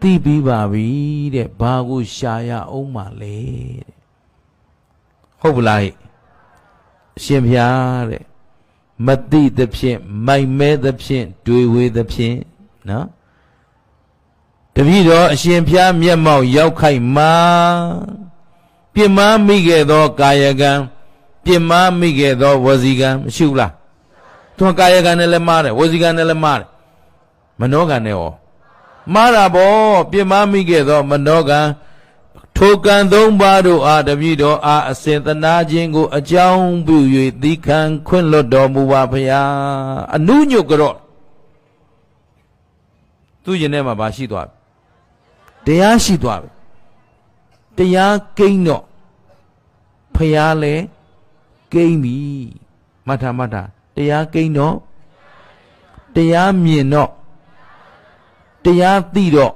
Speaker 1: သိပြီးပါပြီတဲ့ဘာကိုရှာရအောင်မလဲတဲ့ဟုတ်ပလားအရှင်ဘုရားတဲ့မတိသဖြင့်မိုက်မဲသဖြင့်တွေဝေသဖြင့်နော်တပည့်တော်အရှင်ဘုရားမျက်မှောက်ရောက်ခိုက်မှာပြမမိခဲ့သော ကာယကံပြမမိခဲ့သော ဝစီကံမရှိဘူးလား သူကာယကံနဲ့လည်းမားတယ်ဝစီကံနဲ့လည်းမားတယ်မနောကံနဲ့ရောမားတာပေါ့ပြမမိခဲ့သော မနောကံထိုကံသုံးပါးတို့အားတပည့်တော်အားအစဉ်သနာခြင်းကို အကြောင်းပြု၍သီခံခွင့်လွတ်တော်မူပါဖရာအနုညွတ်ကြော့သူရင်ထဲမှာဘာရှိသွားပြီတရားရှိသွားပြီတရားကိန်းတော့ဖရာလဲကိန်းပြီမထာမထာ တရားကိန်းတော့တရားမြင်တော့တရားသိတော့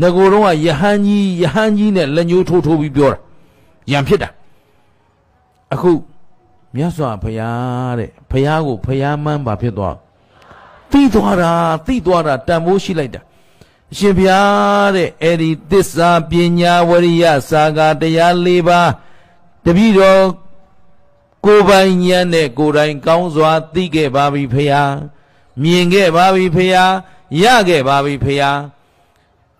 Speaker 1: ငကိုတော့ကယဟန်ကြီးယဟန်ကြီးနဲ့လက်ညှိုးထိုးထိုးပြီးပြောတာယံဖြစ်တာအခုမြတ်စွာဘုရားတဲ့ဘုရားကိုဘုရားမှန်းပါဖြစ်သွားသိသွားတာသိသွားတာတန်ဖိုးရှိလိုက်တာအရှင်ဘုရားတဲ့အဲ့ဒီသစ္စာပညာဝရိယစာကတရား၄ပါးတပည့်တော် ကိုယ်ပိုင်ဉာဏ်နဲ့ကိုယ်တိုင်ကောင်းစွာသိခဲ့ပါပြီဖရာမြင်ခဲ့ပါပြီဖရာရခဲ့ပါပြီဖရာ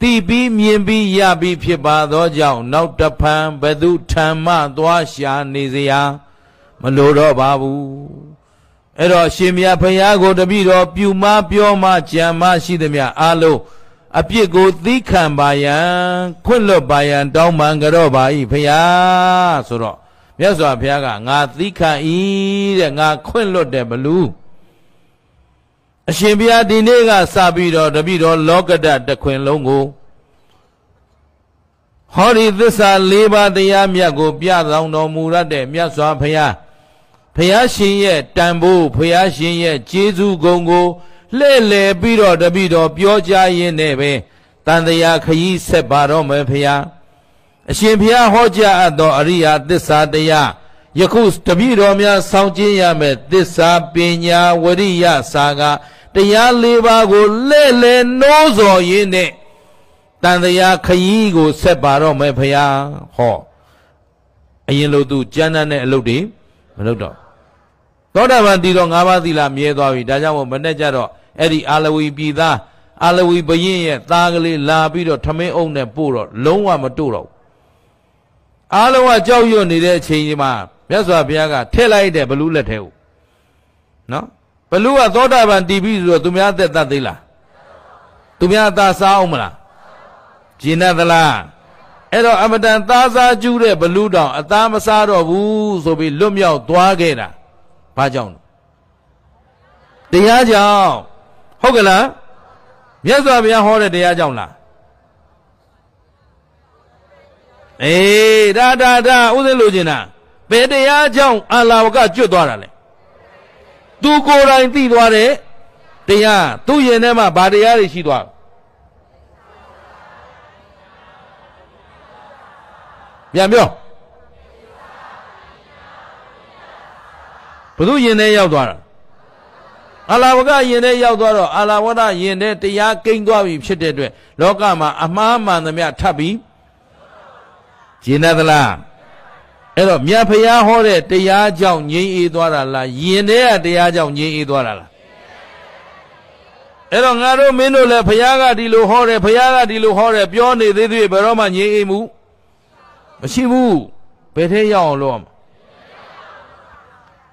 Speaker 1: သိပြီးမြင်ပြီးရပြီးဖြစ်ပါသောကြောင့်နောက်တဖန်ဘသူထံမှသွားရှာနေစရာမလိုတော့ပါဘူးအဲ့တော့ရှင်မြတ်ဖရာကိုတပိတော်ပြူမပြောမကြံမရှိသမျှအားလုံးအပြစ်ကိုသီးခံပါယံခွင့်လွတ်ပါယံတောင်းပန်ကြတော့ပါ၏ဖရာဆိုတော့ မြတ်စွာဘုရားကငါသီးခံ၏တဲ့ငါခွင့်လွတ်တယ်ဘလူးအရှင်ဘုရားဒီနေ့ကစပြီးတော့တပိတော့လောကဒတခွင်လုံးကိုဟောဒီသစ္စာ၄ပါးတရားမြတ်ကို ပြဆောင်တော်မူရတဲ့မြတ်စွာဘုရားဘုရားရှင်ရဲ့တန်ဖိုးဘုရားရှင်ရဲ့ကျေးဇူးဂုဏ်ကိုလှည့်လည်ပြီးတော့တပိတော့ပြောကြားရင်းနဲ့ပဲတန်တရားခရီးဆက်ပါတော့မယ်ဘုရား အရှင်ဘုရားဟောကြားအပ်သောအရိယာသစ္စာတရားယခုတပိတော်များဆောင်းကျင်းရမယ်သစ္စာပညာဝရိယစာကတရား၄ပါးကိုလှည့်လည်နှိုးဆော်ရင်းနဲ့တန်တရားခရီးကိုဆက်ပါတော့မယ်ဘုရားဟောအရင်လို့သူကျမ်းမ်းတဲ့အလုပ်တွေမလုပ်တော့သောတာပန်တည်တော့၅ပါးသီလမြဲသွားပြီဒါကြောင့်မို့မနဲ့ကြတော့အဲ့ဒီအာလဝီပြည်သားအာလဝီဘရင်ရဲ့သားကလေးလာပြီးတော့ထမင်းအုပ်နဲ့ပို့တော့လုံးဝမတို့တော့ အားလုံးကကြောက်ရွံ့နေတဲ့အချိန်ကြီးမှာမြတ်စွာဘုရားကထည့်လိုက်တဲ့ဘလူးလက်ထဲကိုနော်ဘလူးကသောတာပန်တည်ပြီးဆိုတော့သူများသက်တတ်သေးလားသူများသာစားအောင်မလားဂျင်းတ်သလားအဲ့တော့အမတန်သားစားကျူးတဲ့ဘလူးတောင်အသားမစားတော့ဘူးဆိုပြီးလွတ်မြောက်သွားခဲ့တာဘာကြောင့်တရားကြောင့်ဟုတ်ကလားမြတ်စွာဘုရားဟောတဲ့တရားကြောင့်လား အေးဒါဒါဒါဥစဉ်လိုချင်တာဘယ်တရားကြောင့်အာလာဝကကျွတ်သွားတာလဲသူကိုယ်တိုင်သိသွားတဲ့တရားသူ့ရင်ထဲမှာဘာတရားတွေရှိသွားပြန်ပြောဘု து ရင်ထဲရောက်သွားတာအာလာဝကယင်ထဲရောက်သွားတော့အာလာဝဒယင်ထဲတရားကိန်းသွားပြီဖြစ်တဲ့အတွက်လောကမှာအမှားမှန်သမျှထပ်ပြီး ကျင်သလားအဲ့တော့မြတ်ဖရာဟောတဲ့တရားကြောင့်ငြိမ်းအေးသွားတာလားယင်ထဲကတရားကြောင့်ငြိမ်းအေးသွားတာလားအဲ့တော့ငါတို့မင်းတို့လည်းဖရာကဒီလိုဟောတယ်ဖရာကဒီလိုဟောတယ်ပြောနေသေးသေးဘယ်တော့မှငြိမ်းအေးမှုမရှိဘူးဘယ်ထဲရောက်အောင်လုပ်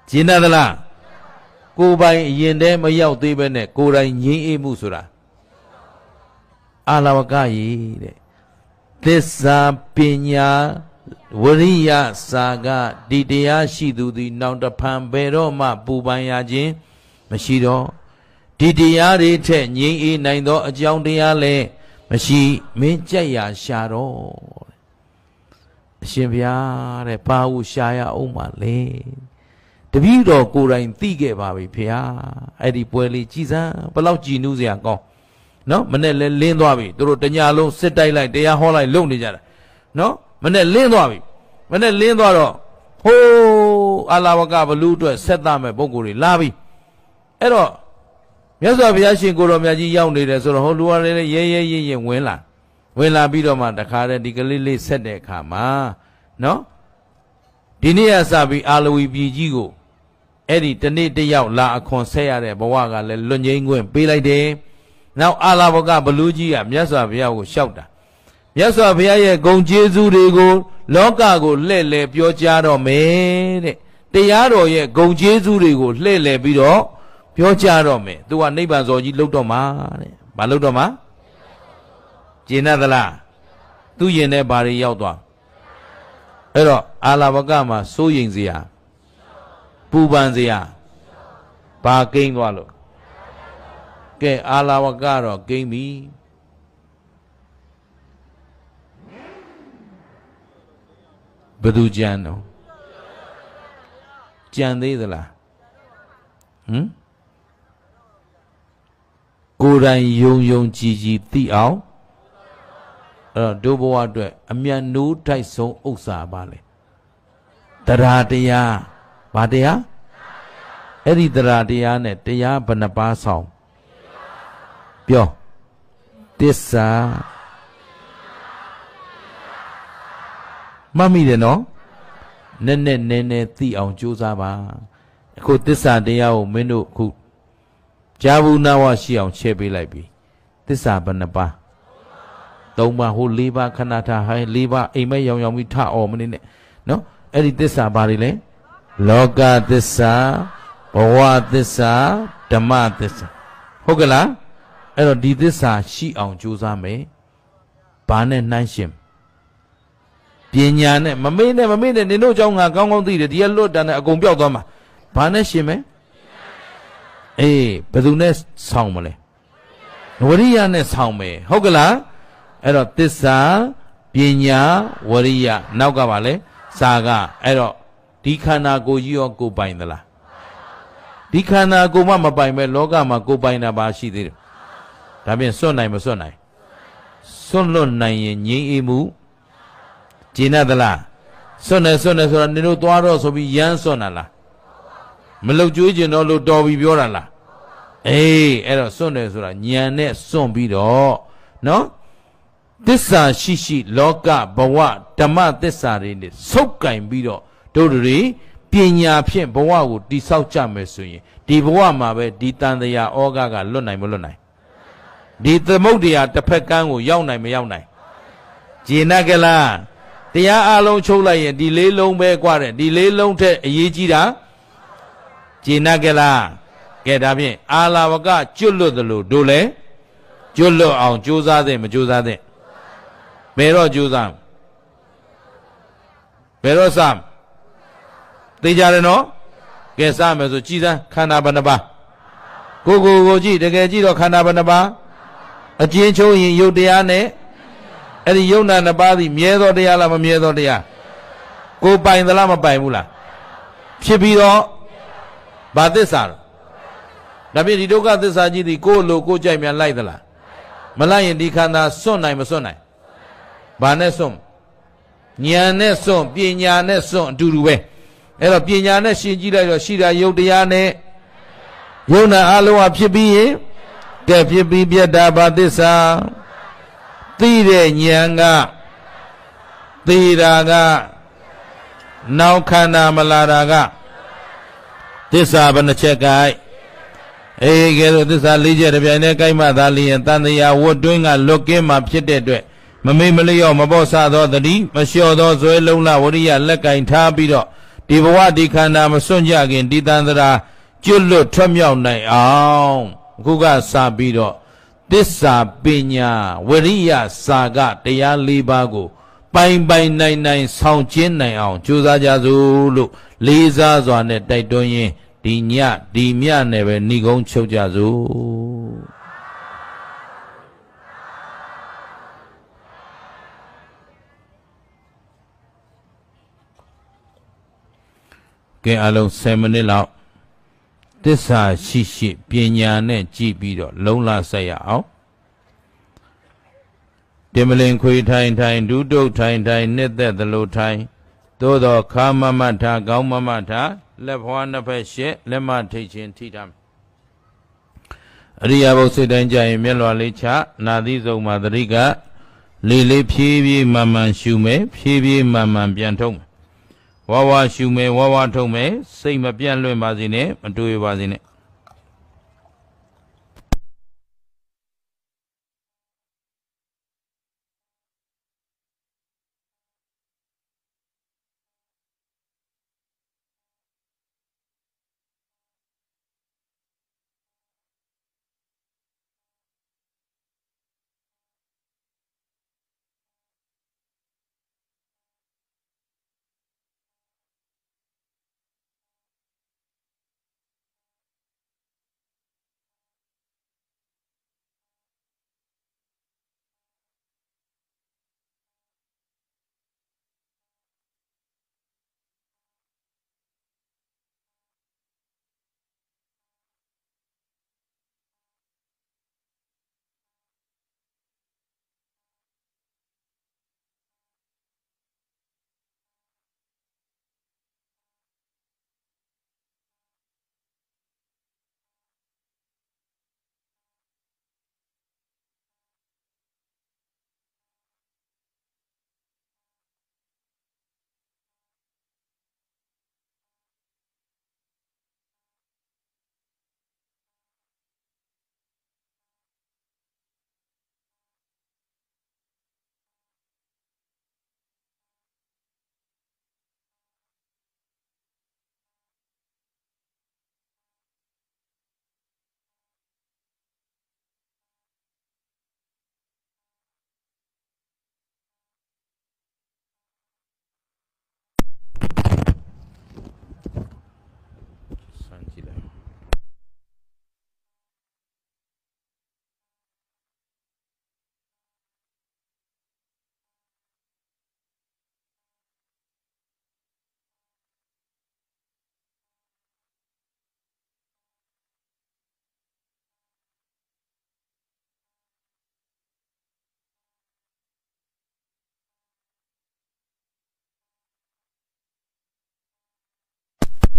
Speaker 1: ကျင်သလားကိုယ်ပိုင်အရင်တည်းမရောက်သေးပဲနဲ့ကိုယ်တိုင်ငြိမ်းအေးမှုဆိုတာအာလဝကကြီးတဲ့ သစ္စာပညာဝရိယစာကဒီတရားရှိသူသည် နောင်တဖန်ဘယ်တော့မှပူပန်ရခြင်းမရှိတော့ဒီတရားတွေထက်ငြိမ်းအေးနိုင်သော အကြောင်းတရားလည်းမရှိမင်းကြက်ရရှာတော့အရှင်ဘုရားတဲ့ဘာဟုရှာရအောင်ပါလဲတပည့်တော်ကိုယ်တိုင်သိခဲ့ပါပြီဖေဟာအဲ့ဒီပွဲလေးကြည်စမ်းဘလောက်ကြည်နူးစရာကောင်း နော်မနဲ့လဲလင်းသွားပြီသူတို့တညာလုံးစစ်တိုက်လိုက်တရားဟောလိုက်လုံနေကြတာနော်မနဲ့လင်းသွားပြီမနဲ့လင်းသွားတော့ဟိုးအာလာဝကဘလူးအတွက်ဆက်သားမဲ့ပုံကိုယ်တွေလာပြီအဲ့တော့မြတ်စွာဘုရားရှင်ကိုတော်မြတ်ကြီးရောက်နေတယ်ဆိုတော့ဟိုလူကလည်းရဲရဲရဲရဲဝင်လာဝင်လာပြီးတော့မှတခါတည်းဒီကလေးလေးဆက်တဲ့အခါမှာနော်ဒီနေ့ကစပြီးအာလဝီပြည်ကြီးကိုအဲ့ဒီတနေ့တယောက်လာအခွန်ဆက်ရတဲ့ဘဝကလည်းလွတ်ငိမ့်ခွင့်ပေးလိုက်တယ်။ နောက်အာလာဘကဘလူးကြီးကမြတ်စွာဘုရားကိုလျှောက်တာမြတ်စွာဘုရားရဲ့ဂုံကျေးဇူးတွေကို လောကကိုလှည့်လည်ပြောကြားတော့မယ်တဲ့တရားတော်ရဲ့ဂုံကျေးဇူးတွေကိုလှည့်လည်ပြီးတော့ပြောကြားတော့မယ်သူကနိဗ္ဗာန်စော်ကြီးလောက်တော့မှာတဲ့ဘာလောက်တော့မှာကျေနပ်သလားသူရင်တဲ့ဘာတွေရောက်သွားအဲ့တော့အာလာဘကမှာစိုးရင်စရာပူပန်စရာဘာကိန်းသွားလို့ ကဲအာလာဝကတော့ကိန်းပြီဘယ်သူကြံတော့ကြံသေးသလားဟမ်ကိုယ်တိုင်ယုံယုံကြည်ကြည်သိအောင်အဲ့တော့ဒုဘဝအတွက်အမြတ်နိုးတိုက်ဆုံးဥစ္စာပါလေတရားတရားဘာတရားအဲ့ဒီတရားတရားနဲ့တရားဘယ်နှပါးဆောင် ပြောတစ္ဆာမမိတယ်နော်နည်းနည်းနည်းနည်းသိအောင်ကြိုးစားပါအခုသစ္စာတရားကိုမင်းတို့အခုကြာဘူးနာဝရှိအောင်ချဲ့ပေးလိုက်ပြီသစ္စာဘယ်နှပါးသုံးပါးဟို၄ပါးခဏထားဟို၄ပါးအိမ်မက်ရောင်ရောင်ပြီးထအောင်မနေနဲ့နော်အဲ့ဒီသစ္စာဘာတွေလဲလောကသစ္စာဘဝသစ္စာဓမ္မသစ္စာဟုတ်ကလား အဲ့တော့ဒီသစ္စာရှိအောင်ကြိုးစားမယ်ဘာနဲ့နှိုင်းရှင်ပညာနဲ့မမေ့နဲ့မမေ့နဲ့နင်တို့เจ้าငါကောင်းကောင်းသိတယ်ဒီကလွတ်တန်နဲ့အကုန်ပြောက်သွားမှာဘာနဲ့ရှင်မယ်အေးဘယ်သူနဲ့ဆောင်းမလဲဝရိယနဲ့ဆောင်းမယ်ဟုတ်ကလားအဲ့တော့သစ္စာပညာဝရိယနောက်ကပါလဲစာကအဲ့တော့ဒီခန္ဓာကိုယ်ကြီးရောကိုပိုင်သလားဒီခန္ဓာကိုယ်မှမပိုင်ပဲလောကမှာကိုပိုင်တာပါရှိသေးတယ် ဒါဖြင့်စွန့်နိုင်မစွန့်နိုင်စွန့်လွတ်နိုင်ရင်ငြိမ်းအေးမှုကျင်တ်သလားစွန့်နေစွန့်နေဆိုတာနင်တို့သွားတော့ဆိုပြီးရမ်းစွန့်တာလားမလုတ်ကျွေးကျင်တော့လို့တော်ပြီပြောတာလားအေးအဲ့တော့စွန့်တယ်ဆိုတာညံနဲ့စွန့်ပြီးတော့နော်သစ္စာရှိရှိလောကဘဝဓမ္မသစ္စာတွေနဲ့ဆုပ်ကင်ပြီးတော့တို့တွေပညာဖြင့်ဘဝကိုတိဆောက်ကြမယ်ဆိုရင်ဒီဘဝမှာပဲဒီတန်တရားဩဃကလွတ်နိုင်မလွတ်နိုင် ဒီသမုတ်တရားတစ်ဖက်ကန်းကိုရောက်နိုင်မရောက်နိုင်ဂျေနကလားတရားအလုံးချုပ်လိုက်ရင်ဒီလေးလုံးပဲกว่าတဲ့ဒီလေးလုံးထက်အရေးကြီးတာဂျေနကလားကဲဒါဖြင့်အာလာဝကကျွတ်လွတ်တယ်လို့တို့လဲကျွတ်လွတ်အောင်ကြိုးစားတဲ့မကြိုးစားတဲ့ဘယ်တော့ကြိုးစားဘယ်တော့စားသိကြတယ်နော်ကဲစားမယ်ဆိုကြည်စမ်းခန္ဓာဘယ်နှပါကိုကိုကိုကြည့်တကယ်ကြည့်တော့ခန္ဓာဘယ်နှပါ အကျဉ်းချုပ်ရင်ယုတ်တရားနဲ့အဲ့ဒီယုတ်နာနှစ်ပါးသည်မြဲသောတရားလားမမြဲသောတရားကိုပိုင်သလားမပိုင်ဘူးလားဖြစ်ပြီးတော့ဘာသစ္စာတော့ဒါဖြင့်ဒီဒုက္ခသစ္စာကြီးသည်ကိုယ်လိုကိုယ်ကြိုက်မြန်လိုက်သလားမလိုက်ရင်ဒီခန္ဓာစွန့်နိုင်မစွန့်နိုင်ဘာနဲ့စွန့်ဉာဏ်နဲ့စွန့်ပညာနဲ့စွန့်အတူတူပဲအဲ့တော့ပညာနဲ့ရှင်းကြည့်လိုက်တော့ရှိတာယုတ်တရားနဲ့ယုံနာအလုံးအဖြစ်ပြီးရင် ကဲဖြစ်ပြီးပြတ်တာဘာသစ္စာသိတဲ့ဉာဏ်ကသိတာကနောက်ခန္ဓာမလာတာကသစ္စာဘယ်နှချက်ကဲအေးကဲလို့သစ္စာ၄ချက်တပြိုင်တည်းကြိုက်မှသာလျင်တန်တရားဝတ်တွင်းကလွတ်ကင်းမှဖြစ်တဲ့အတွက်မမေ့မလျော့မပေါ့ဆသောတတိမလျှော့သောဇွဲလုံးလဝရိယလက်ကင်ထားပြီးတော့ဒီဘဝဒီခန္ဓာမစွန့်ကြခင်ဒီတန်တရာကျွတ်လွတ်ထွက်မြောက်နိုင်အောင် အခုကစပြီးတော့သစ္စာပညာဝရိယစာကတရား၄ပါးကို ပိုင်ပိုင်နိုင်နိုင်ဆောင်ကျင်းနိုင်အောင်ကြိုးစားကြစို့လို့လေးစားစွာနဲ့တိုက်တွန်းရင်းဒီညဒီမြနဲ့ပဲဏိကုံးချုပ်ကြစို့ကဲအလုံး10မိနစ်လောက် သစ္စာရှိရှိပညာနဲ့ကြည့်ပြီးတော့လုံလဆက်ရအောင်တင်မလင်ခွေထိုင်ထိုင်ဒုတုတ်ထိုင်ထိုင်နှစ်သက်သလိုထိုင်သို့သောခါမမထကောင်းမမထလက်ဖွားနှစ်ဖက်ရှက်လက်မထိတ်ခြင်းထိထမ်းအရိယာဘုစိတ်တိုင်းကြရင်မျက်လွှာလေးချနာသီးဆုံးမှာတတိကလေးလေးဖြည်းဖြည်းမှန်မှန်ရှုမယ်ဖြည်းဖြည်းမှန်မှန်ပြန်ထုံးမယ် ဝါဝါရှုမယ်ဝါဝါထုံမယ်စိတ်မပြန့်လွင့်ပါစေနဲ့မတွေးပါစေနဲ့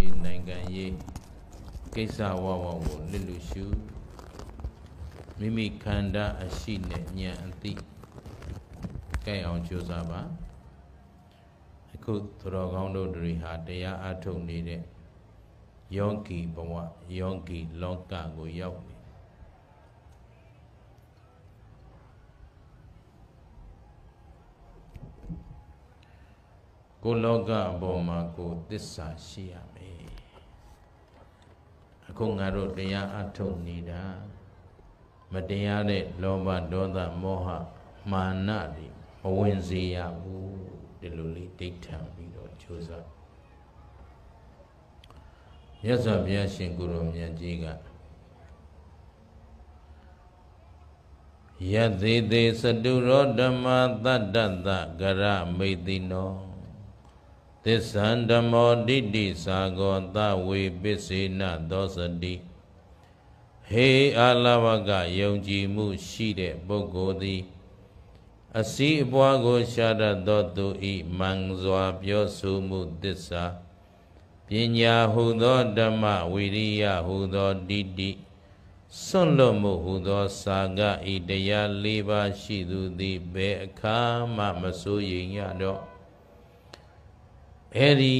Speaker 1: ရေးနိုင်ငံရေးကိစ္စဝဝကိုလစ်လူရှုမိမိခန္ဓာအရှိနဲ့ဉာဏ်အသိကဲအောင်ကြိုးစားပါအခုသူတော်ကောင်းတို့တွေဟာတရားအထုတ်နေတဲ့ယောဂီဘဝယောဂီလောကကိုရောက်နေ ကိုလောကအပေါ်မှာကိုသစ္စာရှိရမယ်အခုငါတို့တရားအထုတ်နေတာမတရားတဲ့လောဘဒေါသမောဟမာနတွေမဝင်စေရဘူးဒီလိုလေးဒိဋ္ဌံပြီးတော့ကြိုးစားမြတ်စွာဘုရားရှင်ကိုရောမြတ်ကြီးကယသေသေးစတုရောဓမ္မသတ္တတကရမိတိနော သစ္ဆန္ဓမောဒိဋ္ဌိသာဂောသဝေပစ္စေနသောစတိဟေအာလဝကယုံကြည်မှုရှိတဲ့ပုဂ္ဂိုလ်သည်အစည်းအပွားကိုရှာတတ်သောသူဤမံစွာပြောဆိုမှုသစ္စာပညာဟုသောဓမ္မဝိရိယဟုသောဒိဋ္ဌိစွန့်လွတ်မှုဟုသောစာကဤတရား၄ပါးရှိသူသည်ဘယ်အခါမှမစိုးရိမ်ရတော့ အဲဒီ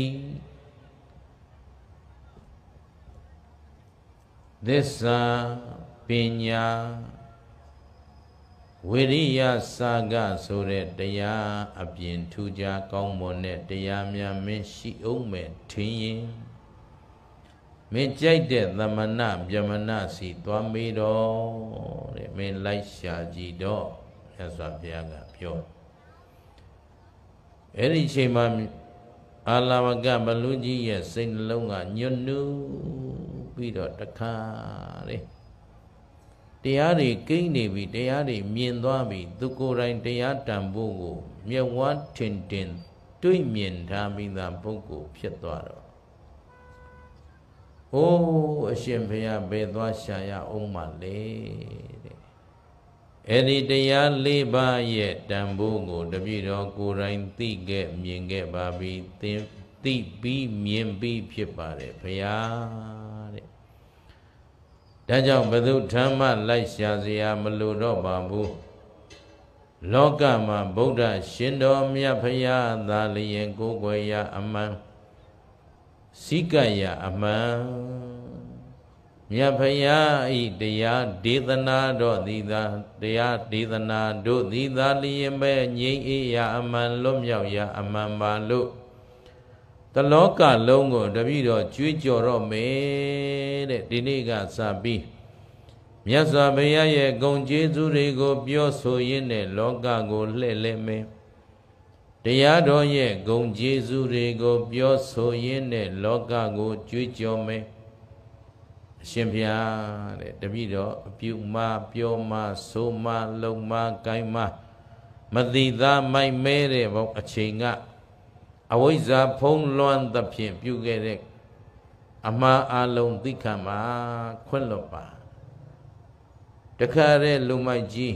Speaker 1: သစ္စာပညာဝိရိယစာကဆိုတဲ့တရားအပြင်ထူးခြားကောင်းမွန်တဲ့တရားများမင်းရှိအောင်မဲ့ထင်ရင်မင်းကြိုက်တဲ့သမဏဗျမဏစီသွားမေးတော့တဲ့မင်းလိုက်ရှာကြည့်တော့မြတ်စွာဘုရားကပြောအဲ့ဒီချိန်မှာ အာလဝကဘလူကြီးရဲ့စိတ်နှလုံးကညွတ်နူးပြီးတော့တခါလေတရားတွေကိန်းနေပြီတရားတွေမြင်သွားပြီသူကိုယ်တိုင်တရားတန်ဖို့ကိုမျက်ဝါးထင်တင်တွေးမြင်ထားပြီးသားပုဂ္ဂိုလ်ဖြစ်သွားတော့ဟိုးအရှင်ဘုရားဘယ်သွားရှာရအောင်မလဲတဲ့ အဲ့ဒီတရား၄ပါးရဲ့တန်ဖိုးကိုတပြည့်တော်ကိုယ်တိုင်သိခဲ့မြင်ခဲ့ပါပြီသင်သိပြီးမြင်ပြီးဖြစ်ပါတယ်ဘုရားတဲ့ဒါကြောင့်ဘု து ဓမ္မလိုက်ရှာစရာမလိုတော့ပါဘူးလောကမှာဗုဒ္ဓရှင်တော်မြတ်ဖရာသာလျင်ကိုယ်ွယ်ရအမှန်စိကရအမှန် မြတ်ဖရာဤတရားဒေသနာတော့သီသာတရားဒေသနာတို့သီသာလျင်ပဲငြိမ့်အေးရအမှန်လွတ်မြောက်ရအမှန်ပါလို့တလောကလုံးကိုတပိတော့ကြွေးကြော်တော့မယ်တဲ့ဒီနေ့ကစပြီးမြတ်စွာဘုရားရဲ့ဂုံကျေးဇူးတွေကို ပြောဆိုရင်းနဲ့လောကကိုလှည့်လဲမယ်တရားတော်ရဲ့ဂုံကျေးဇူးတွေကို ပြောဆိုရင်းနဲ့လောကကိုကြွေးကြော်မယ် အရှင်ဘုရားတဲ့တပည့်တော်အပြုမပြောမဆိုမလုံမကိုင်းမမတိသားမိုက်မဲတဲ့ဘုအချိန်ကအဝိဇ္ဇာဖုံးလွှမ်းသဖြင့်ပြုခဲ့တဲ့အမှားအလုံးသိခံမှာခွင့်လွတ်ပါတခါတဲ့လူမိုက်ကြီး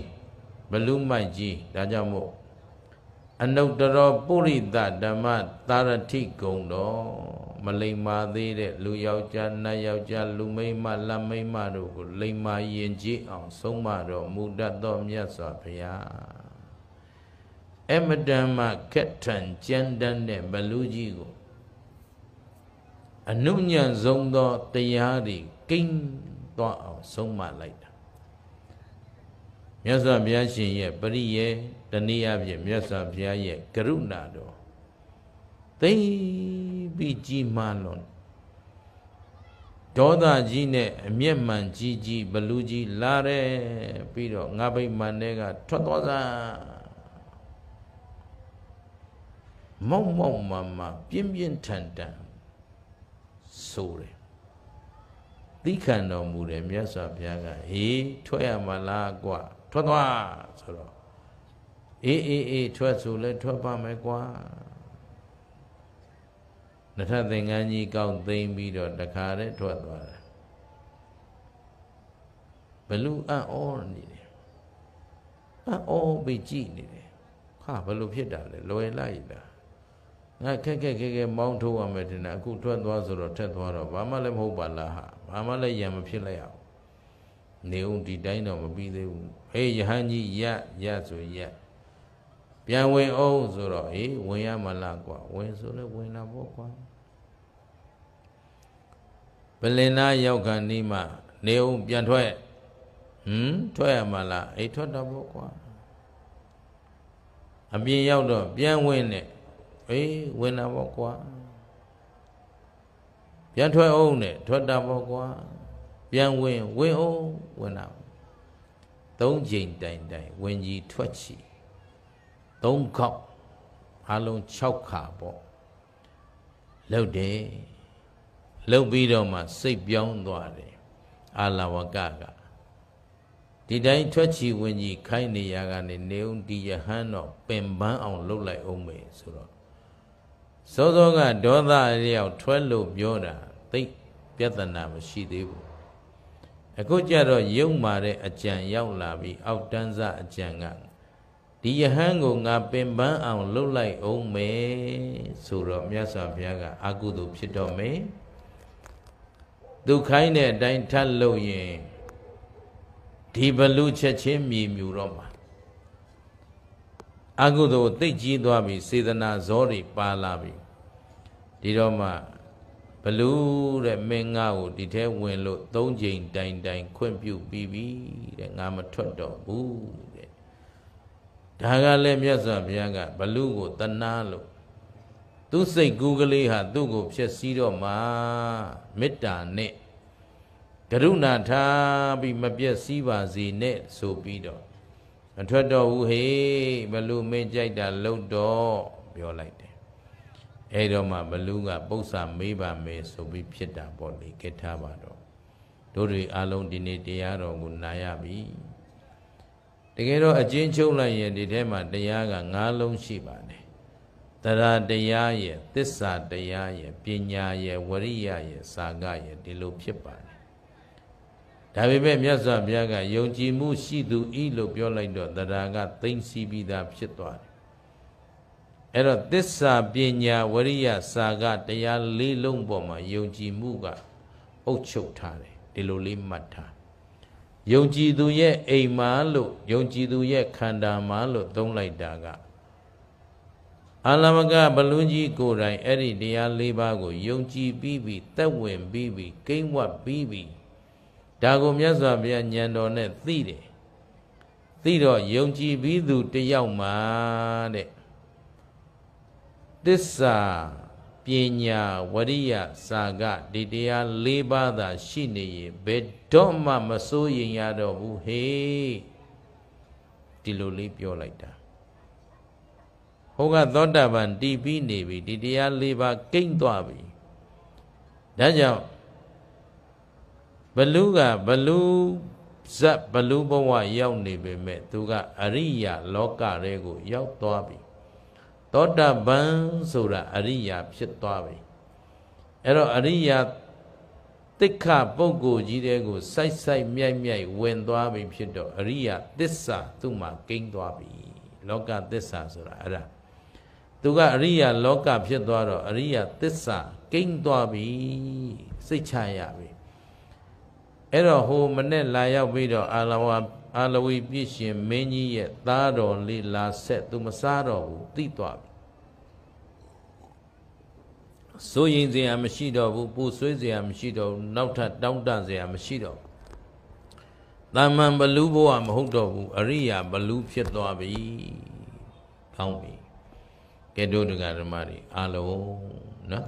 Speaker 1: ဘလူမိုက်ကြီးဒါကြောင့်မို့အနုတ္တရောပုရိသဓမ္မသာရတိဂုံတော် မလိမ္မာသေးတဲ့လူယောက်ျားနတ်ယောက်ျားလူမိန်းမလက်မိန်းမတို့ကိုလိမ္မာယဉ်ကျေးအောင်ဆုံးမတော်မူတတ်သောမြတ်စွာဘုရားအမတန်မှခက်ထန်ကြမ်းတမ်းတဲ့ဘလူကြီးကိုအနုညံဆုံးသောတရားတွေကိန်းသွားအောင်ဆုံးမလိုက်တာမြတ်စွာဘုရားရှင်ရဲ့ပရိယေတနည်းအားဖြင့်မြတ်စွာဘုရားရဲ့ကရုဏာတော်သိ ပြီးကြီးမားလွန်ဒေါသကြီးနဲ့အမျက်မှန်ကြီးကြီးဘလူကြီးလာတယ်ပြီးတော့ငါဘိမှန်တွေကထွက်သွားစားမောက်မောက်မမပြင်းပြင်းထန်ထန်ဆိုတယ်သိခံတော်မူတယ်မြတ်စွာဘုရားကဟေးထွက်ရမလားကွာထွက်သွားဆိုတော့အေးအေးအေးထွက်ဆိုလဲထွက်ပါမယ်ကွာ နထသင်္ကန်းကြီးကောက်သိမ့်ပြီးတော့တခါတည်းထွက်သွားတယ်ဘလူအံ့ဩနေတယ်အံ့ဩပြီးကြည်နေတယ်ဟာဘလို့ဖြစ်တာလဲလွယ်လိုက်လားငါခက်ခက်ခက်ခက်မောင်းထိုးရမယ်တင်တယ်အခုထွက်သွားဆိုတော့ထက်သွားတော့ဘာမှလည်းမဟုတ်ပါလားဟာဘာမှလည်းရံမဖြစ်လိုက်အောင်နေဦးဒီတိုင်းတော့မပြီးသေးဘူးဟေးယဟန်ကြီးရရဆိုရပြန်ဝင်အောင်ဆိုတော့ဟေးဝင်ရမလားကွာဝင်ဆိုလဲဝင်တာပေါ့ကွာ ပလင်နာရောက်ခါနီးမှနေဦးပြန်ထွက်ဟမ်ထွက်ရမလားအေးထွက်တော့ပေါ့ကွာအပြင်ရောက်တော့ပြန်ဝင်နဲ့အေးဝင်တာပေါ့ကွာပြန်ထွက်အောင်နဲ့ထွက်တာပေါ့ကွာပြန်ဝင်ဝင်အောင်ဝင်တာသုံးချိန်တိုင်တိုင်ဝင်ကြီးထွက်ချီသုံးခေါက်အလုံး6ခါပေါ့လှုပ်တယ် လှုပ်ပြီးတော့မှစိတ်ပြောင်းသွားတယ်အာလဝကကဒီတိုင်းထွက်ချီဝင်ကြီးခိုင်းနေရကနေနေုံဒီယဟန်တော့ပင်ပန်းအောင်လှုပ်လိုက်အောင်မယ်ဆိုတော့စောစောကဒေါသအလျောက်ထွက်လို့ပြောတာသိပြဿနာမရှိသေးဘူးအခုကြတော့ယုံမာတဲ့အကြံရောက်လာပြီးအောက်တန်းစားအကြံကဒီယဟန်ကိုငါပင်ပန်းအောင်လှုပ်လိုက်အောင်မယ်ဆိုတော့မြတ်စွာဘုရားကအကုသိုလ်ဖြစ်တော့မယ် သူခိုင်းတဲ့အတိုင်းထပ်လုပ်ရင်ဒီဘလူချက်ချင်းမြည်မြူတော့မှာအကုသိုလ်သိကြီးသွားပြီစေတနာဇောတွေပါလာပြီဒီတော့မှဘလူတဲ့မင်းငါကိုဒီထဲဝင်လို့သုံးချိန်တိုင်တိုင်ခွင့်ပြုပြီးပြီတဲ့ငါမထွက်တော့ဘူးတဲ့ဒါကလည်းမြတ်စွာဘုရားကဘလူကိုတနာလို့ သူစိတ်ကူးကလေးဟာသူ့ကိုဖြည့်စည်းတော့မှမေတ္တာနဲ့ကရုဏာထားပြီးမပြည့်စည်ပါစေနဲ့ဆိုပြီးတော့မထွက်တော့ဘူးဟေးဘလူမင်းကြိုက်တာလှုပ်တော့ပြောလိုက်တယ်အဲ့တော့မှဘလူကပု္ပ္ပာမေးပါမယ်ဆိုပြီးဖြစ်တာပေါ့လေကဲထားပါတော့တို့တွေအလုံးဒီနေ့တရားတော်ကိုနာရပြီတကယ်တော့အချင်းချုပ်လိုက်ရင်ဒီထဲမှာတရားက၅လုံးရှိပါတယ် တရားတရားရဲ့သစ္စာတရားရဲ့ပညာရဲ့ဝရိယရဲ့စာကရဲ့ဒီလိုဖြစ်ပါတယ်ဒါပေမဲ့မြတ်စွာဘုရားကယုံကြည်မှုရှိသူဤလို့ပြောလိုက်တော့တရားကသိမ့်စီပြီးသားဖြစ်သွားတယ်အဲ့တော့သစ္စာပညာဝရိယစာကတရားလေးလုံးပေါ်မှာယုံကြည်မှုကအုပ်ချုပ်ထားတယ်ဒီလိုလေးမှတ်ထားယုံကြည်သူရဲ့အိမ်မှာလို့ယုံကြည်သူရဲ့ခန္ဓာမှာလို့သုံးလိုက်တာက အာလမကဘလွန်းကြီးကိုယ်တိုင်အဲ့ဒီတရားလေးပါးကိုယုံကြည်ပြီးပြီးသက်ဝင်ပြီးပြီးကိမ့်ဝတ်ပြီးပြီးဒါကိုမြတ်စွာဘုရားညံတော်နဲ့သိတယ်သိတော့ယုံကြည်ပြီးသူတယောက်မှာတဲ့သစ္စာပညာဝရိယစာကဒီတရား၄ပါးသာရှိနေရင်ဘယ်တော့မှမစိုးရင်ရတော့ဘူးဟေးဒီလိုလေးပြောလိုက်တာ ဟိုကသောတာပန်တည်ပြီးနေပြီဒီတရား၄ပါးကိမ့်သွားပြီဒါကြောင့်ဘလူကဘလူဇတ်ဘလူဘဝရောက်နေပေမဲ့သူကအရိယာလောကတွေကိုရောက်သွားပြီသောတာပန်ဆိုတာအရိယာဖြစ်သွားပြီအဲ့တော့အရိယာတိခပုဂ္ဂိုလ်ကြီးတဲ့ကိုစိုက်စိုက်မြိုက်မြိုက်ဝင်သွားပြီဖြစ်တော့အရိယာသစ္စာသူ့မှာကိန်းသွားပြီလောကသစ္စာဆိုတာအဲ့ဒါ သူကအရိယာလောကဖြစ်သွားတော့အရိယာသစ္စာကိန်းသွားပြီစိတ်ချရပြီအဲ့တော့ဟိုမနဲ့လာရောက်ပြီးတော့အာလဝအာလဝီပြည့်ရှင်မင်းကြီးရဲ့သားတော်လေးလာဆက်သူမစားတော့ဘူးသိသွားပြီစိုးရင်စရာမရှိတော့ဘူးပူဆွေးစရာမရှိတော့ဘူးနောက်ထပ်တောင်းတစရာမရှိတော့ဘူးတာမန်ဘလူဘဝမဟုတ်တော့ဘူးအရိယာဘလူဖြစ်သွားပြီကောင်းပြီ ကဲတို့ဒကာဓမ္မတွေအားလုံးနော်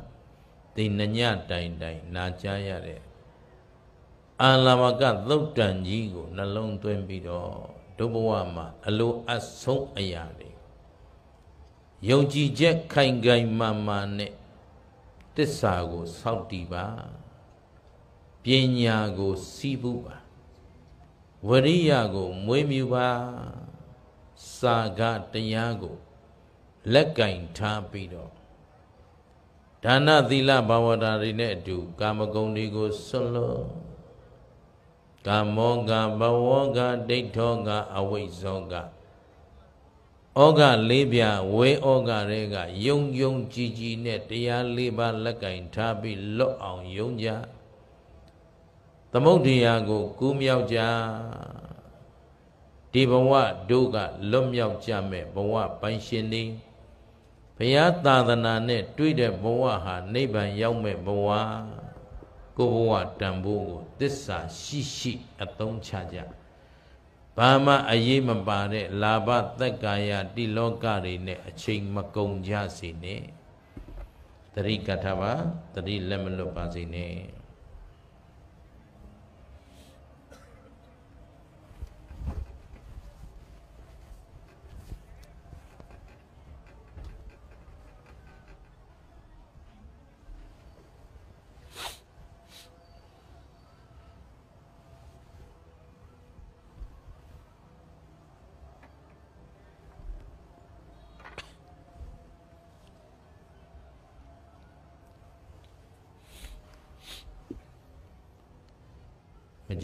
Speaker 1: ဒီနညတိုင်တိုင်နာကြားရတဲ့အာလမကသုတ်တန်ကြီးကိုနှလုံးသွင်းပြီးတော့ဒုဘဝမှာအလိုအဆုံးအရာတွေယုံကြည်ချက်ခိုင်ခိုင်မာမာနဲ့တစ္ဆာကိုစောင့်တည်ပါပညာကိုစီးပူးပါဝရိယကိုမွေးမြူပါစာကတရားကို လက်ကင်ထားပြီးတော့ဒါနသီလဘာဝတာတွေနဲ့အတူကာမဂုဏ်တွေကိုဆွလို့ကာမောကဘဝကဒိဋ္ဌောကအဝိဇ္ဇောကဩဩဃလေးပြဝေဩဃတွေကယုံယုံကြည်ကြည်နဲ့တရားလေးပါလက်ကင်ထားပြီးလွတ်အောင်ယုံကြသမုဒ္ဒရာကို ကူးမြောက်ကြဒီဘဝတို့ကလွတ်မြောက်ကြမဲ့ဘဝပိုင်ရှင်နေ ဘုရားသာသနာနဲ့တွေ့တဲ့ဘဝဟာနိဗ္ဗာန်ရောက်မဲ့ဘဝကိုဘဝတန်ဖိုးကိုသစ္စာရှိရှိအသုံးချကြဘာမှအရေးမပါတဲ့လာဘသက်ကာယတိလောကတွေနဲ့အချိန်မကုန်ကြစေနဲ့တတိကထပါတတိလက်မလွတ်ပါစေနဲ့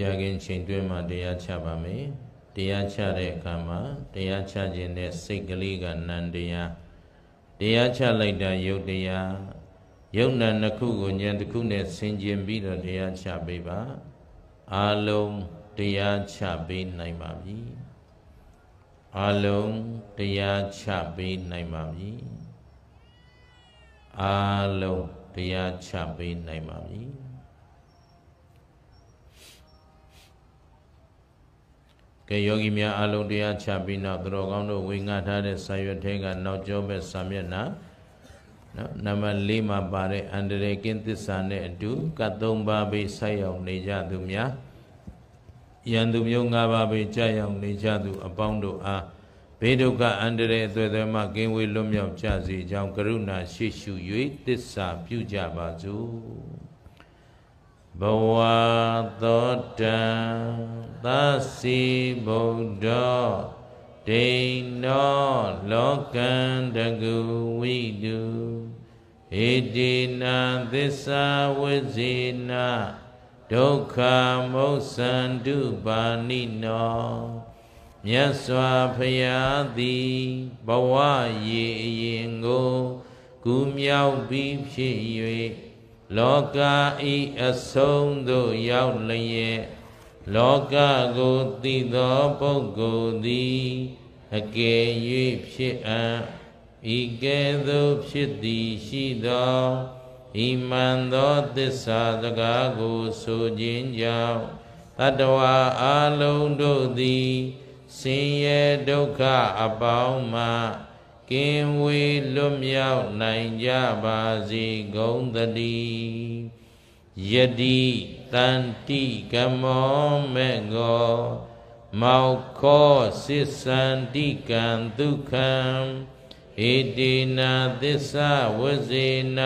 Speaker 1: ကြခင်ချိန်တွင်းမှာတရားချပါမယ်တရားချတဲ့အခါမှာတရားချခြင်းနဲ့စိတ်ကလေးကနန္တရားတရားချလိုက်တာယုတ်တရားယုတ်နံတစ်ခုကိုဉာဏ်တစ်ခုနဲ့ဆင်ခြင်ပြီးတော့တရားချပေးပါအာလုံးတရားချပေးနိုင်ပါပြီအာလုံးတရားချပေးနိုင်ပါပြီအာလုံးတရားချပေးနိုင်ပါပြီ ကဲယောဂီများအလုံးတရားချပြီးနောက်သူတော်ကောင်းတို့ဝေငှထားတဲ့ဆာရွက်ထဲကနောက်ကျောဘက်ဆာမျက်နှာနော်နံပါတ်၄မှာပါတဲ့အန္တရာယ်ကင်းသစ္စာနဲ့အတူကတ်၃ပါးပဲဆိုက်ရောက်နေကြသူများယန္တုမျိုး၅ပါးပဲကြာရောက်နေကြသူအပေါင်းတို့အားဘေးဒုက္ခအန္တရာယ်အသွေးသွဲမှကင်းဝေးလွတ်မြောက်ကြစေကြောင်းကရုဏာရှိရှု၍သစ္စာပြုကြပါစို့ ဘဝသောတံသစီဗုဒ္ဓဒိဏောလောကံတကုဝိတုဣတိနာသစ္စာဝိဇေနဒုက္ခမုစ္ဆန္တုပါဏိနောမြတ်စွာဘုရားသည်ဘဝရေအရင်ကိုကူမြောက်ပြီးဖြစ်၍ လောကဤအဆုံးသို့ရောက်လျက်လောကကိုသိသောပုဂ္ဂိုလ်သည်အကယ်၍ဖြစ်အံ့ဤကဲ့သို့ဖြစ်သည်ရှိသောဤမှန်သောသစ္စာစကားကိုဆိုခြင်းကြောင့်တတဝါအလုံးတို့သည်ဆင်းရဲဒုက္ခအပေါင်းမှ ကင်းဝေးလွတ်မြောက်နိုင်ကြပါစေကုန်သတည်းယတိတန်တိကမောမေငောမောခောစိစန္တိကံဒုက္ခံဣတိနာသစ္စာဝဇေန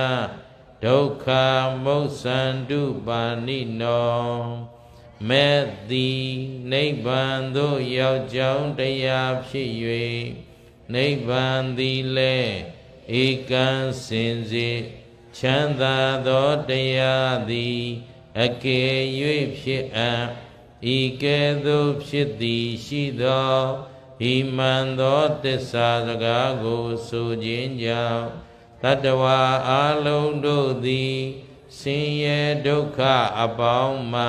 Speaker 1: ဒုက္ခမုစ္ဆန္တုပါဏိနောမဲ့သည်နိဗ္ဗာန်သို့ရောက်ကြောင်းတရားဖြစ်၍ နိဗ္ဗာန်သည်လည်းဧကံစင်စေချမ်းသာသောတရားသည်အကယ်၍ဖြစ်အံ့ဤကဲ့သို့ဖြစ်သည်ရှိသောဤမှန်သောတစ္ဆာစကားကိုဆိုခြင်းကြောင့်တတဝါအလုံးတို့သည်ဆင်းရဲဒုက္ခအပေါင်းမှ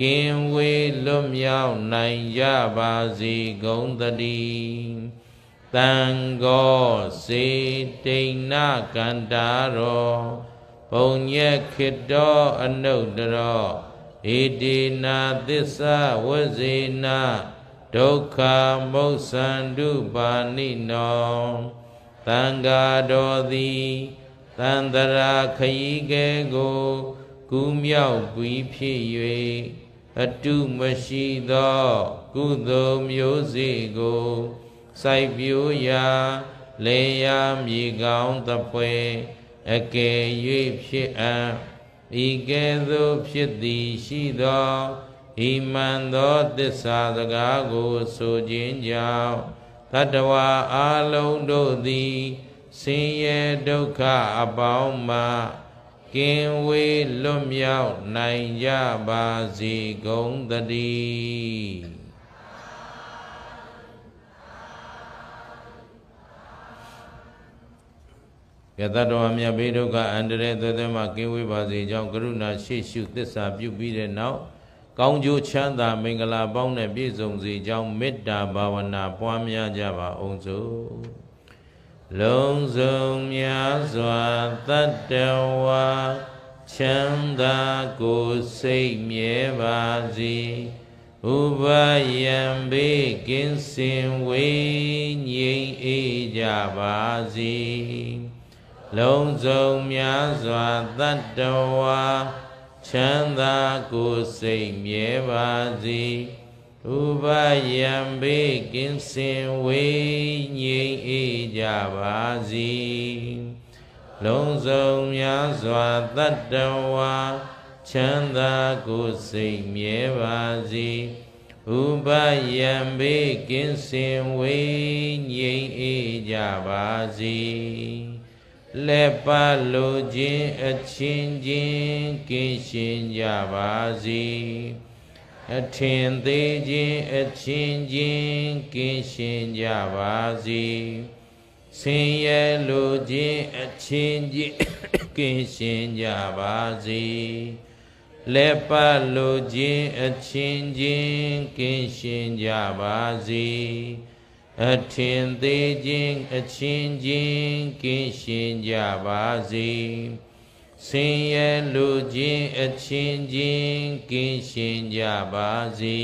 Speaker 1: ကင်းဝေးလွတ်မြောက်နိုင်ကြပါစေကုန်သတည်း တံဃောစေတိဏ္ဏကန္တာရောဘုံညက်ခိတောအနုတ္တရောဣတိနာသစ္စာဝဇေနဒုက္ခမုစ္ဆန္တုပါဏိနောတံဃာတော်သည်တန္တရာခยีကဲကိုကူးမြောက်ပြီးဖြစ်၍အတုမရှိသော ကုသိုလ်မျိုးစေ့ကို စိုက်ပျိုးရာလေယာမြေကောင်းသပွဲအကယ်၍ဖြစ်အံ့ဤကဲ့သို့ဖြစ်သည်ရှိသောဤမှန်သောသစ္စာစကားကိုဆိုခြင်းကြောင့်တတဝါအလုံးတို့သည်ဆင်းရဲဒုက္ခအပေါင်းမှကင်းဝေးလွတ်မြောက်နိုင်ကြပါစေကုန်သတည်း ကဲတတ္တဝါမြတ်ဘေးဒုက္ခအန္တရာယ်သွေးသွေးမှကင်းဝေးပါစေကြောင်းကရုဏာရှိရှုသစ္စာပြုပြီးတဲ့နောက်ကောင်းကျိုးချမ်းသာမင်္ဂလာပေါင်းနဲ့ပြည့်စုံစေကြောင်းမေတ္တာဘာဝနာပွားများကြပါအောင်စို့လုံးစုံများစွာတတ္တဝါချမ်းသာကိုယ်စိတ်မြဲပါစေဥပယံဘေကင်းစင်ဝေငြိမ်အေးကြပါစေ လုံးစုံများစွာတတ္တဝါချမ်းသာကိုယ်စိတ်မြဲပါစေဥပယံဘေကင်းစင်ဝေငြိမ်အေးကြပါစေလုံးစုံများစွာတတ္တဝါချမ်းသာကိုယ်စိတ်မြဲပါစေဥပယံဘေကင်းစင်ဝေငြိမ်အေးကြပါစေ လက်ပါလိုခြင်းအချင်းချင်းကင်းရှင်းကြပါစေအထင်သေးခြင်းအချင်းချင်းကင်းရှင်းကြပါစေဆင်းရဲလိုခြင်းအချင်းချင်းကင်းရှင်းကြပါစေလက်ပတ်လိုခြင်းအချင်းချင်းကင်းရှင်းကြပါစေ အထင်သေးခြင်းအချင်းချင်းကင်းရှင်းကြပါစေဆင်းရဲလိုခြင်းအချင်းချင်းကင်းရှင်းကြပါစေ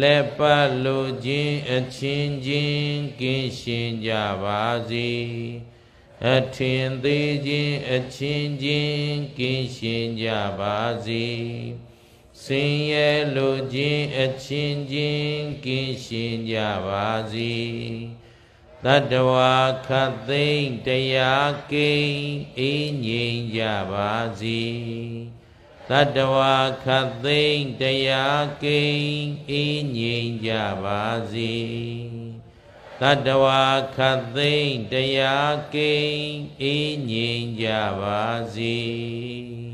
Speaker 1: လက်ပတ်လိုခြင်းအချင်းချင်းကင်းရှင်းကြပါစေအထင်သေးခြင်းအချင်းချင်းကင်းရှင်းကြပါစေ ဆင်းရဲလိုခြင်းအချင်းချင်းကင်းရှင်းကြပါစေတတဝါခတ်သိမ့်တရားကိန်းအေးငြိမ်ကြပါစေတတဝါခတ်သိမ့်တရားကိန်းအေးငြိမ်ကြပါစေတတဝါခတ်သိမ့်တရားကိန်းအေးငြိမ်ကြပါစေ